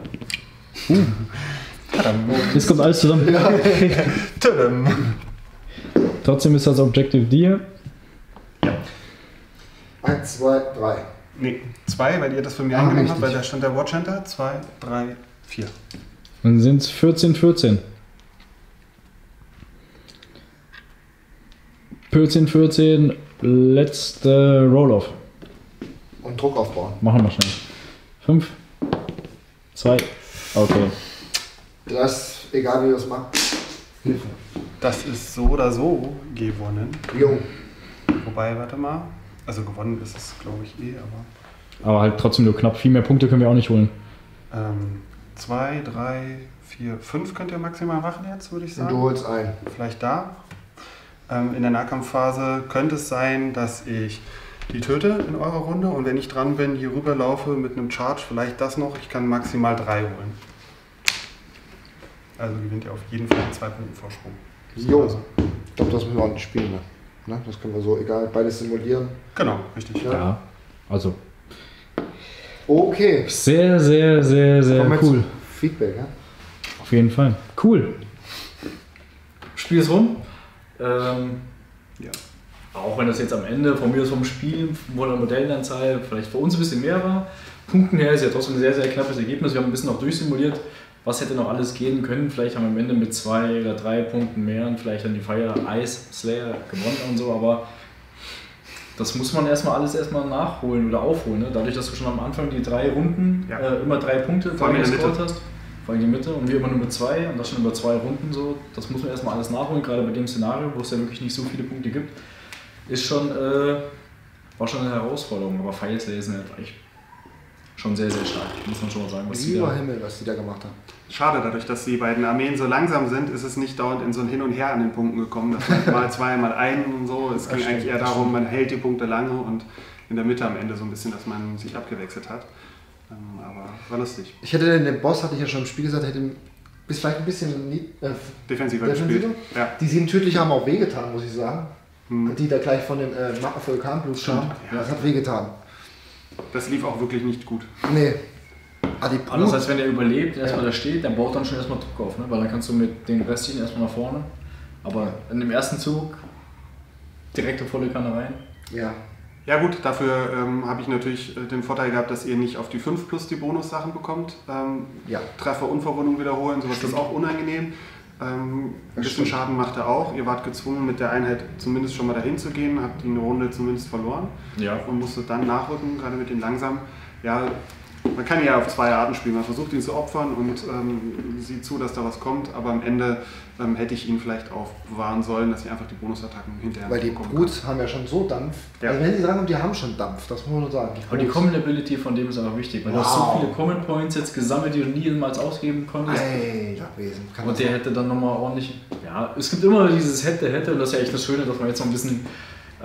Tadam.
Jetzt kommt alles zusammen.
Tadam.
Trotzdem ist das Objective dir.
1, 2, 3.
Nee, 2, weil ihr das von mir
Ah,
eingenommen habt, weil da stand der Watchhunter. 2, 3, 4.
Dann sind es 14, 14. 14, 14. Letzte Roll-Off.
Und Druck aufbauen.
Machen wir schnell. 5, 2. Okay.
Das, egal wie du es machst. Hilfe.
Das ist so oder so gewonnen.
Jo.
Wobei, warte mal. Also gewonnen ist es, glaube ich, eh, aber.
Aber halt trotzdem nur knapp. Viel mehr Punkte können wir auch nicht holen.
2, 3, 4, 5 könnt ihr maximal machen jetzt, würde ich
Und du
sagen.
holst ein.
Vielleicht da. Ähm, in der Nahkampfphase könnte es sein, dass ich die töte in eurer Runde und wenn ich dran bin, hier rüber laufe mit einem Charge, vielleicht das noch, ich kann maximal drei holen. Also gewinnt ihr auf jeden Fall zwei Punkte Vorsprung.
Jo.
Also,
Ich glaube, das müssen wir auch nicht spielen. Ne? Ne? Das können wir so, egal, beides simulieren.
genau, richtig.
Ja.
Ja, also
Okay.
sehr, sehr, sehr, sehr
Kommen
cool.
Feedback, ja?
Auf jeden Fall. Cool.
Spiel ist rum. Ähm,
Ja.
auch wenn das jetzt am Ende von mir aus vom Spiel, von der Modellanzahl vielleicht für uns ein bisschen mehr war. Punkten her ist ja trotzdem ein sehr, sehr knappes Ergebnis. Wir haben ein bisschen auch durchsimuliert, was hätte noch alles gehen können. Vielleicht haben wir am Ende mit zwei oder drei Punkten mehr und vielleicht dann die Fire Ice Slayer gewonnen und so, aber das muss man erstmal alles erstmal nachholen oder aufholen. Ne? Dadurch, dass du schon am Anfang die drei Runden
Ja.
äh, immer drei Punkte
Vor allem in der
gescored
Mitte.
hast, vor allem die Mitte und wir immer nur mit zwei und das schon über zwei Runden so, das muss man erstmal alles nachholen, gerade bei dem Szenario, wo es ja wirklich nicht so viele Punkte gibt, ist schon, äh, war schon eine Herausforderung, aber Files lesen halt echt schon sehr, sehr stark, muss man schon mal sagen, was die
Lieber
da
Himmel, was die da gemacht haben.
Schade, dadurch, dass die beiden Armeen so langsam sind, ist es nicht dauernd in so ein Hin und Her an den Punkten gekommen. Das war mal zwei, mal ein und so. Es
Das
ging
stimmt,
eigentlich eher darum, man hält die Punkte lange und in der Mitte am Ende so ein bisschen, dass man sich abgewechselt hat. Ähm, Aber war lustig.
Ich hätte den, den Boss, hatte ich ja schon im Spiel gesagt, hätte bis vielleicht ein bisschen äh,
Defensiver
Defensiver?
gespielt. Ja.
Die sieben tödliche haben auch wehgetan, muss ich sagen.
Hm.
Die da gleich von den äh, Vulkanblut kamen.
ja.
Das hat wehgetan.
Das lief auch wirklich nicht gut.
Nee.
Aber das
Adiput.
heißt, wenn er überlebt, erstmal
Ja.
da steht, dann baut dann schon erstmal Druck auf, ne? weil dann kannst du mit den restlichen erstmal nach vorne. Aber in dem ersten Zug direkt auf volle Kanne rein.
Ja.
Ja gut, dafür ähm, habe ich natürlich äh, den Vorteil gehabt, dass ihr nicht auf die 5 plus die Bonussachen bekommt. Ähm,
Ja.
Treffer, Unverwundung wiederholen, sowas ist auch unangenehm. Ähm, ein bisschen
stimmt.
Schaden macht er auch. Ihr wart gezwungen, mit der Einheit zumindest schon mal dahin zu gehen, habt die eine Runde zumindest verloren
Ja.
und musstet dann nachrücken, gerade mit den langsam. Ja, man kann ja auf zwei Arten spielen. Man versucht ihn zu opfern und ähm, sieht zu, dass da was kommt, aber am Ende ähm, hätte ich ihn vielleicht aufbewahren sollen, dass ich einfach die Bonusattacken hinterher
Weil die Brutes haben ja schon so Dampf.
Ja.
Also wenn sie sagen, die haben schon Dampf, das muss man nur sagen.
Aber die. Common Ability von dem ist aber wichtig, weil du hast so
Wow.
viele Common Points jetzt gesammelt, die du niemals ausgeben konntest.
Alter, Wesen. Kann
Und der
sein?
hätte dann nochmal ordentlich. Ja, es gibt immer dieses hätte, hätte, und das ist ja echt das Schöne, dass man jetzt noch ein bisschen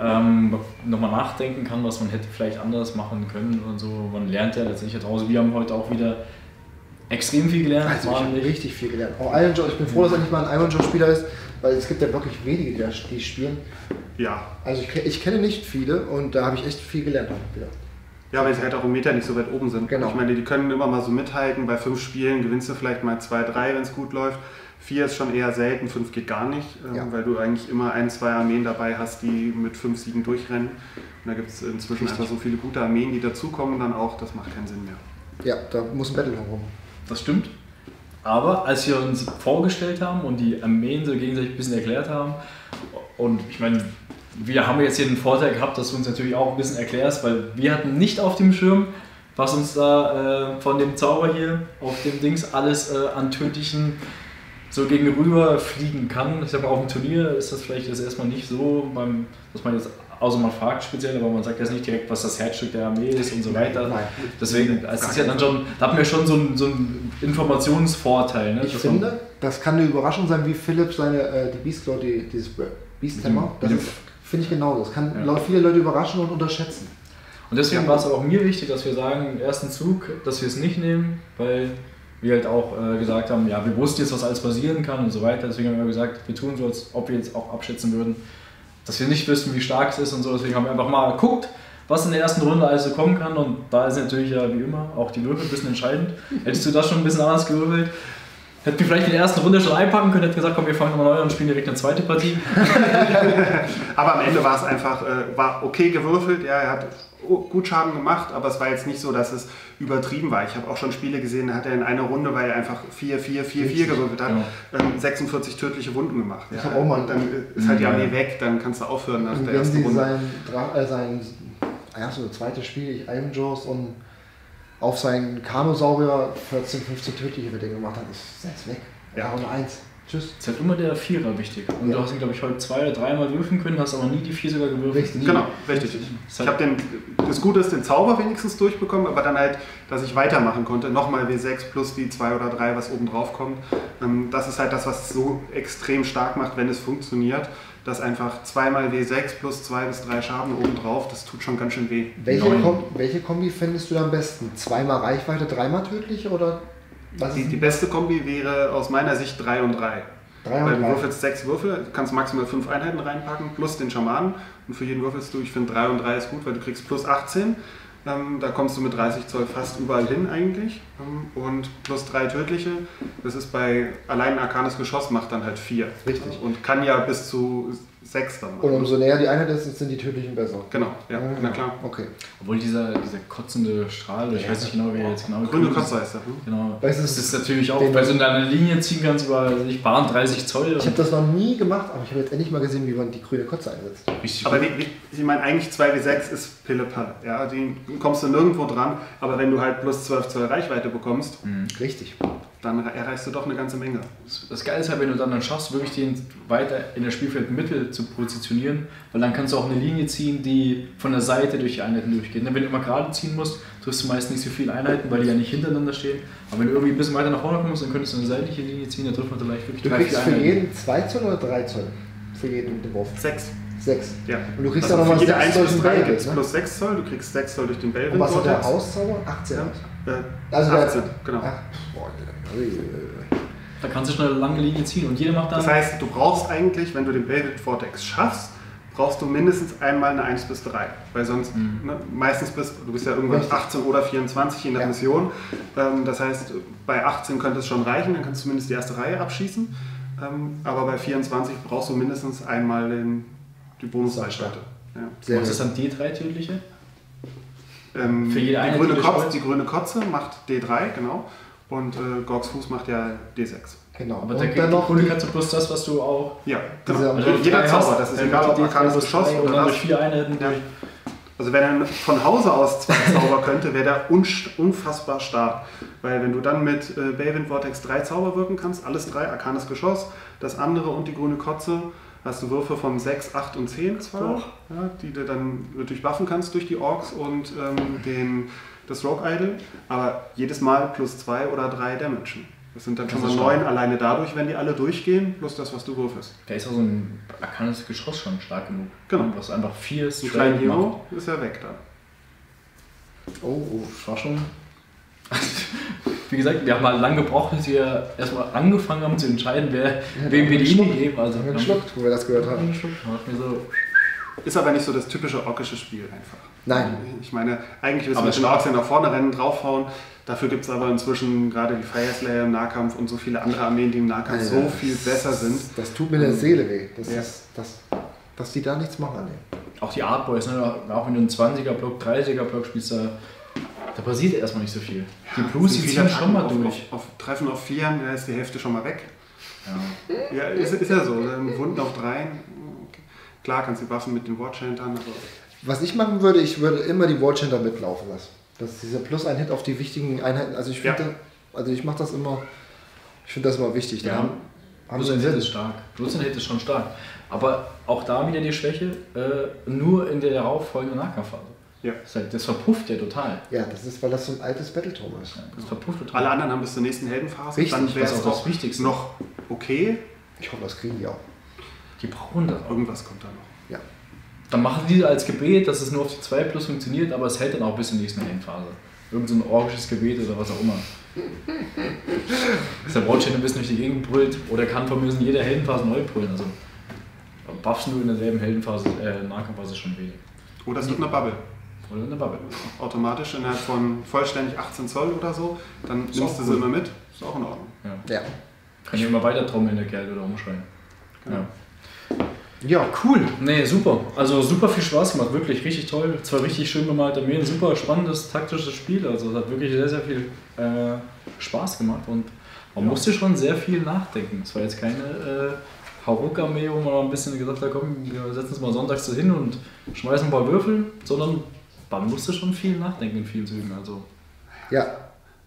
ähm, nochmal nachdenken kann, was man hätte vielleicht anders machen können und so. Man lernt ja letztendlich daraus. Wir haben heute auch wieder extrem viel gelernt.
Also ich habe richtig viel gelernt. Auch Iron Joe, ich bin froh, dass er nicht mal ein Iron Joe Spieler ist, weil es gibt ja wirklich wenige, die, das- die spielen.
Ja,
Also ich, ich kenne nicht viele und da habe ich echt viel gelernt wieder.
Ja, weil sie halt auch im Meter nicht so weit oben sind.
Genau.
Ich meine, die können immer mal so mithalten. Bei fünf Spielen gewinnst du vielleicht mal zwei, drei, wenn es gut läuft. Vier ist schon eher selten, fünf geht gar nicht, ähm,
Ja.
weil du eigentlich immer ein, zwei Armeen dabei hast, die mit fünf Siegen durchrennen. Und da gibt es inzwischen
Richtig.
einfach so viele gute Armeen, die dazukommen dann auch, das macht keinen Sinn mehr.
Ja, da muss ein Battle rum.
Das stimmt. Aber als wir uns vorgestellt haben und die Armeen so gegenseitig ein bisschen erklärt haben, und ich meine, wir haben jetzt hier den Vorteil gehabt, dass du uns natürlich auch ein bisschen erklärst, weil wir hatten nicht auf dem Schirm, was uns da äh, von dem Zauber hier auf dem Dings alles äh, an tödlichen so gegenüber fliegen kann. Ich sag mal, auf dem Turnier ist das vielleicht jetzt erstmal nicht so, beim, dass man jetzt, außer man fragt speziell, aber man sagt jetzt nicht direkt, was das Herzstück der Armee ist und so weiter.
Nein.
Deswegen, es ist ja dann schon, da haben wir schon so einen, so einen Informationsvorteil. Ne?
Ich
man-
finde, das kann eine Überraschung sein, wie Philipp seine, äh, die Beast Claw, die, dieses Beasthammer, das finde ich genau, das kann
Ja.
Viele Leute überraschen und unterschätzen.
Und deswegen
Ja.
war es aber auch mir wichtig, dass wir sagen, im ersten Zug, dass wir es nicht nehmen, weil wir halt auch äh, gesagt haben, ja, wir wussten jetzt, was alles passieren kann und so weiter. Deswegen haben wir gesagt, wir tun so, als ob wir jetzt auch abschätzen würden, dass wir nicht wissen, wie stark es ist und so. Deswegen haben wir einfach mal geguckt, was in der ersten Runde alles so kommen kann. Und da ist natürlich ja wie immer auch die Würfel ein bisschen entscheidend. Hättest du das schon ein bisschen anders gewürfelt, hätten wir vielleicht in der ersten Runde schon einpacken können, hätten gesagt, komm, wir fangen nochmal neu an und spielen direkt eine zweite Partie.
Aber am Ende war es einfach, äh, war okay gewürfelt, ja, er hat gut Schaden gemacht, aber es war jetzt nicht so, dass es übertrieben war. Ich habe auch schon Spiele gesehen, da hat er in einer Runde, weil er einfach 4, 4, 4, 4 gewürfelt hat, ähm, 46 tödliche Wunden gemacht. Ja.
auch mal-
Und dann ist halt die
Ja.
Armee weg, dann kannst du aufhören nach
Und
der
wenn
ersten Runde.
sein, äh, sein erste oder zweite Spiel, ich Iron Jaws und auf seinen Kanosaurier 14, 15 tödliche mit dem gemacht hat, ist er ist weg.
Ja.
Und eins. Tschüss.
ist halt immer der Vierer wichtig. Und
Ja.
du hast ihn, glaube ich, heute zwei oder dreimal würfeln können, hast aber nie die Vier sogar gewürfelt.
Richtig.
Nie.
Genau, richtig. Ich habe den, das Gute ist, den Zauber wenigstens durchbekommen, aber dann halt, dass ich weitermachen konnte. Nochmal W6 plus die 2 oder 3, was oben drauf kommt. Ähm, Das ist halt das, was es so extrem stark macht, wenn es funktioniert. Dass einfach zweimal W6 plus 2 bis 3 Schaden oben drauf, das tut schon ganz schön weh.
Welche. Kom welche Kombi findest du am besten? Zweimal Reichweite, dreimal tödlich oder
Die, die beste Kombi wäre aus meiner Sicht 3 und 3.
drei
Weil du
drei?
würfelst sechs Würfel, du kannst maximal fünf Einheiten reinpacken, plus den Schamanen. Und für jeden würfelst du, ich finde 3 und 3 ist gut, weil du kriegst plus 18. Ähm, da kommst du mit 30 Zoll fast überall hin eigentlich. Ähm, und plus 3 tödliche. Das ist bei allein ein arkanes Geschoss macht dann halt 4.
Richtig.
Und kann ja bis zu 6 dann
Und umso näher die Einheit ist, sind die tödlichen besser.
Genau, ja, na klar.
Okay.
Obwohl dieser, dieser kotzende Strahl, ich weiß nicht genau, wie er jetzt genau
Grüne. Kotze heißt das. Ne?
Genau.
Weißt du,
das ist natürlich auch,
den-
weil du in deine Linie ziehen kannst über ich Bahn 30 Zoll.
Ich habe das noch nie gemacht, aber ich habe jetzt endlich mal gesehen, wie man die grüne Kotze einsetzt.
richtig
Aber wie, wie, ich meine, eigentlich 2W6 ist Pille-Palle. Ja, die kommst du nirgendwo dran. Aber wenn du halt plus 12 Zoll Reichweite bekommst,
Richtig.
Dann erreichst du doch eine ganze Menge.
Das Geile ist halt, wenn du dann, dann schaffst, wirklich den weiter in der Spielfeldmitte zu positionieren, weil dann kannst du auch eine Linie ziehen, die von der Seite durch die Einheiten durchgeht. Ne, Wenn du immer gerade ziehen musst, triffst du meist nicht so viele Einheiten, weil die ja nicht hintereinander stehen. Aber wenn du irgendwie ein bisschen weiter nach vorne kommst, dann könntest du eine seitliche Linie ziehen, dann trifft man vielleicht wirklich
Du
drei,
kriegst für jeden 2 Zoll oder 3 Zoll? Für jeden Wurf.
6.
6.
Ja.
Und du kriegst
Also
auch nochmal
für jede
6
1
durch
bis
den
3
Belvin,
gibt es
ne?
plus 6 Zoll, du kriegst 6 Zoll durch den Belvin.
Und was hat der. Auszauber? 18.
Ja. Äh,
Also der-
18, genau.
Ach, boah.
Da kannst du schnell eine lange Linie ziehen und jeder macht dann.
Das heißt, du brauchst eigentlich, wenn du den Belvin Vortex schaffst, brauchst du mindestens einmal eine 1 bis 3. Weil sonst, ne, meistens bist du bist ja irgendwann
Richtig.
18 oder 24 in der
Ja.
Mission. Ähm, das heißt, bei 18 könnte es schon reichen, dann kannst du zumindest die erste Reihe abschießen. Ähm, aber bei 24 brauchst du mindestens einmal den, die Bonusreichweite. Ja.
Was ist dann D3 tödliche?
Ähm,
Für jede
die, grüne
die du
Kotze, die grüne Kotze macht D3, genau. Und äh, Gorgs Fuß macht ja D6.
Genau.
Aber der
und dann
die
noch
grüne
die,
Katze plus das, was du auch.
Ja,
Diese-
genau.
Also
Also jeder Zauber,
hast,
das ist
dann
egal, ob
plus
Geschoss oder
dann durch vier Einheiten
Ja. Also wenn er von Hause aus zwei Zauber könnte, wäre der unfassbar stark. Weil wenn du dann mit äh, Belvin Vortex drei Zauber wirken kannst, alles drei, arkanes Geschoss, das andere und die grüne Kotze, hast du Würfe von 6, 8 und 10 zwar, ja, die du dann durchwaffen kannst durch die Orks und ähm, den, das Rogue Idol, aber jedes Mal plus 2 oder 3 Damagen. Das sind dann schon
Das
mal
ist stark.
9 alleine dadurch, wenn die alle durchgehen, plus das, was du würfelst.
Da ist auch so ein arkanes Geschoss schon stark genug.
Genau.
Was einfach vier
Ein
Strike
Klein
macht.
Hero ist ja weg dann.
oh, oh.
Das war schon. Wie gesagt, wir haben mal lange gebraucht, bis wir erstmal angefangen haben zu entscheiden, wer, wem wir die Linie geben. Also,
Haben wir geschluckt, wo wir das gehört haben.
Macht.
Ist aber nicht so das typische orkische Spiel einfach.
Nein.
Ich meine, eigentlich willst du
Aber
mit den. Orks ja nach vorne rennen, draufhauen. Dafür gibt es aber inzwischen gerade die Fire Slayer im Nahkampf und so viele andere Armeen, die im Nahkampf
Alter,
so viel besser sind.
Das tut mir der Seele weh. Das
Ja.
ist, das, dass die da nichts machen an dem.
Auch die Art Boys, ne? auch wenn du einen 20er-Block, 30er-Block spielst, da, da passiert erstmal nicht so viel. Die Blues, die
Sind
ziehen schon mal durch.
Auf, auf, auf Treffen auf Vieren, da ist die Hälfte schon mal weg.
Ja.
Ja, ist, ist ja so. Wunden auf Dreien. Okay. Klar kannst du Waffen mit den aber
Was ich machen würde, ich würde immer die Watchhänder mitlaufen lassen. Das ist dieser plus ein Hit auf die wichtigen Einheiten. Also ich finde,
Ja.
also ich mache das immer, ich finde das immer wichtig. Da
Ja.
haben, haben sie
ein Hit ist stark. Bloß ein Hit ist schon stark. Aber auch da wieder die Schwäche, äh, nur in der darauffolgenden Nahkampfphase.
ja.
Das, halt, verpufft ja total.
Ja, das ist, weil das so ein altes Battleturm ist.
Ja, Das verpufft total.
Alle anderen haben bis zur nächsten Heldenphase.
Richtig,
dann wäre
das
es
auch das Wichtigste.
noch okay.
Ich hoffe, das kriegen die auch.
Die brauchen das auch.
Irgendwas kommt da noch.
Dann machen die als Gebet, dass es nur auf die 2 plus funktioniert, aber es hält dann auch bis zur nächsten Endphase. Irgend so ein orgisches Gebet oder was auch immer. Dass der Brautstein ein bisschen durch die Gegend brüllt oder kann von mir aus in jeder Heldenphase neu brüllen. Also buffst du in derselben Heldenphase, äh, Nahkampfphase schon wenig.
Oder es wird eine Bubble.
Oder in der Bubble.
Automatisch innerhalb von vollständig 18 Zoll oder so. Dann
Ist
nimmst du sie
cool.
immer mit. Ist auch in Ordnung.
Ja.
Ja.
Kann ich immer weiter trommeln, der Kerl oder umschreien.
Genau.
Ja.
Ja,
Cool. Nee, super. Also super viel Spaß gemacht, wirklich richtig toll. Zwei richtig schön bemalte Armeen, super spannendes taktisches Spiel. Also es hat wirklich sehr, sehr viel äh, Spaß gemacht und man musste schon sehr viel nachdenken. Es war jetzt keine äh, Hauruck-Armee, wo man noch ein bisschen gesagt hat, komm, wir setzen uns mal sonntags so hin und schmeißen ein paar Würfel, sondern man musste schon viel nachdenken in vielen Zügen. Also
ja.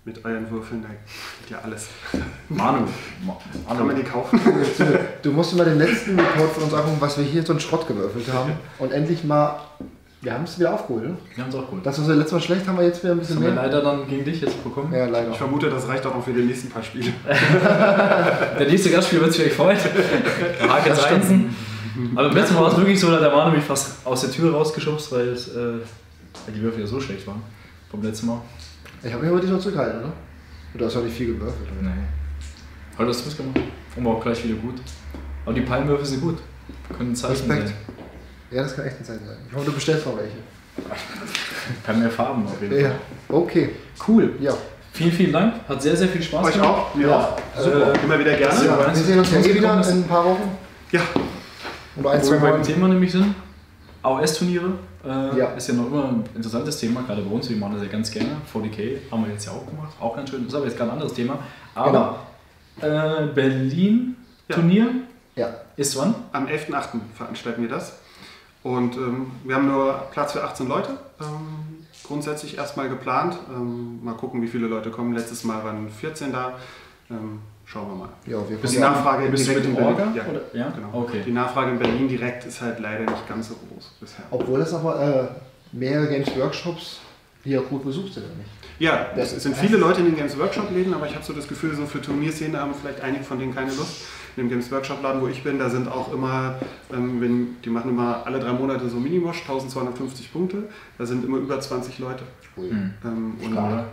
Mit euren Würfeln, da geht ja alles.
Manu. Ma-
Kann man die kaufen?
Du musst mal den letzten Report von uns angucken, was wir hier so einen Schrott gewürfelt haben. Und endlich mal. Wir haben es wieder aufgeholt, ne?
Wir haben es auch gut.
Das, was wir letztes Mal schlecht haben, wir jetzt wieder ein
Das
bisschen
haben wir
mehr.
leider dann gegen dich jetzt bekommen.
Ja, leider.
Ich vermute, das reicht auch noch für die nächsten paar Spiele.
Der nächste Gastspieler wird sich vielleicht freuen.
Das stimmt.
Einsen. Aber beim letzten Mal war es wirklich so, da hat der Manu mich fast aus der Tür rausgeschubst, weil, es, äh, weil die Würfel ja so schlecht waren. Vom letzten Mal.
Ich habe mich heute noch zurückgehalten, oder? Du hast ja nicht viel gewürfelt.
Nee. Heute hast du es gemacht. Und war auch gleich wieder gut. Aber die Palmwürfel sind gut. Können Zeichen
Respekt.
sein.
Ja, das kann echt ein Zeichen sein. Ich hoffe, du bestellst noch welche.
Kann mehr Farben auf jeden Fall.
Ja. Okay.
Cool.
Ja.
Vielen, vielen Dank. Hat sehr, sehr viel Spaß
Euch
gemacht.
auch?
Ja.
auch.
Super.
Immer wieder gerne.
Ja.
Wir sehen uns ja eh wieder in ein paar Wochen.
Ja,
Oder ein,
Wo
zwei
wir beim. Thema nämlich sind. AOS-Turniere äh,
Ja.
ist ja noch immer ein interessantes Thema, gerade bei uns. Wir machen das ja ganz gerne. 40k haben wir jetzt ja auch gemacht, auch ganz schön. Das ist aber jetzt gerade ein anderes Thema. Aber äh, Berlin-Turnier
Ja.
ist wann?
am 11.8. veranstalten wir das. Und ähm, wir haben nur Platz für 18 Leute. Ähm, grundsätzlich erstmal geplant. Ähm, mal gucken, wie viele Leute kommen. Letztes Mal waren 14 da. Schauen wir mal.
Ja, wir
Die Nachfrage
bist du
direkt
mit
in Berlin.
Orga,
Ja,
oder? Ja?
genau.
Okay.
Die Nachfrage in Berlin direkt ist halt leider nicht ganz so groß bisher.
Obwohl das aber äh, mehrere Games Workshops hier gut besucht sind, oder nicht?
Ja,
Das-
es sind viele Leute in den Games Workshop Läden, aber ich habe so das Gefühl, so für Turnierszene haben vielleicht einige von denen keine Lust. In dem Games Workshop Laden, wo ich bin, da sind auch immer, ähm, wenn, die machen immer alle drei Monate so Minimosh, 1250 Punkte. Da sind immer über 20 Leute.
Hm.
Ähm, und
Schade.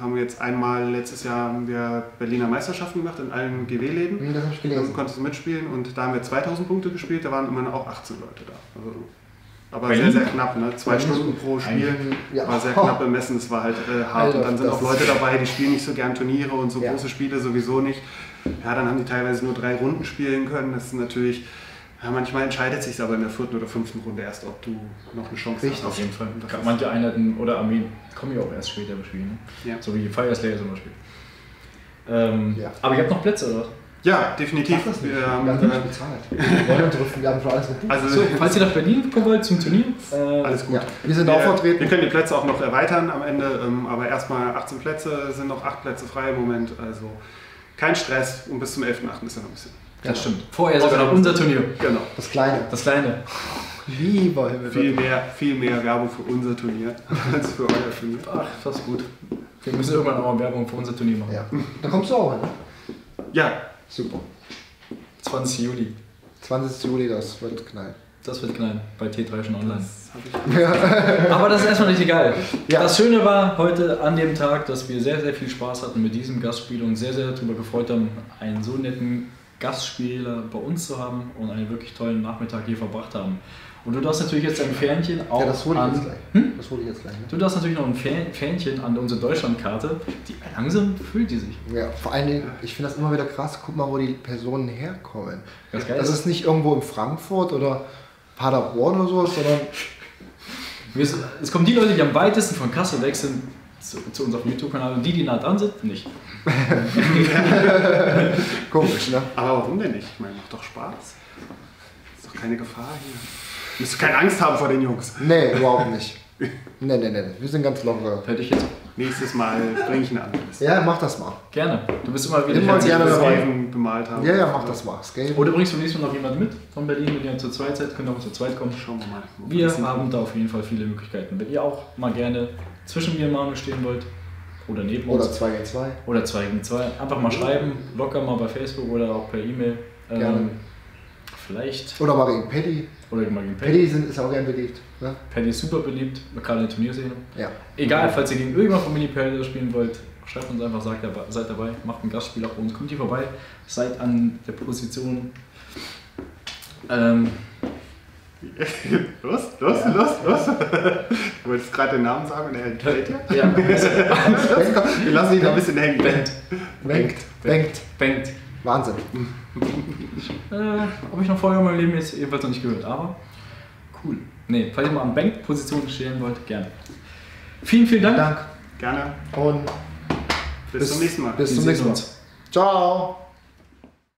Haben wir jetzt einmal, letztes Jahr haben wir Berliner Meisterschaften gemacht in allen GW-Läden.
Hm, das habe ich
Dann
gelesen.
konntest du mitspielen und da haben wir 2000 Punkte gespielt, da waren immer noch auch 18 Leute da. Also, aber
Berlin?
sehr, sehr knapp, ne? zwei
Berlin
Stunden pro Spiel.
Ja.
War sehr knapp bemessen, es war halt äh, hart.
Alter,
und dann sind auch Leute dabei, die spielen nicht so gern Turniere und so
Ja.
große Spiele sowieso nicht. Ja, dann haben die teilweise nur drei Runden spielen können. Das ist natürlich, ja, manchmal entscheidet sich aber in der vierten oder fünften Runde erst, ob du noch eine Chance
Richtig.
hast.
Auf jeden Fall. Manche Einheiten oder Armeen kommen ja auch erst später im Spiel. Ne?
Ja.
So wie Fire Slayer zum Beispiel. Ähm,
Ja.
Aber ihr habt noch Plätze, oder?
Ja, definitiv. Wir
Wir
haben,
haben nicht
äh,
bezahlt. Wir drücken, wir haben schon alles gebucht.
also,
So, falls ihr nach Berlin kommen wollt zum Turnier, äh,
alles gut.
ja, wir sind auch
Wir, wir
vertreten.
können die Plätze auch noch erweitern am Ende, ähm, aber erstmal 18 Plätze, sind noch 8 Plätze frei im Moment. Also kein Stress und bis zum 11.8. ist ja noch ein bisschen.
Das stimmt. Vorher sogar noch unser Turnier.
Genau.
Das Kleine.
Das kleine.
Lieber Himmel.
Viel mehr, viel mehr Werbung für unser Turnier als für euer Turnier.
Ach, fast gut. Wir müssen irgendwann auch mal Werbung für unser Turnier machen.
Ja. Da kommst du auch hin.
Ja,
Super.
20. Juli.
20. Juli, das wird knallen.
Das wird knallen. Bei T3 schon online.
das habe ich.
Aber das ist erstmal nicht egal.
Ja.
Das Schöne war heute an dem Tag, dass wir sehr, sehr viel Spaß hatten mit diesem Gastspiel und sehr, sehr darüber gefreut haben, einen so netten Gastspieler bei uns zu haben und einen wirklich tollen Nachmittag hier verbracht haben. Und du darfst natürlich jetzt ein Fähnchen auch
Ja, das hole ich
an,
jetzt gleich.
Hm?
Das hole ich jetzt gleich. Ne?
Du darfst natürlich noch ein Fäh- Fähnchen an unsere Deutschlandkarte. Die langsam füllt die sich.
Ja, vor allen Dingen, ich finde das immer wieder krass. Guck mal, wo die Personen herkommen.
Das geil
Das
ist,
nicht irgendwo in Frankfurt oder Paderborn oder so, sondern
es kommen die Leute, die am weitesten von Kassel weg sind, zu, zu unserem YouTube-Kanal und die, die nah dran sind, nicht.
komisch, ne?
Aber warum denn nicht? Ich meine, macht doch Spaß. Ist doch keine Gefahr hier. Müsst ihr keine Angst haben vor den Jungs.
Nee, überhaupt nicht. Nee, nee, nee, wir sind ganz locker.
Hätte ich jetzt
Nächstes Mal bringe ich eine andere Liste.
Ja, mach das mal.
gerne. Du bist immer wieder
Immer gerne dabei.
Bemalt haben.
Ja, ja, mach das mal. Scale.
Oder bringst du nächstes Mal noch jemanden mit von Berlin, wenn ihr zu zweit seid, könnt ihr auch zu zweit kommen.
Schauen wir mal.
Wir haben da auf jeden Fall viele Möglichkeiten. Wenn ihr auch mal gerne zwischen mir und Manu stehen wollt oder neben
Oder
uns
2 gegen 2.
oder zwei gegen zwei, einfach mal schreiben, locker mal bei Facebook oder auch per E-Mail. Ähm,
Gerne.
vielleicht
Oder mal gegen Paddy.
oder mal gegen Paddy.
Paddy sind, ist auch gern beliebt. Ne?
Paddy ist super beliebt, lokale Turnierszene.
Ja.
Egal, falls ihr gegen irgendwann von Mini Paddy spielen wollt, schreibt uns einfach, sagt dabei, seid dabei, macht ein Gastspiel auch bei uns, kommt hier vorbei, seid an der Position. Ähm,
Los, los, los, los. Du wolltest gerade den Namen sagen und er entfällt dir?
ja,
Wir lassen ihn da ein bisschen hängen.
Bengt.
Bengt. Bengt.
Bengt.
Wahnsinn.
Äh, Habe ich noch vorher in meinem Leben jetzt jedenfalls noch nicht gehört, aber cool. Nee, falls ihr mal an Bank-Position stehen wollt, gerne. Vielen, vielen Dank.
Dank.
Gerne.
Und
Bis, zum nächsten Mal.
Bis zum nächsten Mal. Ciao.